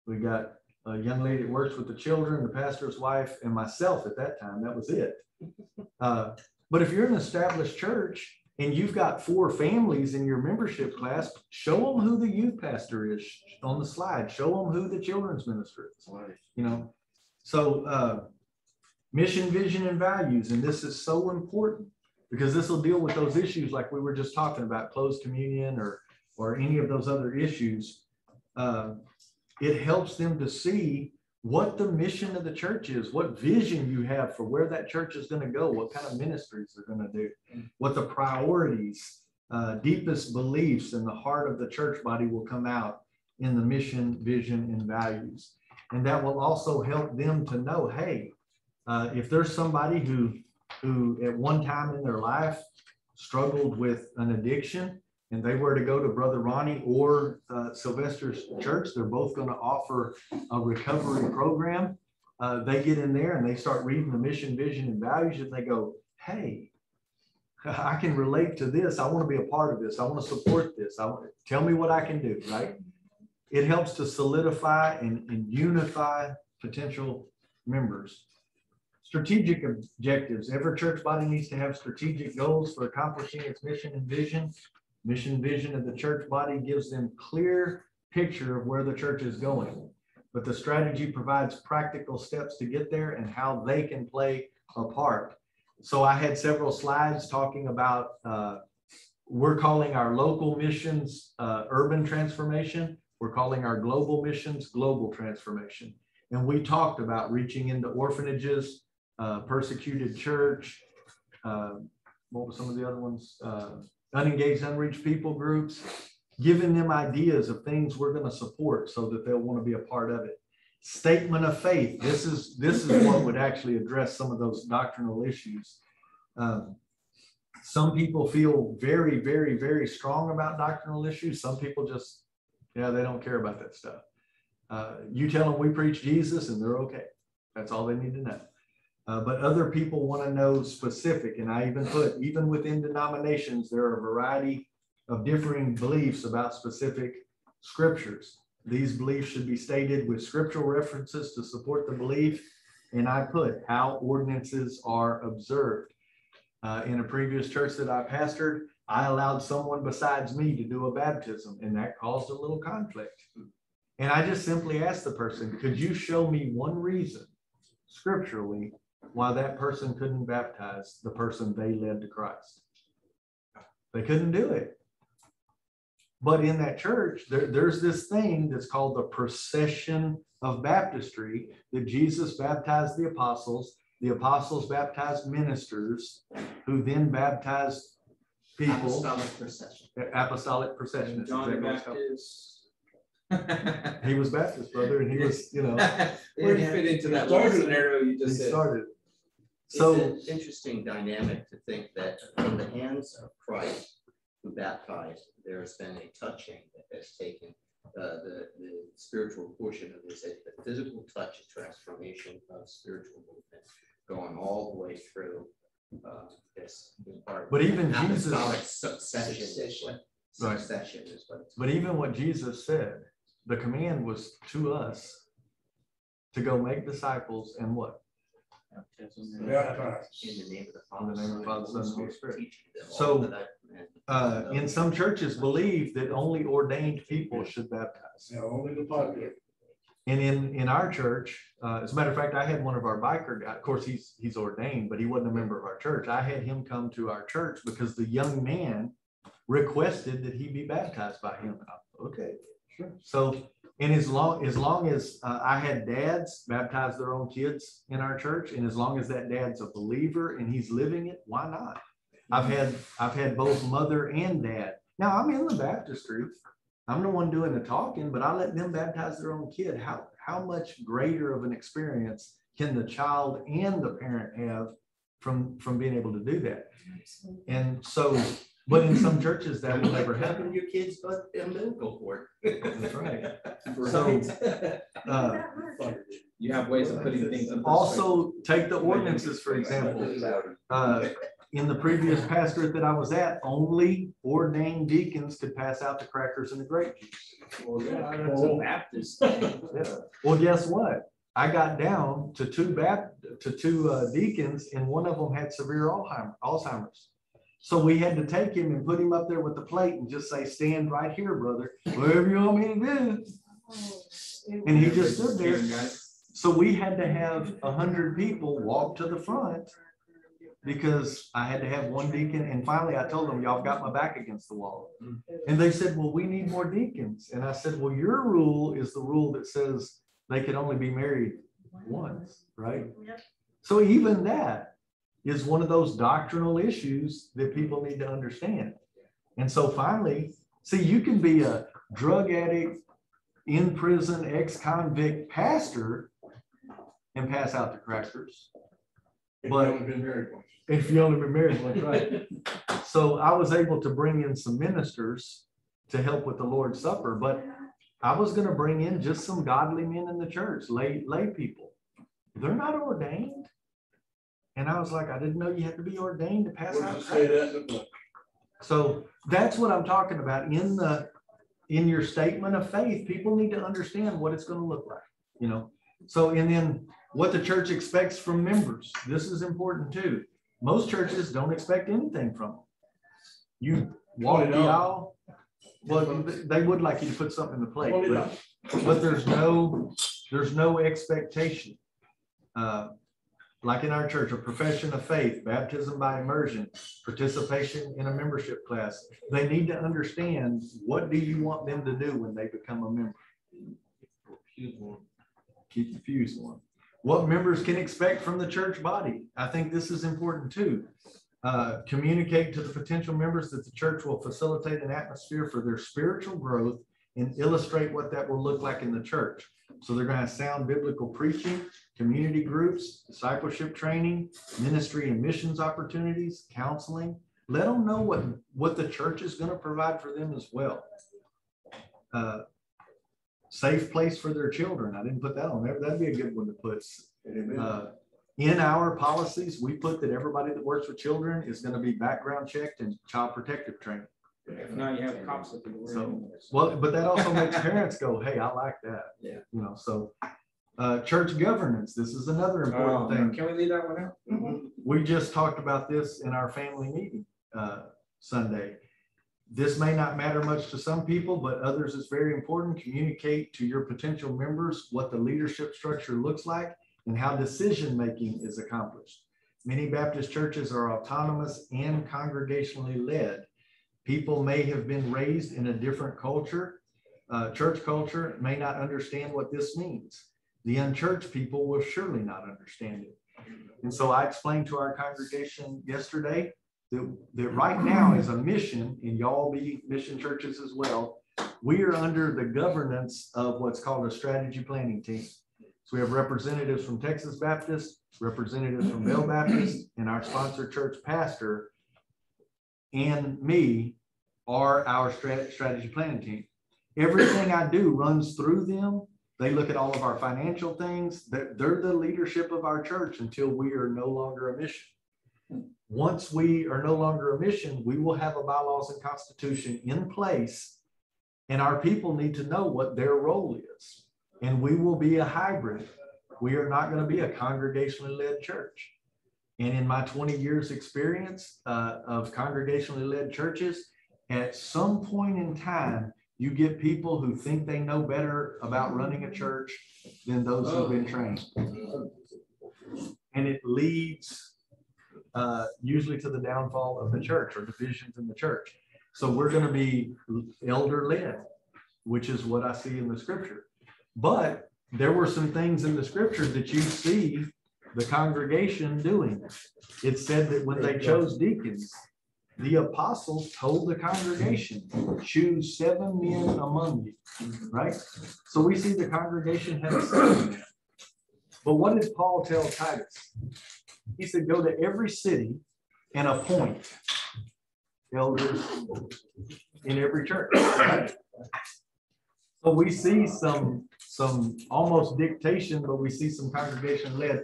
A: We got a young lady that works with the children, the pastor's wife, and myself at that time. That was it. Uh, but if you're an established church and you've got four families in your membership class, show them who the youth pastor is on the slide. Show them who the children's minister is. You know, so uh, mission, vision, and values, and this is so important because this will deal with those issues like we were just talking about, closed communion or or any of those other issues. Uh, it helps them to see what the mission of the church is, what vision you have for where that church is going to go, what kind of ministries they're going to do, what the priorities, uh, deepest beliefs in the heart of the church body will come out in the mission, vision, and values. And that will also help them to know, hey, uh, if there's somebody who who at one time in their life struggled with an addiction and they were to go to Brother Ronnie or uh, Sylvester's church, they're both going to offer a recovery program. Uh, they get in there and they start reading the mission, vision, and values, and they go, hey, I can relate to this. I want to be a part of this. I want to support this. I want, tell me what I can do, right? It helps to solidify and, and unify potential members. strategic objectives. Every church body needs to have strategic goals for accomplishing its mission and vision. Mission vision of the church body gives them clear picture of where the church is going. But the strategy provides practical steps to get there and how they can play a part. So I had several slides talking about, uh, we're calling our local missions, uh, urban transformation. We're calling our global missions, global transformation. And we talked about reaching into orphanages, uh, persecuted church, uh, what were some of the other ones? Unengaged, unreached people groups, giving them ideas of things we're going to support so that they'll want to be a part of it. Statement of faith. This is this is what would actually address some of those doctrinal issues. Um, some people feel very, very, very strong about doctrinal issues. Some people just, yeah, they don't care about that stuff. Uh, you tell them we preach Jesus and they're okay. That's all they need to know. Uh, but other people want to know specific, and I even put, even within denominations, there are a variety of differing beliefs about specific scriptures. These beliefs should be stated with scriptural references to support the belief. And I put how ordinances are observed. Uh, in a previous church that I pastored, I allowed someone besides me to do a baptism, and that caused a little conflict. And I just simply asked the person, could you show me one reason scripturally why that person couldn't baptize the person they led to Christ? They couldn't do it. But in that church, there, there's this thing that's called the procession of baptistry that Jesus baptized the apostles. The apostles baptized ministers who then baptized people.
F: Apostolic procession.
A: Apostolic procession.
B: John the
A: exactly what it's called.
B: Baptist.
A: He was Baptist, brother, and he was, you know,
B: Where do you fit into that little scenario you
A: he
B: just said?
A: started.
F: It's
A: So,
F: an interesting dynamic to think that from the hands of Christ who baptized, there has been a touching that has taken uh, the, the spiritual portion of this, the physical touch transformation of spiritual movement, going all the way through uh, this. part.
A: But even Jesus-
F: Apostolic Succession
A: Right.
F: succession is what it's.
A: but even what Jesus said, the command was to us to go make disciples and what?
I: Baptized.
F: In the name of the
A: In the name of the Father, Son, and Holy Spirit.
F: Teaching them all
A: So,
F: that I.
A: Uh, in some churches believe that only ordained people should baptize.
I: Yeah, only the popular.
A: And in, in our church, uh, as a matter of fact, I had one of our biker guys, of course, he's, he's ordained, but he wasn't a member of our church. I had him come to our church because the young man requested that he be baptized by him. And I, Okay, sure. So, and as long, as long as, uh, I had dads baptize their own kids in our church, and as long as that dad's a believer and he's living it, why not? I've had, I've had both mother and dad. Now, I'm in the baptistry. I'm the one doing the talking, but I let them baptize their own kid. How, how much greater of an experience can the child and the parent have from, from being able to do that? And so, but in some churches that will never happen.
F: Having your kids but umbilical cord.
A: That's right. So, uh,
B: You have ways of putting things in. perspective.
A: also take the ordinances, for example. Uh, in the previous pastorate that I was at, only ordained deacons could pass out the crackers and the grape juice.
B: Well, yeah, that's a Baptist.
A: Yeah. Well, guess what? I got down to two bap, to two uh, deacons and one of them had severe Alzheimer, Alzheimer's. So we had to take him and put him up there with the plate and just say, stand right here, brother, whatever you want me to do. And he just stood there. So we had to have a hundred people walk to the front because I had to have one deacon. And finally I told them, y'all got my back against the wall. Mm-hmm. And they said, well, we need more deacons. And I said, well, your rule is the rule that says they can only be married once, right? So even that is one of those doctrinal issues that people need to understand. And so finally, see, you can be a drug addict, in prison, ex-convict pastor and pass out the crackers. But-
I: Only been married once.
A: If you only been married once, right? So I was able to bring in some ministers to help with the Lord's Supper, but I was gonna bring in just some godly men in the church, lay, lay people. They're not ordained. And I was like, I didn't know you had to be ordained to pass out.
I: say that in the book?
A: So that's what I'm talking about in the, in your statement of faith, people need to understand what it's gonna look like, you know? So, and then what the church expects from members. This is important too. Most churches don't expect anything from them. You walk the aisle, well, they would like you to put something in the plate, but, but there's no, there's no expectation. Uh, Like in our church, a profession of faith, baptism by immersion, participation in a membership class. They need to understand, what do you want them to do when they become a member? Keep the fuse on. What members can expect from the church body. I think this is important too. Uh, communicate to the potential members that the church will facilitate an atmosphere for their spiritual growth and illustrate what that will look like in the church. So they're going to sound biblical preaching, community groups, discipleship training, ministry and missions opportunities, counseling. Let them know what, what the church is going to provide for them as well. Uh, safe place for their children. I didn't put that on there. That'd be a good one to put. Uh, in our policies, we put that everybody that works with children is going to be background checked and child protective training.
B: If not, you have cops looking. to
A: So. Well, but that also makes parents go, hey, I like that.
F: Yeah.
A: You know, so, uh, church governance, this is another
B: Oh,
A: important thing.
B: Can we leave that one out?
A: We just talked about this in our family meeting, uh, Sunday. This may not matter much to some people, but others it's very important. Communicate to your potential members what the leadership structure looks like and how decision-making is accomplished. Many Baptist churches are autonomous and congregationally led. People may have been raised in a different culture, uh, church culture, may not understand what this means. The unchurched people will surely not understand it. And so I explained to our congregation yesterday that, that right now is a mission, and y'all be mission churches as well. We are under the governance of what's called a strategy planning team. So we have representatives from Texas Baptist, representatives from Bell Baptist, and our sponsor church pastor and me are our strategy planning team. Everything I do runs through them. They look at all of our financial things. They're, they're the leadership of our church until we are no longer a mission. Once we are no longer a mission, we will have a bylaws and constitution in place. And our people need to know what their role is. And we will be a hybrid. We are not going to be a congregationally led church. And in my 20 years experience uh, of congregationally led churches, at some point in time, you get people who think they know better about running a church than those who've been trained. And it leads uh, usually to the downfall of the church or divisions in the church. So we're going to be elder led, which is what I see in the scripture. But there were some things in the scripture that you see the congregation doing. It said that when they chose deacons, the apostles told the congregation, choose seven men among you, right? So we see the congregation had in that. But what did Paul tell Titus? He said, go to every city and appoint elders in every church. right? So we see some, some almost dictation, but we see some congregation led.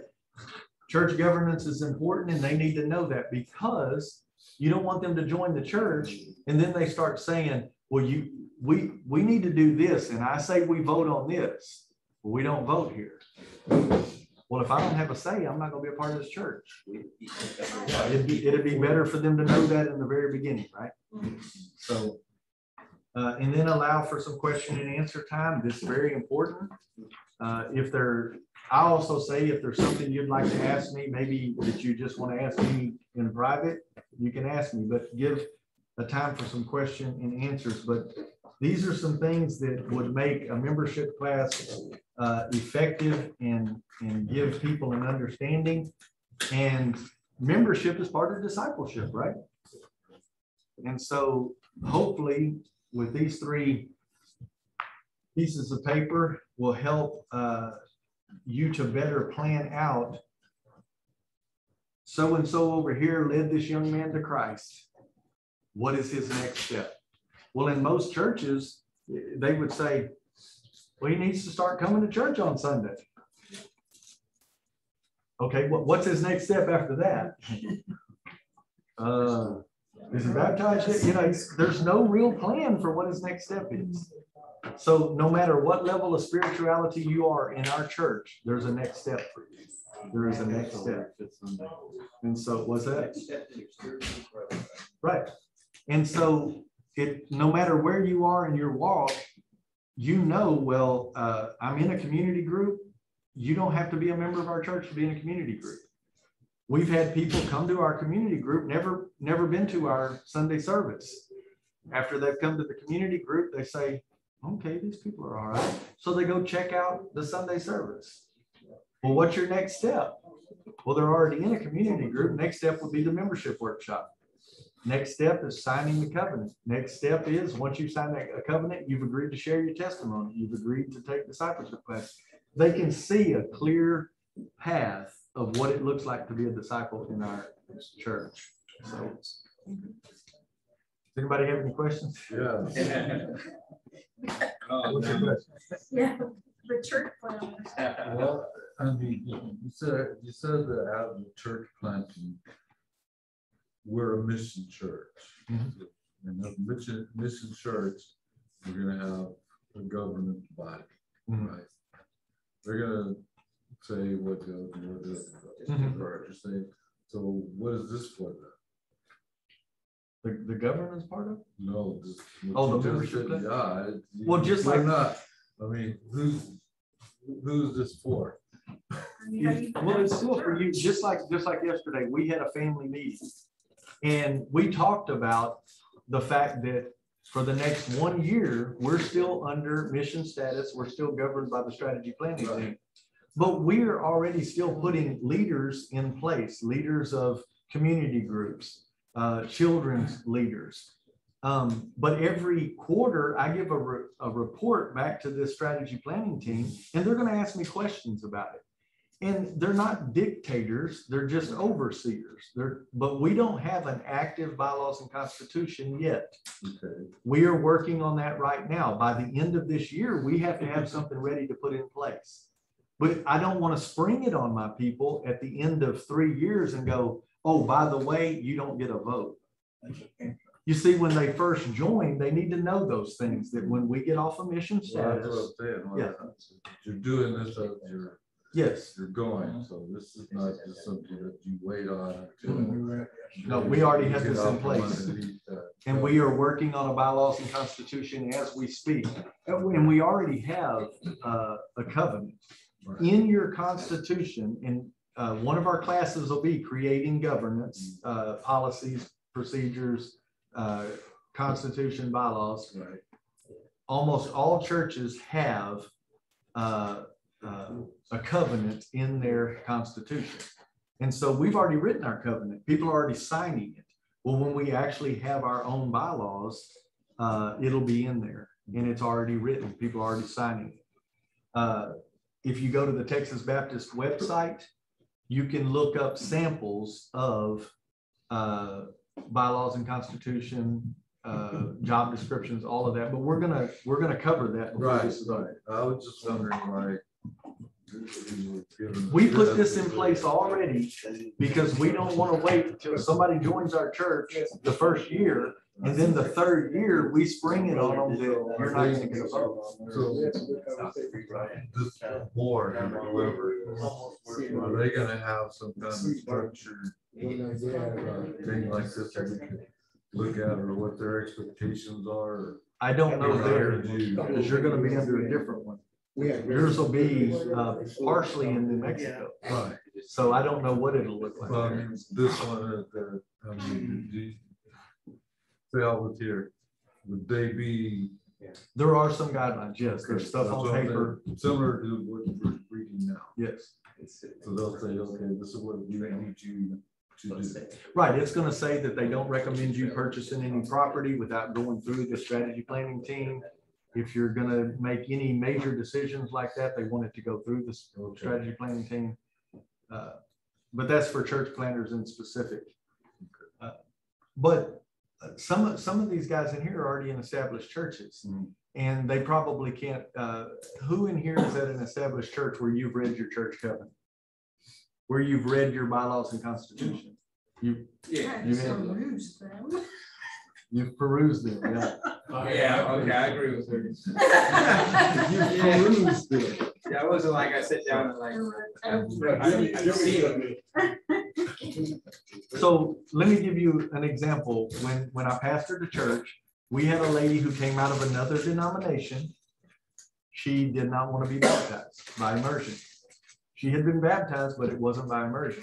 A: Church governance is important and they need to know that because you don't want them to join the church and then they start saying, well, you, we, we need to do this. And I say we vote on this. We don't vote here. Well, if I don't have a say, I'm not gonna be a part of this church. It'd be, it'd be better for them to know that in the very beginning, right? So, uh, and then allow for some question and answer time. This is very important. Uh, if there, I also say if there's something you'd like to ask me, maybe that you just want to ask me in private, you can ask me, but give a time for some question and answers. But these are some things that would make a membership class uh, effective and, and give people an understanding. And membership is part of discipleship, right? And so hopefully with these three pieces of paper will help uh, you to better plan out. So-and-so over here led this young man to Christ. What is his next step? Well, in most churches, they would say, well, he needs to start coming to church on Sunday. Okay, what, what's his next step after that? Uh, is he baptized? You know, there's no real plan for what his next step is. So no matter what level of spirituality you are in our church, there's a next step for you. There is a next step. And so was that? Right. And so it, no matter where you are in your walk, you know, well, uh, I'm in a community group. You don't have to be a member of our church to be in a community group. We've had people come to our community group, never, never been to our Sunday service. After they've come to the community group, they say, okay, these people are all right. So they go check out the Sunday service. Well, what's your next step? Well, they're already in a community group. Next step would be the membership workshop. Next step is signing the covenant. Next step is, once you sign that a covenant, you've agreed to share your testimony. You've agreed to take discipleship class. They can see a clear path of what it looks like to be a disciple in our church. So. Does anybody have any questions?
G: Yeah.
A: What's your?
H: Yeah, the church planners.
G: Well, I mean, you said, you said that out of the church planting, we're a mission church.
A: Mhm.
G: And a mission, mission church, we're gonna have a government body,
A: Mhm.
G: right? They're gonna say what the, what
A: Mhm.
G: the, or just say, so what is this for then?
A: The, the governance part of it?
G: No, this.
A: Oh,
G: you
A: the
G: just
A: membership
G: said. Yeah. it- you-
A: Well, just like-
G: Not, I mean, who's, who's this for?
H: I mean, how do you
A: Well, it's still for you, just like, just like yesterday, we had a family meeting. And we talked about the fact that for the next one year, we're still under mission status. We're still governed by the strategy planning team. But we're already still putting leaders in place, leaders of community groups, uh, children's leaders. Um, but every quarter, I give a, re- a report back to this strategy planning team, and they're gonna ask me questions about it. And they're not dictators, they're just overseers. They're, but we don't have an active bylaws and constitution yet.
G: Okay,
A: We are working on that right now. By the end of this year, we have to have something ready to put in place. But I don't want to spring it on my people at the end of three years and go, oh, by the way, you don't get a vote. You see, when they first join, they need to know those things, that when we get off a mission
G: well, that's what
A: status,
G: I'm saying.
A: Yeah.
G: You're doing this as you're,
A: yes,
G: you're going, so this is not just something that you wait on. until-.
A: No, we already have this in place. And we are working on a bylaws and constitution as we speak. And we already have uh, a covenant. In your constitution, and uh, one of our classes will be creating governance, uh, policies, procedures, uh, constitution, bylaws.
G: Right.
A: Almost all churches have uh, uh, a covenant in their constitution. And so we've already written our covenant. People are already signing it. Well, when we actually have our own bylaws, uh, it'll be in there and it's already written. People are already signing it. Uh, if you go to the Texas Baptist website, you can look up samples of uh, bylaws and constitution, uh, job descriptions, all of that. But we're gonna, we're gonna cover that. before
G: Right,
A: this is over.
G: right. I was just wondering why. you were given-
A: We put this in place already because we don't want to wait until somebody joins our church the first year. And then the third year, we spring it on them that you're not gonna get a vote.
G: So
I: That's a good conversation.
G: this board, or whoever, are they gonna have some kind of structure, uh, thing like this that we can look at, or what their expectations are?
A: I don't know there,
G: Do you-
A: because you're gonna be under a different one.
I: We have.
A: Yours will be uh, partially in New Mexico.
G: Right,
A: So I don't know what it'll look
G: well, I
A: like.
G: mean, this one, uh, the, I mean, do you- was would they be?
A: There are some guidelines, yes, there's stuff
G: That's
A: on
G: what I'm
A: paper,
G: saying, Similar to what we're reading now,
A: yes.
G: so they'll say, okay, this is what we need you to do.
A: Right, it's gonna say that they don't recommend you purchasing any property without going through the strategy planning team. If you're gonna make any major decisions like that, they want it to go through the
G: Okay.
A: strategy planning team. Uh, But that's for church planners in specific. Uh, But some, of some of these guys in here are already in established churches.
G: Mhm.
A: And they probably can't, uh, who in here is at an established church where you've read your church covenant? Where you've read your bylaws and constitution? You
B: yeah,
A: you have
H: don't them.
A: You've perused them, yeah.
B: Yeah, okay, I agree with her.
A: You've perused them.
B: Yeah, it wasn't like I sit down and like.
E: Yeah,
B: I-
E: Jimmy-
B: I
E: Jimmy
B: see
E: told
B: it.
E: me.
A: So let me give you an example. When, when I pastored a church, we had a lady who came out of another denomination. She did not want to be baptized by immersion. She had been baptized, but it wasn't by immersion.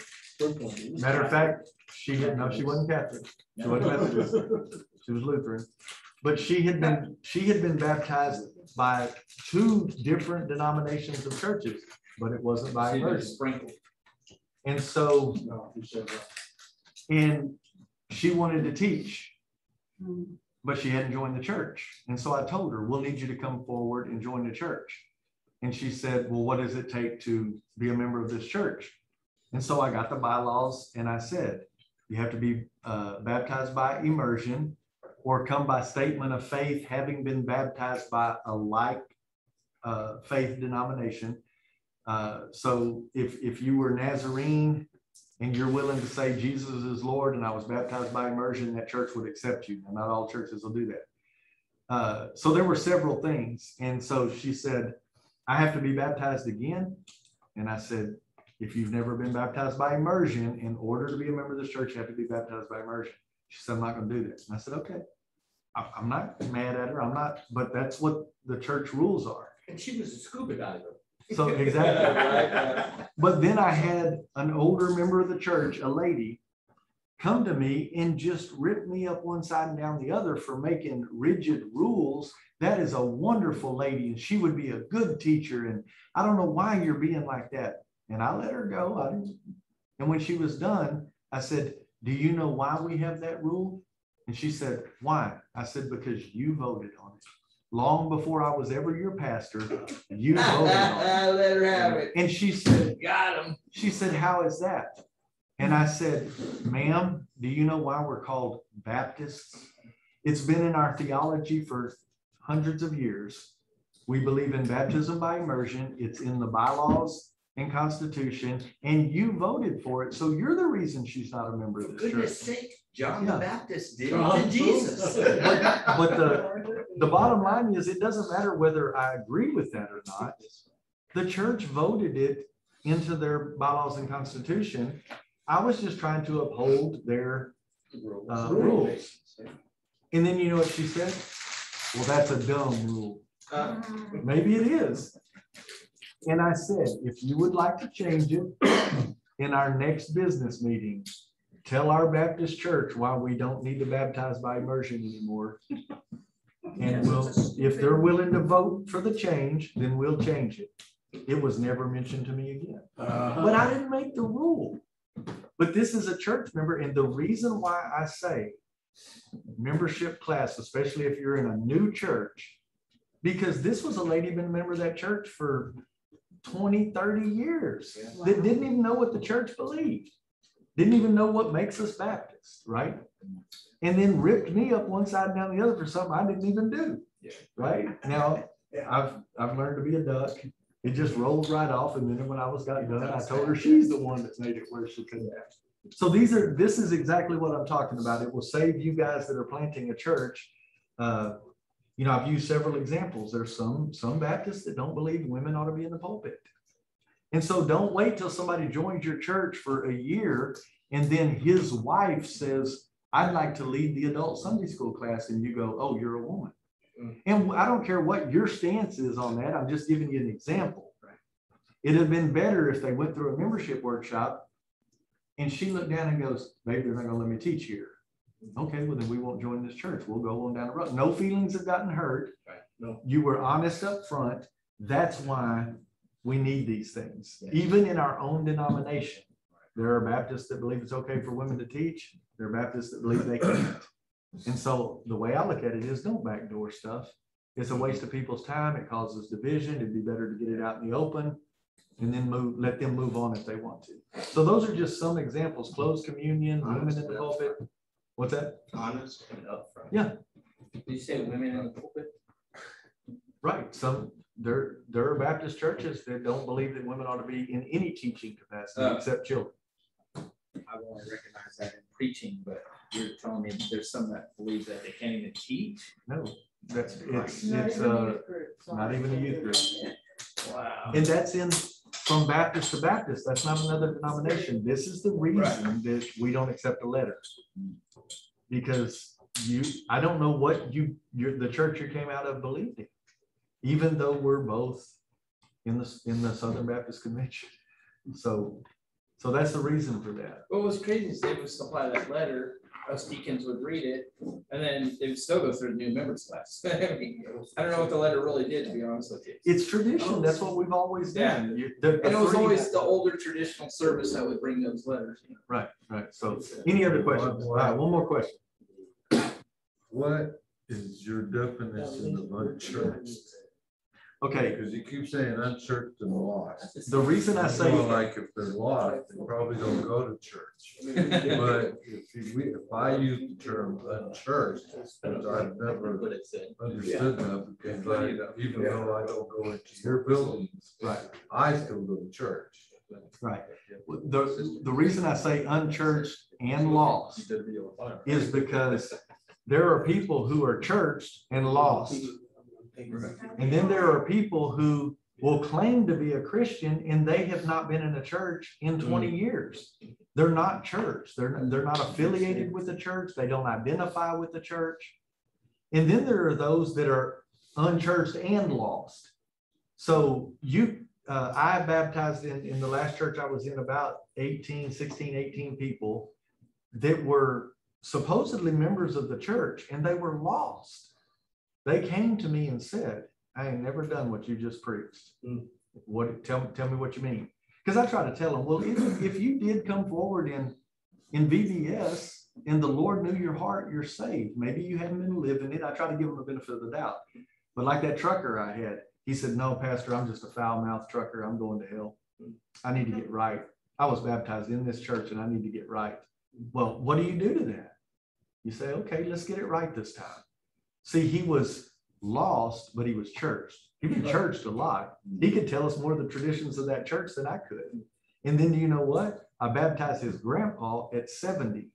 A: Matter of fact, she had, no, she wasn't Catholic. She wasn't Methodist. She was Lutheran. But she had been, she had been baptized by two different denominations of churches, but it wasn't by immersion.
B: sprinkle.
A: And so and she wanted to teach, but she hadn't joined the church. And so I told her, we'll need you to come forward and join the church. And she said, well, what does it take to be a member of this church? And so I got the bylaws and I said, you have to be uh, baptized by immersion or come by statement of faith, having been baptized by a like uh, faith denomination. Uh, So if, if you were Nazarene and you're willing to say Jesus is Lord and I was baptized by immersion, that church would accept you. And not all churches will do that. Uh, so there were several things. And so she said, I have to be baptized again. And I said, if you've never been baptized by immersion, in order to be a member of this church, you have to be baptized by immersion. She said, I'm not going to do that. And I said, okay. I'm not mad at her. I'm not, but that's what the church rules are.
F: And she was a scuba diver.
A: So exactly. But then I had an older member of the church, a lady, come to me and just rip me up one side and down the other for making rigid rules. That is a wonderful lady and she would be a good teacher. And I don't know why you're being like that. And I let her go. I didn't. And when she was done, I said, Do you know why we have that rule? And she said, Why? I said, Because you voted on it. Long before I was ever your pastor, you voted on it.
F: Let her have it.
A: And she said,
F: Got him.
A: she said, how is that? And I said, ma'am, do you know why we're called Baptists? It's been in our theology for hundreds of years. We believe in baptism by immersion. It's in the bylaws and constitution, and you voted for it. So you're the reason she's not a member of this
F: goodness
A: church.
F: sake, John the
A: Yeah.
F: Baptist did
E: John
F: to Jesus.
A: But but the, the bottom line is, it doesn't matter whether I agree with that or not. The church voted it into their bylaws and constitution. I was just trying to uphold their uh, rules. And then you know what she said? Well, that's a dumb rule.
B: uh,
A: Maybe it is. And I said, if you would like to change it in our next business meeting, tell our Baptist church why we don't need to baptize by immersion anymore. And we'll, if they're willing to vote for the change, then we'll change it. It was never mentioned to me again.
E: Uh-huh.
A: But I didn't make the rule. But this is a church member, and the reason why I say membership class, especially if you're in a new church, because this was a lady been a member of that church for 20, 30 years that didn't even know what the church believed. Didn't even know what makes us Baptists, right? And then ripped me up one side and down the other for something I didn't even do.
B: Yeah.
A: Right? Now, I've, I've learned to be a duck. It just rolled right off. And then when I was got done, I told her she's the one that made it where she couldn't. So these are, this is exactly what I'm talking about. It will save you guys that are planting a church. Uh, You know, I've used several examples. There's some, some Baptists that don't believe women ought to be in the pulpit. And so don't wait till somebody joins your church for a year and then his wife says, I'd like to lead the adult Sunday school class. And you go, oh, you're a woman. Mm-hmm. And I don't care what your stance is on that. I'm just giving you an example. It'd have been better if they went through a membership workshop and she looked down and goes, babe, they're not gonna let me teach here. Mm-hmm. Okay, well then we won't join this church. We'll go on down the road. No feelings have gotten hurt.
B: Right.
E: No.
A: You were honest up front. That's why we need these things,
F: Yes.
A: even in our own denomination. There are Baptists that believe it's okay for women to teach. There are Baptists that believe they can't. And so the way I look at it is don't backdoor stuff. It's a waste of people's time. It causes division. It'd be better to get it out in the open and then move, let them move on if they want to. So those are just some examples, closed communion, women in the pulpit. What's that?
F: Honest and upfront.
A: Yeah.
B: Did you say women in the pulpit?
A: Right. Some, there, there are Baptist churches that don't believe that women ought to be in any teaching capacity
B: Uh.
A: except children.
B: I've only recognized that in preaching, but you're telling me there's some that believe that they can't even teach.
A: No, that's, it's,
H: Not
A: it's,
H: even a
A: uh,
H: youth group,
A: not even a youth group.
B: Wow.
A: And that's in, from Baptist to Baptist, that's not another denomination. This is the reason that we don't accept a letter. Because you, I don't know what you, your, the church you came out of believed in. Even though we're both in the, in the Southern Baptist Convention. So, so that's the reason for that.
B: What was crazy is they would supply that letter, us deacons would read it, and then they would still go through the new members class. I mean, I don't know what the letter really did, to be honest with you.
A: It's tradition. That's what we've always done. You- the- the
B: And it was
A: three-
B: always the older traditional service that would bring those letters. you know.
A: Right, right. So any other questions? All right, one more question.
G: What is your definition of unchurched?
A: Okay,
G: Because you keep saying unchurched and lost.
A: the reason I say.
G: Well, Like if they're lost, they probably don't go to church. But if you, we- if I use the term unchurched, which I've never
F: What it said.
G: understood that, because I, even though I don't go into your buildings,
A: Right.
G: I still go to church.
A: Right. The, the reason I say unchurched and lost is because there are people who are churched and lost. And then there are people who will claim to be a Christian and they have not been in a church in twenty years. They're not church. They're, they're not affiliated with the church. They don't identify with the church. And then there are those that are unchurched and lost. So you, uh, I baptized in, in the last church I was in about 18, 16, 18 people that were supposedly members of the church and they were lost. They came to me and said, I ain't never done what you just preached. Hmm. What, tell, tell me what you mean. Because I try to tell them, well, if, if you did come forward in, in VBS and the Lord knew your heart, you're saved. Maybe you haven't been living it. I try to give them the benefit of the doubt. But like that trucker I had, he said, no, pastor, I'm just a foul mouthed trucker. I'm going to hell. I need to get right. I was baptized in this church and I need to get right. Well, what do you do to that? You say, okay, let's get it right this time. See, he was lost, but he was churched. He'd been churched a lot. Mm-hmm. He could tell us more of the traditions of that church than I could. And then do you know what? I baptized his grandpa at 70,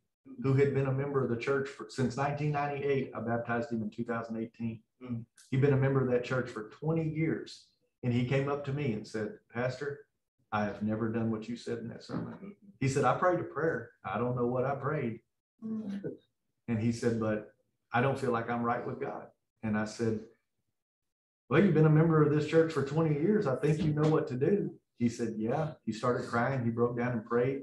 A: who had been a member of the church for, since 1998. I baptized him in 2018. Mm-hmm. He'd been a member of that church for 20 years. And he came up to me and said, Pastor, I have never done what you said in that sermon. Mm-hmm. He said, I prayed a prayer. I don't know what I prayed. And he said, but I don't feel like I'm right with God. And I said, well, you've been a member of this church for 20 years. I think you know what to do. He said, yeah. He started crying. He broke down and prayed,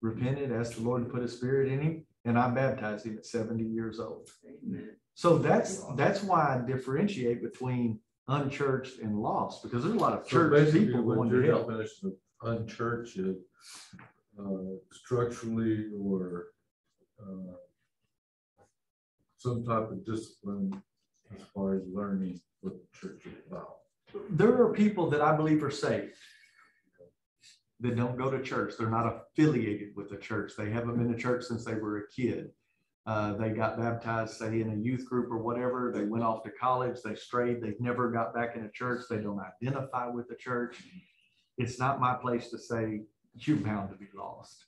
A: repented, asked the Lord to put his spirit in him. And I baptized him at 70 years old. So that's, that's why I differentiate between unchurched and lost, because there's a lot of church
G: basically,
A: people
G: what
A: going
G: your
A: to hell.
G: definition of unchurched is uh, structurally or uh, some type of discipline as far as learning what the church is about.
A: There are people that I believe are saved that don't go to church. They're not affiliated with the church. They haven't been to church since they were a kid. Uh, they got baptized, say, in a youth group or whatever. They went off to college. They strayed. They've never got back in a church. They don't identify with the church. It's not my place to say you're bound to be lost.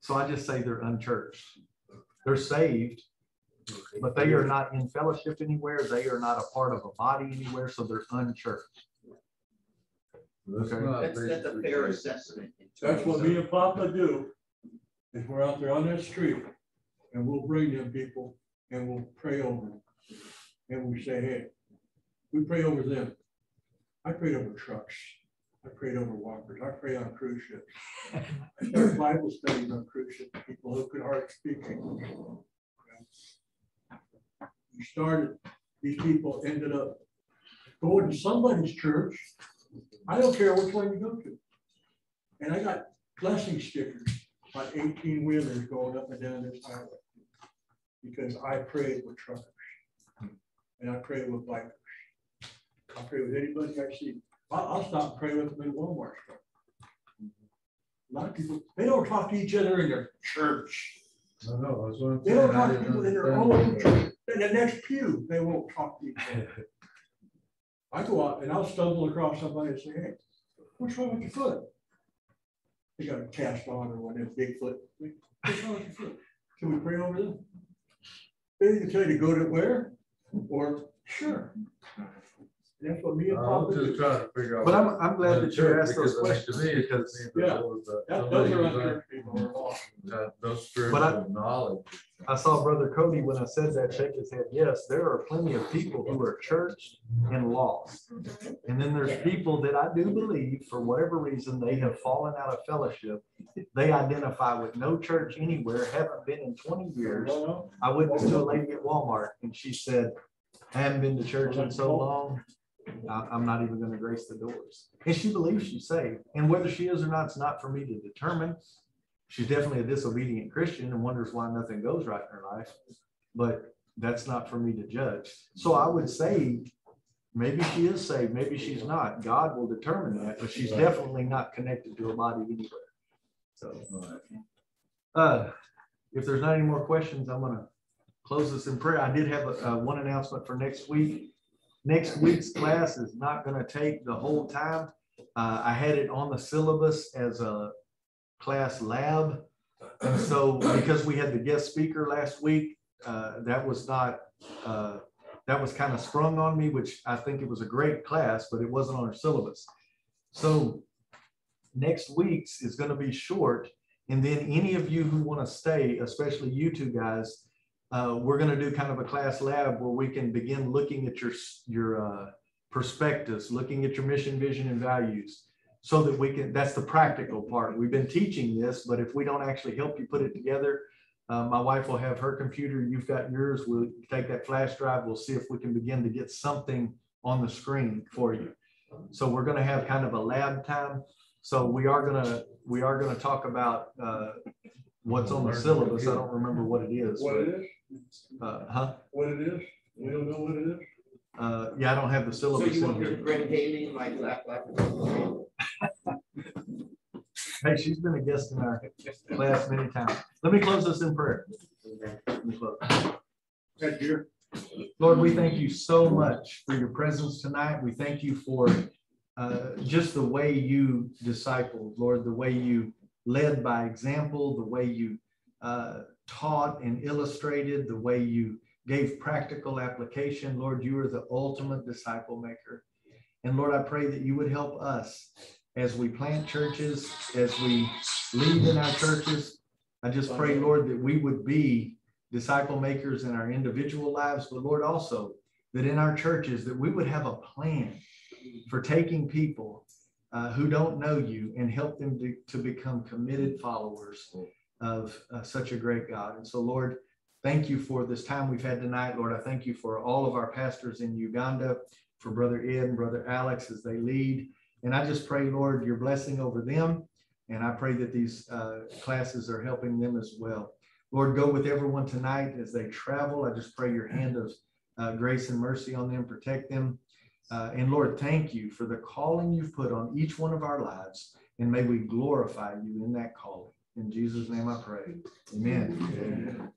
A: So I just say they're unchurched. They're saved, but they are not in fellowship anywhere. They are not a part of a body anywhere. So they're unchurched.
G: That's
A: Okay.
F: That's, that's a fair assessment. in
E: That's
F: terms
E: what
F: of-
E: me and Papa do, is we're out there on that street, and we'll bring them people, and we'll pray over them. And we say, hey, we pray over them. I prayed over trucks, I prayed over walkers, I pray on cruise ships. I started Bible studies on cruise ships, people who could hardly speak English. We started, these people ended up going to somebody's church. I don't care which one you go to. And I got blessing stickers on eighteen wheelers going up and down this highway. Because I prayed with truckers. And I prayed with bikers. I pray with anybody I see. I'll, I'll stop and pray with them in Walmart. store. A lot of people, they don't talk to each other in their church.
G: I know, that's what I'm
E: They don't talk to people in their own church. In the next pew, they won't talk to other. I go out and I'll stumble across somebody and say, hey, what's wrong with your foot? They got a cast on or one, of them Bigfoot. What's wrong with your foot? Can we pray over them? They either tell you to go to where, or sure. That's what me and
G: I'm
E: Papa
G: just
E: do.
G: trying to figure out.
A: But I'm, I'm glad that you
G: church,
A: asked those
G: because, I mean,
A: questions
G: To me, it
A: because,
G: seems
E: Yeah,
G: that those,
E: That,
G: somebody
E: those are
G: who's
E: unchurched people are lost.
G: got no
A: But I-
G: spiritual knowledge.
A: I saw Brother Cody when I said that, shake his head. Yes, there are plenty of people who are churched and lost. And then there's people that I do believe, for whatever reason, they have fallen out of fellowship. They identify with no church anywhere, haven't been in twenty years. I witnessed to a lady at Walmart and she said, I haven't been to church in so long. I, I'm not even gonna grace the doors. And she believes she's saved. And whether she is or not, it's not for me to determine. She's definitely a disobedient Christian and wonders why nothing goes right in her life. But that's not for me to judge. So I would say, maybe she is saved, maybe she's not. God will determine that, but she's definitely not connected to a body anywhere. So. Uh, if there's not any more questions, I'm gonna close this in prayer. I did have a, uh, one announcement for next week. Next week's class is not gonna take the whole time. Uh, I had it on the syllabus as a class lab. And so because we had the guest speaker last week, uh, that was not, uh, that was kind of sprung on me, which I think it was a great class, but it wasn't on our syllabus. So next week's is gonna be short. And then any of you who want to stay, especially you two guys, uh, we're gonna do kind of a class lab where we can begin looking at your, your, uh, perspectives, looking at your mission, vision, and values. So that we can, that's the practical part. We've been teaching this, but if we don't actually help you put it together, uh, my wife will have her computer, you've got yours, we'll take that flash drive, we'll see if we can begin to get something on the screen for you. So we're gonna have kind of a lab time. So we are gonna, we are gonna talk about, uh, what's on the syllabus. I don't remember what it is.
E: What it is,
A: Uh, huh?
E: what it is, we don't know what it is.
A: Uh, yeah, I don't have the
F: So
A: syllabus
F: you
A: in
F: want me to
A: here.
F: bring Haley like, like, like?
A: Hey, she's been a guest in our class many times. Let me close this in prayer. Let me close.
E: That year,
A: Lord, we thank you so much for your presence tonight. We thank you for uh, just the way you discipled, Lord, the way you led by example, the way you uh, taught and illustrated, the way you gave practical application. Lord, you are the ultimate disciple maker. And Lord, I pray that you would help us as we plant churches, as we lead in our churches. I just pray, Lord, that we would be disciple makers in our individual lives, but Lord, also that in our churches, that we would have a plan for taking people uh, who don't know you and help them to, to become committed followers of uh, such a great God. And so, Lord, thank you for this time we've had tonight. Lord, I thank you for all of our pastors in Uganda, for Brother Ed and Brother Alex as they lead. And I just pray, Lord, your blessing over them. And I pray that these uh, classes are helping them as well. Lord, go with everyone tonight as they travel. I just pray your hand of uh, grace and mercy on them, protect them. Uh, and Lord, thank you for the calling you've put on each one of our lives. And may we glorify you in that calling. In Jesus' name I pray. Amen.